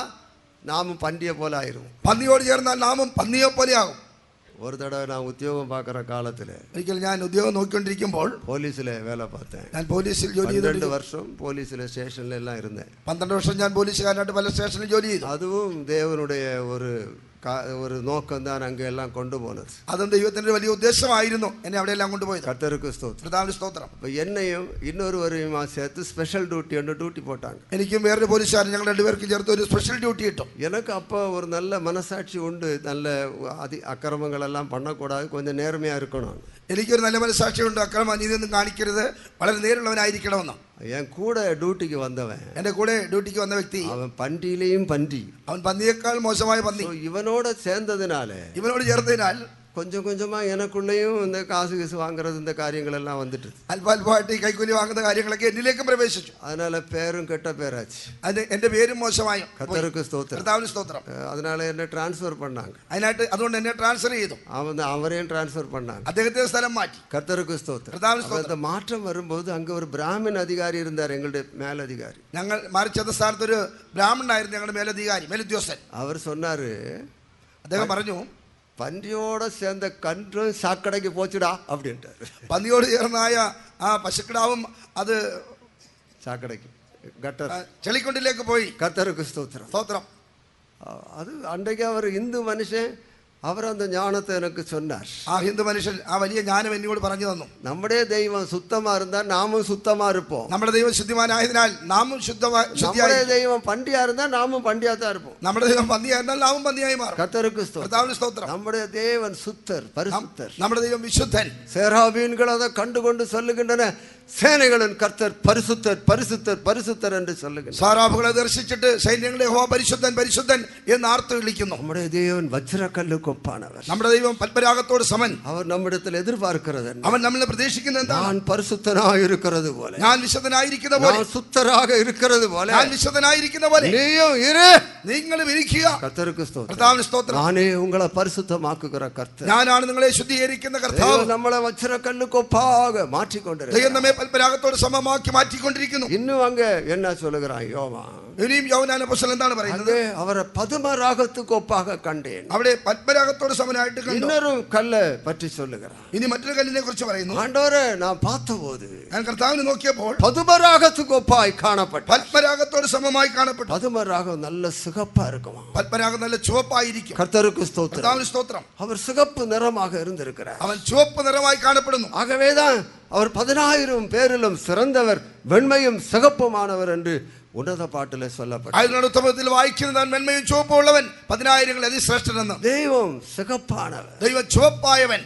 நாமும் பன்றியை போல ஆயிரும் പന്നിയോട് ചേർന്നാൽ നാമും പന്നിയെ പോലെയാകും ஒரு தடவை நான் உத்தியோகம் பார்க்குற காலத்தில் ഒരിക്കൽ ഞാൻ ഉദ്യോഗം നോക്കിക്കൊണ്ടിരിക്കുമ്പോൾ போலீஸில் வேலை பார்த்தேன் ഞാൻ പോലീസിൽ ജോലി பன்னெண்டு ചെയ്തു வருஷம் போலீஸில் ஸ்டேஷன்ல எல்லாம் இருந்தேன் പന്ത്രണ്ട് വർഷം ഞാൻ പോലീസുകാരനായിട്ട് പല സ്റ്റേഷനിൽ ജോലി ചെയ്തു அதுவும் தேவனுடைய ஒரு கா ஒரு நோக்கம் தான் அங்கே எல்லாம் கொண்டு போனது അതും ദൈവത്തിന്റെ ഒരു വലിയ ഉദ്ദേശമായിരുന്നു എന്നെ അവിടെയെല്ലാം കൊണ്ടുപോയത് கர்த்தருக்கு ஸ்தோத்திரம் പ്രധാന സ്തോത്രം இப்போ என்னையும் இன்னொருவரையுமா சேர்த்து ஸ்பெஷல் டியூட்டி ஒன்று டியூட்டி போட்டாங்க എനിക്കും വേറൊരു പോലീസുകാരൻ ഞങ്ങൾ രണ്ടുപേർക്കും ചേർത്ത് ഒരു സ്പെഷ്യൽ ഡ്യൂട്ടി കിട്ടും எனக்கு அப்போ ஒரு நல்ல மனசாட்சி உண்டு நல்ல அதி அக்கிரமங்கள் எல்லாம் பண்ணக்கூடாது கொஞ்சம் நேர்மையாக இருக்கணும் എനിക്കൊരു നല്ല മനസ്സാക്ഷിയുണ്ട് അക്രമം അനീതിയൊന്നും കാണിക്കരുത്. വളരെ നേരുള്ളവനായിരിക്കണമെന്ന്. ഞാൻ കൂടെ ഡ്യൂട്ടിക്ക് വന്നവൻ. എന്റെ കൂടെ ഡ്യൂട്ടിക്ക് വന്ന വ്യക്തി. അവൻ പണ്ടിയിലെയും പണ്ടി അവൻ പന്തിയേക്കാൾ മോശമായ പന്തി ഇവനോട് ചേർന്നതിനാല്. ഇവനോട് ചേർന്നതിനാൽ கொஞ்சம் கொஞ்சமாக எனக்குள்ளேயும் இந்த காசு கீசு வாங்குறது இந்த காரியங்கள் எல்லாம் வந்துட்டு അല്പ അല്പമായിട്ട് ഈ കൈക്കൂലി വാങ്ങുന്ന കാര്യങ്ങളൊക്കെ എന്നിലേക്കും പ്രവേശിച്ചു அதனால பேரும் கெட்ட பேராச்சு അത് എന്റെ പേരും മോശമായും പോയി. கத்தருக்கு ஸ்தோத்திரம் കർത്താവിന് സ്തോത്രം அஹ் அதனால என்ன டிரான்ஸ்ஃபர் பண்ணாங்க അതിനായിട്ട് അതുകൊണ്ട് എന്നെ ട്രാൻസ്ഫർ ചെയ്തു அவன் அவரையும் டிரான்ஸ்ஃபர் பண்ணாங்க അദ്ദേഹത്തെ സ്ഥലം മാറ്റി கர்த்தருக்கு ஸ்தோத்திரம் കർത്താവിന് அப்ப സ്തോത്രം இந்த மாற்றம் வரும்போது அங்க ஒரு பிராமின் அதிகாரி இருந்தார் எங்களுடைய மேலதிகாரி ഞങ്ങൾ മാറിച്ചെന്ന സ്ഥാനത്ത് ഒരു ബ്രാഹ്മണനായിരുന്നു ഞങ്ങളുടെ മേലധികാരി മേലുദ്യോഗസ്ഥൻ அவர் சொன்னாரு അദ്ദേഹം പറഞ്ഞു பன்றியோட சேர்ந்த கன்றும் சாக்கடைக்கு போச்சுடா அப்படின்ட்டாரு പന്നിയോട് ചേർന്നായ ആ പശുക്കിടാവും അത് சாக்கடைக்கு கட்டர் ആ, ചെളിക്കുണ്ടിലേക്ക് പോയി கர்த்தருக்கு ஸ்தோத்திரம் സ്തോത്രം அஹ் அது அன்றைக்கு அவர் இந்து மனுஷன் அவர் அந்த ஞானத்தை எனக்கு சொன்னார் ആ ഹിന്ദു മനുഷ്യൻ ആ വലിയ ജ്ഞാനം എന്നോട് പറഞ്ഞു തന്നു நம்முடைய தெய்வம் சுத்தமா இருந்தா நாமும் சுத்தமா இருப்போம் നമ്മുടെ ദൈവം ശുദ്ധിമാനായതിനാൽ നാമും ശുദ്ധമായി நம்முடைய ശുദ്ധിയായി தெய்வம் பண்டியா இருந்தா நாமும் பண்டியா தான் இருப்போம் നമ്മുടെ ദൈവം പന്നിയായിരുന്നാൽ നാമും പന്നിയായി മാറും கர்த்தருக்கு ஸ்தோத்திரம் കർത്താവിന് സ്തോത്രം நம்முடைய தேவன் சுத்தர் பரிசுத்தர் നമ്മുടെ ദൈവം വിശുദ്ധൻ சேராபீன்கள் அதை கண்டுகொண்டு சொல்லுகின்றன சேனைகளின் கர்த்தர் பரிசுத்தர் பரிசுத்தர் பரிசுத்தர் என்று சொல்லுகின்றனர் സാറാഫുകളെ ദർശിച്ചിട്ട് സൈന്യങ്ങളെ ഹോ പരിശുദ്ധൻ പരിശുദ്ധൻ എന്ന് ആർത്ത് വിളിക്കുന്നു நம்முடைய தேவன் கொடுப்பான் அவர் நம்முடைய தெய்வம் பல்பராகத்தோடு சமன் அவர் நம்மிடத்தில் எதிர்பார்க்கிறது அவன் நம்மள பிரதேசிக்கிறது நான் பரிசுத்தனாக പോലെ. ഞാൻ நான் പോലെ. സുത്തരാക ഇരിക്കുന്നത് പോലെ. ഞാൻ വിശുദ്ധനായി പോലെ. നീയും ഇരേ. നിങ്ങളും ഇരിക്കുക. സ്തോത്രം. ഞാനേ ഉങ്ങളെ പരിശുദ്ധമാക്കുക കർത്തർ ഞാനാണ് നിങ്ങളെ ശുദ്ധീകരിക്കുന്ന കർത്താവ്. നമ്മളെ വജ്രക്കല്ല് കൊപ്പാകെ മാറ്റിക്കൊണ്ടിരിക്കുന്നു ദൈവം നമ്മെ പൽപരാഗത്തോട് സമമാക്കി മാറ്റിക്കൊണ്ടിരിക്കുന്നു. ഇന്നും അങ്ങ് എന്നാ ചൊല്ലുകിറാൻ യോവാ ഇനിയും യൗനാന പുസ്തകം എന്താണ് പറയുന്നത് அங்கே அவரை பதும ராகத்துக்கு ஒப்பாக கண்டேன் അവിടെ പത്മരാഗത്തോട് സമനായിട്ട് കണ്ടു இன்னொரு கல்லை பற்றி சொல்லுகிறான் ഇനി മറ്റൊരു കല്ലിനെ കുറിച്ച് പറയുന്നു ஆண்டவரை நான் பார்த்தபோது ഞാൻ കർത്താവിനെ നോക്കിയപ്പോൾ பதும ராகத்துக்கு ஒப்பாய் காணப்பட்ட പത്മരാഗത്തോട് സമമായി കാണപ്പെട്ടു பதும ராகம் நல்ல சிகப்பா இருக்குமா പത്മരാഗം നല്ല ചുവപ്പായിരിക്കും கர்த்தருக்கு ஸ்தோத்திரம் കർത്താവിന് സ്തോത്രം அவர் சிகப்பு நிறமாக இருந்திருக்கிறார் അവൻ ചുവപ്പ് നിറമായി കാണപ്പെടുന്നു ஆகவேதான் அவர் பதினாயிரம் பேரிலும் சிறந்தவர் வெண்மையும் சிகப்புமானவர் என்று உன்னத பாட்டில் சொல்லப்பட்ட അതിനോട് ഉത്തമത്തിൽ വായിക്കുന്നതാണ് മെന്മയും ചുവപ്പും ഉള്ളവൻ പതിനായിരങ്ങൾ അതിശ്രേഷ്ഠനെന്ന് தெய்வம் சிகப்பானவர் ദൈവം ചുവപ്പായവൻ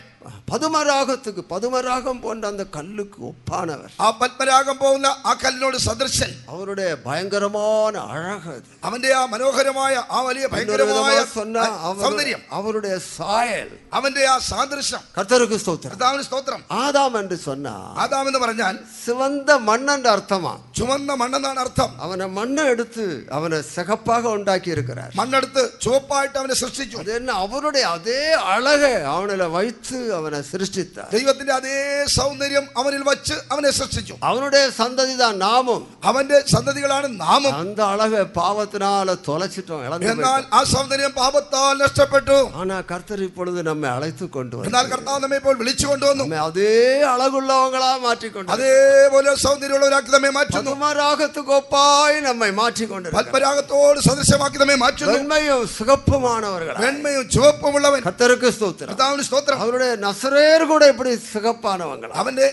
பதுமராகத்துக்கு பதுமராகம் போன்ற அந்த கல்லுக்கு ஒப்பானவர் ആ പത്മരാഗം പോകുന്ന ആ കല്ലിനോട് സദൃശൻ அவருடைய பயங்கரமான அழகு அது അവന്റെ ആ മനോഹരമായ ആ വലിയ இன்னொரு ഭയങ്കരമായ விதமா சொன்னா அவரு- സൗന്ദര്യം அவருடைய சாயல் അവന്റെ ആ സാദൃശ്യം கர்த்தருக்கு ஸ்தோத்திரம் കർത്താവിന് സ്തോത്രം ஆதாம் என்று சொன்னா ആദാം എന്ന് പറഞ്ഞാൽ சிவந்த மண்ணென்ற அர்த்தமா ചുവന്ന മണ്ണെന്നാണ് അർത്ഥം அவனை மண்ணை எடுத்து அவனை சிகப்பாக உண்டாக்கி இருக்கிறார் മണ്ണെടുത്ത് ചുവപ്പായിട്ട് അവനെ സൃഷ്ടിച്ചു அது என்ன அவருடைய அதே அழகை அவனில் வைத்து அவனை சிருஷ்டித்தார் ദൈവത്തിന്റെ അതേ സൗന്ദര്യം അവനിൽ വച്ച് അവനെ സൃഷ്ടിച്ചു அவனுடைய சந்ததி தான் நாமும் അവന്റെ സന്തതികളാണ് നാമം அந்த அழகை பாவத்தினால தொலைச்சிட்டோம் இழந்து എന്നാൽ போயிட்டோம். ആ സൗന്ദര്യം പാപത്താൽ നഷ്ടപ്പെട്ടു ஆனா கர்த்தர் இப்பொழுது நம்மை அழைத்து கொண்டு എന്നാൽ வந்தார் കർത്താവ് നമ്മെ ഇപ്പോൾ വിളിച്ചു കൊണ്ടുവന്നു நம்மை அதே அழகுள்ளவங்களா மாற்றிக்கொண்டு അതേപോലെ സൗന്ദര്യമുള്ളവരാക്കി നമ്മെ മാറ്റുന്നു பதுமராகத்துக்கு ஒப்பாய் நம்மை மாற்றிக்கொண்டு പത്മരാഗത്തോട് സദൃശമാക്കി നമ്മെ മാറ്റുന്നു வெண்மையும் சிகப்புமானவர்கள் വെണ്മയും ചുവപ്പുമുള്ളവൻ கர்த்தருக்கு ஸ்தோத்திரம் കർത്താവിന് സ്തോത്രം அவருடைய நசரேயர் கூட இப்படி சிகப்பானவங்களா അവന്റെ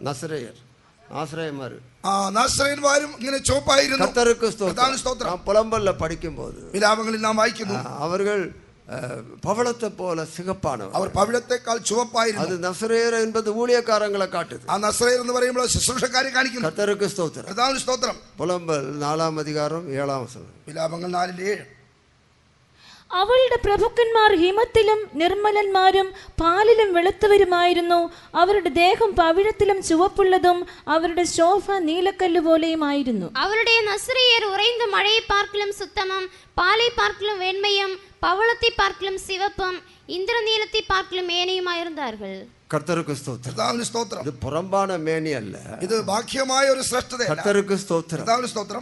நசரேயர் ஆசிரியமாரு ആ നാശ്രയന്മാരും ഇങ്ങനെ ചുവപ്പായിരുന്നു கர்த்தருக்கு கர்த்தாவின் ஸ்தோத்திரம் ஸ்தோத்திரம். நான் புலம்பல்ல படிக்கும்போது വിലാപങ്ങളിൽ നാം വായിക്കുന്നു அஹ், அவர்கள் அஹ், பவளத்தை போல சிகப்பானவர் അവർ പവിഴത്തെക്കാൾ ചുവപ്പായിരുന്നു அது நசரேயர் என்பது ஊழியக்காரங்களை காட்டுது ആ നസ്രയർ എന്ന് പറയുമ്പോൾ ശുശ്രൂഷക്കാരെ കാണിക്കുന്നു கர்த்தருக்கு ஸ்தோத்திரம் കർത്താവിന് സ്തോത്രം புலம்பல் நாலாம் அதிகாரம் ஏழாம் வசனம் വിലാപങ്ങൾ നാലിന്റെ ഏഴ് അവളുടെ പ്രഭുക്കന്മാർ ഹിമത്തിലും നിർമ്മലന്മാരും പാലിലും വെളുത്തവരുമായിരുന്നു അവരുടെ ദേഹം പവിഴത്തിലും ചുവപ്പുള്ളതും അവരുടെ ശോഭ നീലക്കല്ല് പോലെയുമായിരുന്നു அவருடைய நசிரியர் உறைந்த மழையை பார்க்கலும் சுத்தமும் பாலை பார்க்கலும் வெண்மையும் பவளத்தை பார்க்கலும் சிவப்பும் இந்திரநீலத்தை பார்க்கலும் மேனியுமாயிருந்தார்கள் കർത്തർക്ക് ഇത് ബാഹ്യമായ ഒരു ശ്രേഷ്ഠത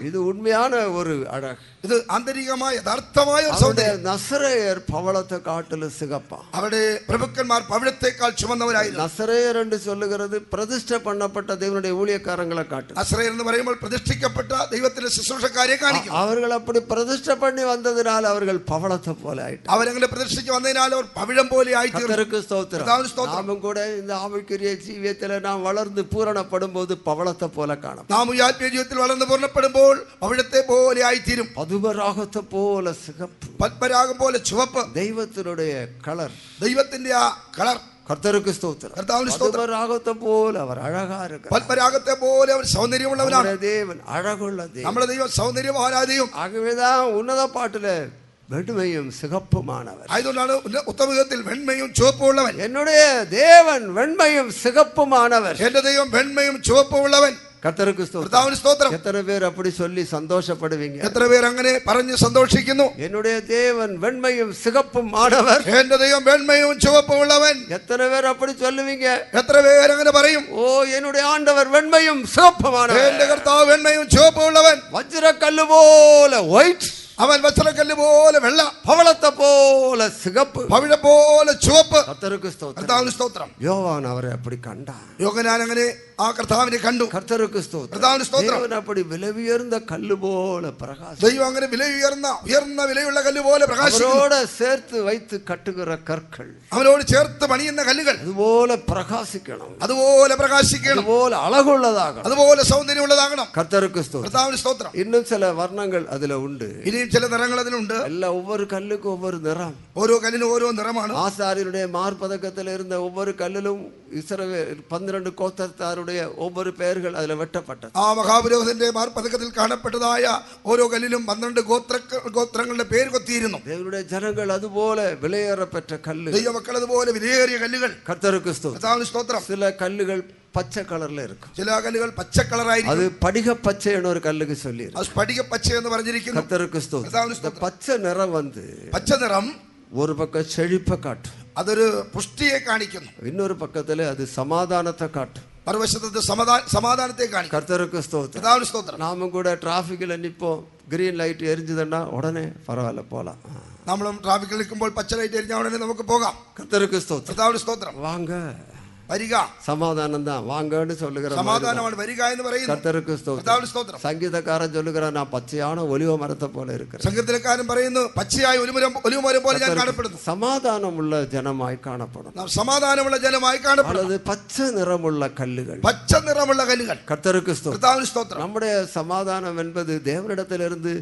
ഇത് ഉണ്മയാണ് ഒരു അഴക് ഇത് ആന്തരികമായ യഥാർത്ഥമായ ഒരു സൗന്ദര്യം. പവളത്തെ കാട്ടിൽ സികപ്പ. അവിടെ പ്രഭുക്കന്മാർ പവിഴത്തെക്കാൾ ചുമന്നവരായി നസറേയർ എന്ന് ചൊല്ലുകിറത് പ്രതിഷ്ഠ പണപ്പെട്ട ദൈവനുടെ ഊഴിയക്കാരങ്ങളെ കാട്ടും എന്ന് പറയുമ്പോൾ പ്രതിഷ്ഠിക്കപ്പെട്ട ദൈവത്തിന്റെ ശുശ്രൂഷക്കാരെ കാണിക്കും. അവർ അപ്പടി പ്രതിഷ്ഠ പണി വന്നതിനാൽ അവർ പവളത്തെ പോലെ ആയിട്ട്. അവരങ്ങനെ പ്രതിഷ്ഠിച്ച് വന്നതിനാൽ അവർ പവിഴം പോലെ ആയിട്ട് സ്തോത്രം. കൂടെ கர்த்தாவின் ஸ்தோத்திரம். நாமும் கூட இந்த ஆவிக்குரிய ஜீவியத்தில் நாம் வளர்ந்து பூரணப்படும் போது பவளத்தை போல காணும் നാം ഈ ആത്മീയ ജീവിതത്തിൽ വളർന്നു പൂർണ്ണപ്പെടുമ്പോൾ പവിഴത്തെ പോലെ ആയിത്തീരും பதுமராகத்தை போல சிகப்பு പത്മരാഗം പോലെ ചുവപ്പ് தெய்வத்தினுடைய கலர் ദൈവത്തിന്റെ ആ കളർ கர்த்தருக்கு ஸ்தோத்திரம் കർത്താവിന് സ്തോത്രം பதுமராகத்தை போல அவர் அழகா இருக்கிறார் പത്മരാഗത്തെ പോലെ അവർ സൗന്ദര്യമുള്ളവനാണ് நம்முடைய தேவன் அழகுள்ள தேவன் നമ്മുടെ ദൈവം സൗന്ദര്യവാനാദിയും ஆகவேதான் உன்னத பாட்டுல வெண்மையும் சிகப்புமானவர் ആയതുകൊണ്ടാണ് ഉന്ന- ഉത്തമയുഗത്തിൽ വെണ്മയും ചുവപ്പും ഉള്ളവൻ என்னுடைய தேவன் வெண்மையும் சிகப்புமானவர் എന്റെ ദൈവം വെണ്മയും ചുവപ്പും ഉള്ളവൻ கர்த்தருக்கு ஸ்தோத்திரம் കർത്താവിന് സ്തോത്രം எத்தனை பேர் அப்படி சொல்லி சந்தோஷப்படுவீங்க എത്ര പേർ അങ്ങനെ പറഞ്ഞ് സന്തോഷിക്കുന്നു என்னுடைய தேவன் வெண்மையும் சிகப்பும் ஆனவர் എന്റെ ദൈവം വെണ്മയും ചുവപ്പും ഉള്ളവൻ எத்தனை பேர் அப்படி சொல்லுவீங்க എത്ര പേർ അങ്ങനെ പറയും ஓ என்னுடைய ஆண்டவர் வெண்மையும் சிகப்புமானவர் എന്റെ കർത്താവ് വെണ്മയും ചുവപ്പും ഉള്ളവൻ வஜ்ரக்கல்லு போல ஒயிட் അവൻ വച്ചലക്കല്ല് പോലെ വെള്ള பவளத்தை போல சிகப்பு പവിഴ പോലെ ചുവപ്പ് கர்த்தருக்கு ஸ்தோத்திரம் കർത്താവിന് സ്തോത്രം யோவான் அவரை அப்படி கண்டான் യോഗനാൻ അങ്ങനെ ആ കർത്താവിനെ കണ്ടു கர்த்தருக்கு ஸ்தோத்திரம் கர்த்தாவின் ஸ்தோத்திரம். தேவன் அப்படி விலை உயர்ந்த கல்லு போல பிரகாசம் ദൈവം അങ്ങനെ വില ഉയർന്ന ഉയർന്ന വിലയുള്ള കല്ല് പോലെ പ്രകാശിക്കുന്നു அவரோட சேர்த்து வைத்து கட்டுகிற கற்கள் അവനോട് ചേർത്ത് പണിയുന്ന കല്ലുകൾ அதுபோல பிரகாசிக்கணும் അതുപോലെ പ്രകാശിക്കണം அதுபோல அழகுள்ளதாகணும் അതുപോലെ സൗന്ദര്യമുള്ളതാകണം கர்த்தருக்கு ஸ்தோத்திரம் കർത്താവിന് സ്തോത്രം இன்னும் சில வர்ணங்கள் அதுல உண்டு ഇനിയും ചില നിറങ്ങൾ അതിലുണ്ട്. എല്ലാ ഒവ്വൊരു കല്ലുക്കും ഒവ്വൊരു നിറം. ഓരോ കല്ലിനും ഓരോ നിറമാണ്. ആസാരിയുടെ മാർപതകത്തിലിരുന്ന ഒവ്വൊരു കല്ലിലും ഇസ്രവേൽ പന്ത്രണ്ട് കോത്തരത്താരുടെ ഒവ്വൊരു പേരുകൾ അതിൽ വെട്ടപ്പെട്ട ആ മഹാപുരോഹിതന്റെ മാർപ്പതക്കത്തിൽ കാണപ്പെട്ടതായ ഓരോ കല്ലിലും പന്ത്രണ്ട് ഗോത്ര ഗോത്രങ്ങളുടെ പേര് കൊത്തിയിരുന്നു. ദേവരുടെ ജനങ്ങൾ അതുപോലെ വിലയേറപ്പെട്ട കല്ല് ദൈവമക്കൾ അതുപോലെ വിലയേറിയ കല്ലുകൾ. കർത്തർ ക്രിസ്തു. സ്തോത്രം. ചില കല്ലുകൾ பச்சை கலர்ல இருக்கும் ചില കല്ലുകൾ പച്ച കളറായിരിക്കും அது படிக பச்சைன்னு ஒரு கல்லுக்கு சொல்லி അത് സ്ഫടിക പച്ച എന്ന് പറഞ്ഞിരിക്കുന്നു கர்த்தருக்கு ஸ்தோத்திரம் கர்த்தாவின் இந்த பச்சை நிறம் வந்து പച്ച നിറം ஒரு பக்கம் செழிப்பை காட்டும் അതൊരു പുഷ്ടിയെ കാണിക്കുന്നു இன்னொரு பக்கத்துல அது சமாதானத்தை காட்டும் മറുവശത്ത് സമാധാന സമാധാനത്തെ കാണിക്കും கர்த்தருக்கு ஸ்தோத்திரம் കർത്താവിന് സ്തോത്രം நாம கூட டிராஃபிக்கில் நிற்போம் கிரீன் லைட் எரிஞ்சுதுன்னா உடனே பரவாயில்ல போலாம் നമ്മളും ട്രാഫിക്കിൽ നിൽക്കുമ്പോൾ പച്ച ലൈറ്റ് എരിഞ്ഞ ഉടനെ നമുക്ക് പോകാം கர்த்தருக்கு ஸ்தோத்திரம் കർത്താവിന് സ്തോത്രം வாங்க വരിക சமாதானம் தான் வாங்கன்னு சொல்லுகிற மாதிரி தான். സമാധാനമാണ് വരിക എന്ന് പറയുന്നു கர்த்தருக்கு ஸ்தோத்திரம் കർത്താവിന് സ്തോത്രം சங்கீதக்காரன் சொல்லுகிறான் நான் பச்சையான ஒலிவ மரத்தை போல இருக்கிறேன் സംഘത്തിലക്കാരൻ പറയുന്നു പച്ചയായ ഒലിമുരം ഒലിവുമരം പോലെ ഞാൻ കാണപ്പെടുന്നു சமாதானம் உள்ள ஜனமாய் காணப்படும் നാം സമാധാനമുള്ള ജനമായി കാണപ്പെടുന്നു அல்லது பச்சை நிறமுள்ள கல்லுகள் പച്ച നിറമുള്ള കല്ലുകൾ கர்த்தருக்கு ஸ்தோத்திரம் കർത്താവിന് സ്തോത്രം நம்முடைய சமாதானம் என்பது தேவனிடத்திலிருந்து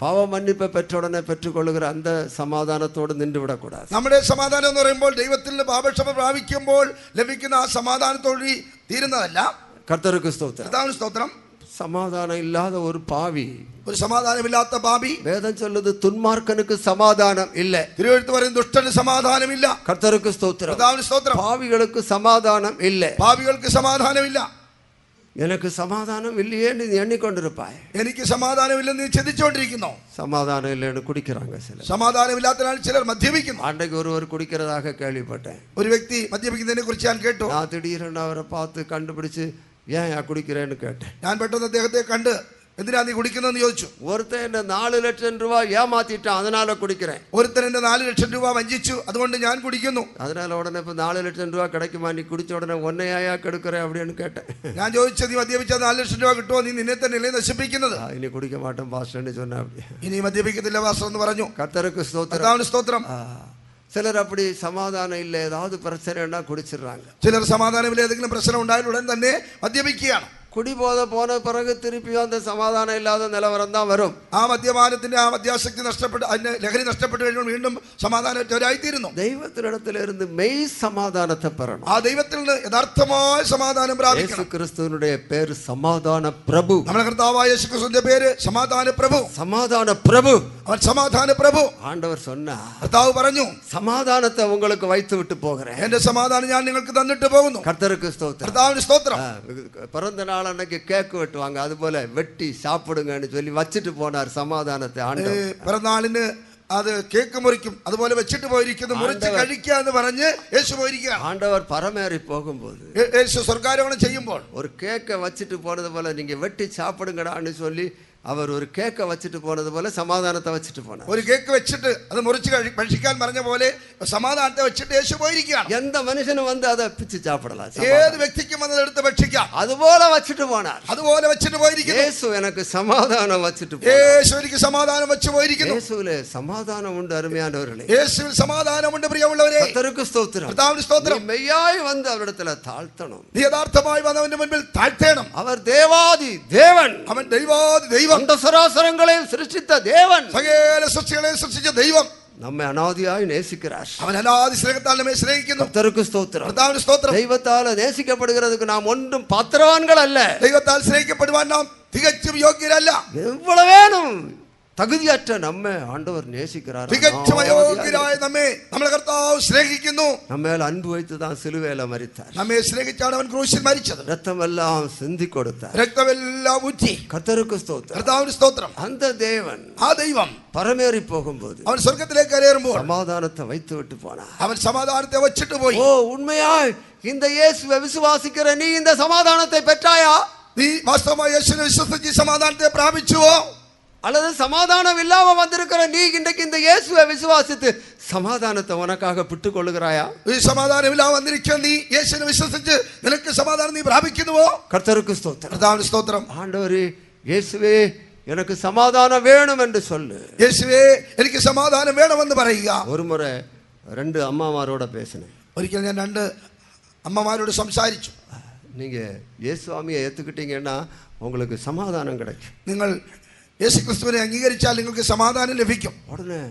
പാവ മന്നിപ്പ പെറ്റോടനെ പെറ്റുകൊള്ളുക അന്ത സമാധാനത്തോട് നിന്റെ ഇവിടെ കൂടാതെ നമ്മുടെ സമാധാനം എന്ന് പറയുമ്പോൾ ദൈവത്തിൽ പാപക്ഷമ പ്രാപിക്കുമ്പോൾ ലഭിക്കുന്ന ആ സമാധാനത്തോടി തീരുന്നതല്ല. കർത്തർക്ക് സ്തോത്രം. സ്തോത്രം. സമാധാനം ഇല്ലാതെ ഒരു പാവി. ഒരു സമാധാനമില്ലാത്ത പാവി വേദം ചൊല്ലത് തുന്മാർക്കനുക്ക് സമാധാനം ഇല്ല. തിരുവഴുത്ത് പറയും ദുഷ്ടന് സമാധാനം ഇല്ല കർത്തർക്ക് സ്തോത്രം. സ്തോത്രം. പാവികൾക്ക് സമാധാനം ഇല്ല. പാവികൾക്ക് സമാധാനം ഇല്ല எனக்கு சமாதானம் இல்லையே நீ எண்ணிக்கொண்டிருப்பாய் എനിക്ക് സമാധാനമില്ലെന്ന് നീ ചിന്തിച്ചുകൊണ്ടിരിക്കുന്നു சமாதானம் இல்லைன்னு குடிக்கிறாங்க சிலர் സമാധാനമില്ലാത്തതിനാൽ ചിലർ മദ്യപിക്കുന്നു அன்றைக்கு ஒருவர் குடிக்கிறதாக கேள்விப்பட்டேன் ഒരു വ്യക്തി മദ്യപിക്കുന്നതിനെ കുറിച്ച് ഞാൻ കേട്ടു நான் திடீரென்று அவரை பார்த்து கண்டுபிடிச்சு ஏன் ஏன் குடிக்கிறேன்னு கேட்டேன் ഞാൻ പെട്ടെന്ന് അദ്ദേഹത്തെ കണ്ട് എന്തിനാ നീ കുടിക്കുന്നതെന്ന് ചോദിച്ചു? ഒരുത്തൻ എന്റെ നാല് ലക്ഷം രൂപ ഏമാത്തിട്ടാ അതിനാലോ കുടിക്കണേ. ഒരുത്തൻ എന്റെ നാല് ലക്ഷം രൂപ വഞ്ചിച്ചു അതുകൊണ്ട് ഞാൻ കുടിക്കുന്നു. അതിനാൽ ഉടനെ ഇപ്പൊ നാല് ലക്ഷം രൂപ കിടക്കും നീ കുടിച്ച ഉടനെ ഒന്നയായാ കെടുക്കറേ അവിടെയാണ് കേട്ടെ. ഞാൻ ചോദിച്ചു നീ മദ്യപിച്ച നാല് ലക്ഷം രൂപ കിട്ടുമോ? നീ നിന്നെ തന്നെ നശിപ്പിക്കുന്നത്? ഇനി കുടിക്കാൻ മാട്ടം ഭാഷണി ചൊന്നാ ഇനി മദ്യപിക്കത്തില്ല ഭാഷ എന്ന് പറഞ്ഞു. കത്തർക്ക് സ്തോത്രം. സ്തോത്രം. ചിലർ அப்படி സമാധാനം ഇല്ല ஏதாவது பிரச்சனைன்னா குடிச்சிடுறாங்க ചിലർ സമാധാനം ഇല്ല ഏതെങ്കിലും പ്രശ്നം ഉണ്ടായാൽ ഉടൻ തന്നെ மத்தியபிக்கையான குடி போத போன பிறகு திருப்பியும் அந்த சமாதானம் இல்லாத நிலவரம் தான் வரும் ആ മദ്യപാനത്തിന്റെ ആ മദ്യാസക്തി നഷ്ടപ്പെട്ട് അതിന്റെ ലഹരി നഷ്ടപ്പെട്ട് കഴിയുമ്പോൾ വീണ്ടും സമാധാനറ്റവരായിത്തീരുന്നു தெய்வத்தினிடத்திலிருந்து மெய் சமாதானத்தை பெறணும் ആ ദൈവത്തിൽ നിന്ന് യഥാർത്ഥമായ സമാധാനം இயேசு പ്രാപിക്കണം கிறிஸ்துவனுடைய பேர் சமாதான பிரபு നമ്മുടെ കർത്താവായ യേശുക്രിസ്തുവിന്റെ പേര് സമാധാന പ്രഭു சமாதான பிரபு അവൻ സമാധാന പ്രഭു ஆண்டவர் சொன்னா കർത്താവ് പറഞ്ഞു சமாதானத்தை உங்களுக்கு வைத்து விட்டு போகிறேன் എന്റെ സമാധാനം ഞാൻ നിങ്ങൾക്ക് തന്നിട്ട് പോകുന്നു கர்த்தருக்கு ஸ்தோத்திரம் കർത്താവിന് സ്തോത്രം ஆ, பிறந்த நாள் அன்னைக்கு கேக் வெட்டுவாங்க அது போல வெட்டி சாப்பிடுங்கன்னு சொல்லி வச்சுட்டு போனார் சமாதானத்தை ഏ, ஆண்டவர் പിറന്നാളിന് അത് കേക്ക് മുറിക്കും അതുപോലെ വെച്ചിട്ട് പോയിരിക്കുന്നു മുറിച്ച് ആണ്ടവൻ. കഴിക്കുക എന്ന് പറഞ്ഞ് യേശു പോയിരിക്കുകയാണ് ஆண்டவர் பரமேறி போகும்போது യേ- യേശു സ്വർഗാരോഹണം ചെയ്യുമ്പോൾ ஒரு கேக்கை வச்சுட்டு போனது போல நீங்க வெட்டி சாப்பிடுங்கடான்னு சொல்லி അവർ ഒരു കേക്ക് വെച്ചിട്ട് പോണത് പോലെ സമാധാനത്തെ വെച്ചിട്ട് പോണ. ഒരു കേക്ക് വെച്ചിട്ട് അത് മുറിച്ച് ഭക്ഷിക്കാൻ പറഞ്ഞ പോലെ സമാധാനത്തെ വെച്ചിട്ട് യേശു പോയിരിക്കുകയാണ്. എന്ത മനുഷ്യന് വന്ന് അത് പിച്ച് ചാപ്പിടല. ഏത് വ്യക്തിക്കും വന്നത് എടുത്ത് ഭക്ഷിക്കാം. അതുപോലെ വെച്ചിട്ട് പോണ അതുപോലെ വെച്ചിട്ട് പോയിരിക്കുന്നു. യേശു എനിക്ക് സമാധാനം വെച്ചിട്ട് യേശു എനിക്ക് സമാധാനം വെച്ച് പോയിരിക്കുന്നു. യേശുവിലെ സമാധാനമുണ്ട് അരുമയാനവരുടെ. യേശുവിൽ സമാധാനമുണ്ട് പ്രിയമുള്ളവരെ. കർത്തർക്ക് സ്തോത്രം. കർത്താവിന് സ്തോത്രം. മെയ്യായി വന്ന് അവരുടെ താഴ്ത്തണം. യഥാർത്ഥമായി വന്നവന്റെ മുൻപിൽ താഴ്ത്തേണം. അവർ ദേവാദി ദേവൻ. അവൻ ദൈവാദി ദൈവം. அந்த சராசரங்களையும் சிருஷ்டித்த தேவன் സകല സൃഷ്ടികളെ സൃഷ്ടിച്ച ദൈവം நம்மை அனாதியாய் நேசிக்கிறார் അവൻ അനാദി സ്നേഹത്താൽ നമ്മെ സ്നേഹിക്കുന്നു கர்த்தருக்கு ஸ்தோத்திரம் കർത്താവിന് സ്തോത്രം தெய்வத்தால நேசிக்கப்படுகிறதுக்கு நாம் ஒன்றும் பாத்திரவான்கள் அல்ல ദൈവത്താൽ സ്നേഹിക്കപ്പെടുവാൻ നാം തികച്ചും യോഗ്യരല്ല எவ்வளவு வேணும் தகுதியற்ற நம்ம ஆண்டவர் நேசிக்கிறார் തികച്ചും അയോഗ്യരായ നമ്മെ നമ്മളെ കർത്താവ് സ്നേഹിക്കുന്നു நம்ம மேல அன்பு வைத்து தான் சிலுவையில மறித்தார் നമ്മെ സ്നേഹിച്ചാണ് അവൻ ക്രൂശിൽ മരിച്ചത് ரத்தம் எல்லாம் சிந்தி கொடுத்தார் രക്തമെല്ലാം ഊറ്റി கத்தருக்கு ஸ்தோத்திரம் കർത്താവിന് സ്തോത്രം அந்த தேவன் ആ ദൈവം பரமேறி போகும்போது അവൻ സ്വർഗത്തിലേക്ക് കയറുമ്പോൾ சமாதானத்தை வைத்து விட்டு போனார் അവൻ സമാധാനത്തെ വച്ചിട്ട് പോയി ஓ உண்மையாய் இந்த இயேசுவை விசுவாசிக்கிற நீ இந்த சமாதானத்தை பெற்றாயா നീ വാസ്തവമായി യേശുവിനെ വിശ്വസിച്ച് ഈ സമാധാനത്തെ പ്രാപിച്ചുവോ அல்லது சமாதானம் இல்லாம வந்திருக்கிற நீ இன்றைக்கு இந்த இயேசுவை விசுவாசித்து சமாதானத்தை உனக்காக விட்டு கொள்ளுகிறாயா ഈ സമാധാനമില്ലാതെ വന്നിരിക്കാൻ നീ യേശുവിനെ വിശ്വസിച്ച് നിനക്ക് സമാധാനം നീ പ്രാപിക്കുന്നുവോ கர்த்தருக்கு ஸ்தோத்திரம் കർത്താവിന് സ്തോത്രം ஆண்டவரே இயேசுவே எனக்கு சமாதானம் வேணும் என்று சொல்லு യേശുവേ എനിക്ക് സമാധാനം വേണമെന്ന് പറയുക ஒரு முறை ரெண்டு அம்மாமாரோட பேசினேன் ഒരിക്കൽ ഞാൻ രണ്ട് അമ്മമാരോട് സംസാരിച്ചു நீங்க இயேசுவாமியை ஏத்துக்கிட்டீங்கன்னா உங்களுக்கு சமாதானம் கிடைக்கும் നിങ്ങൾ യേശുക്രിസ്തുവിനെ അംഗീകരിച്ചാൽ നിങ്ങൾക്ക് സമാധാനം ലഭിക്കും. ഉടനെ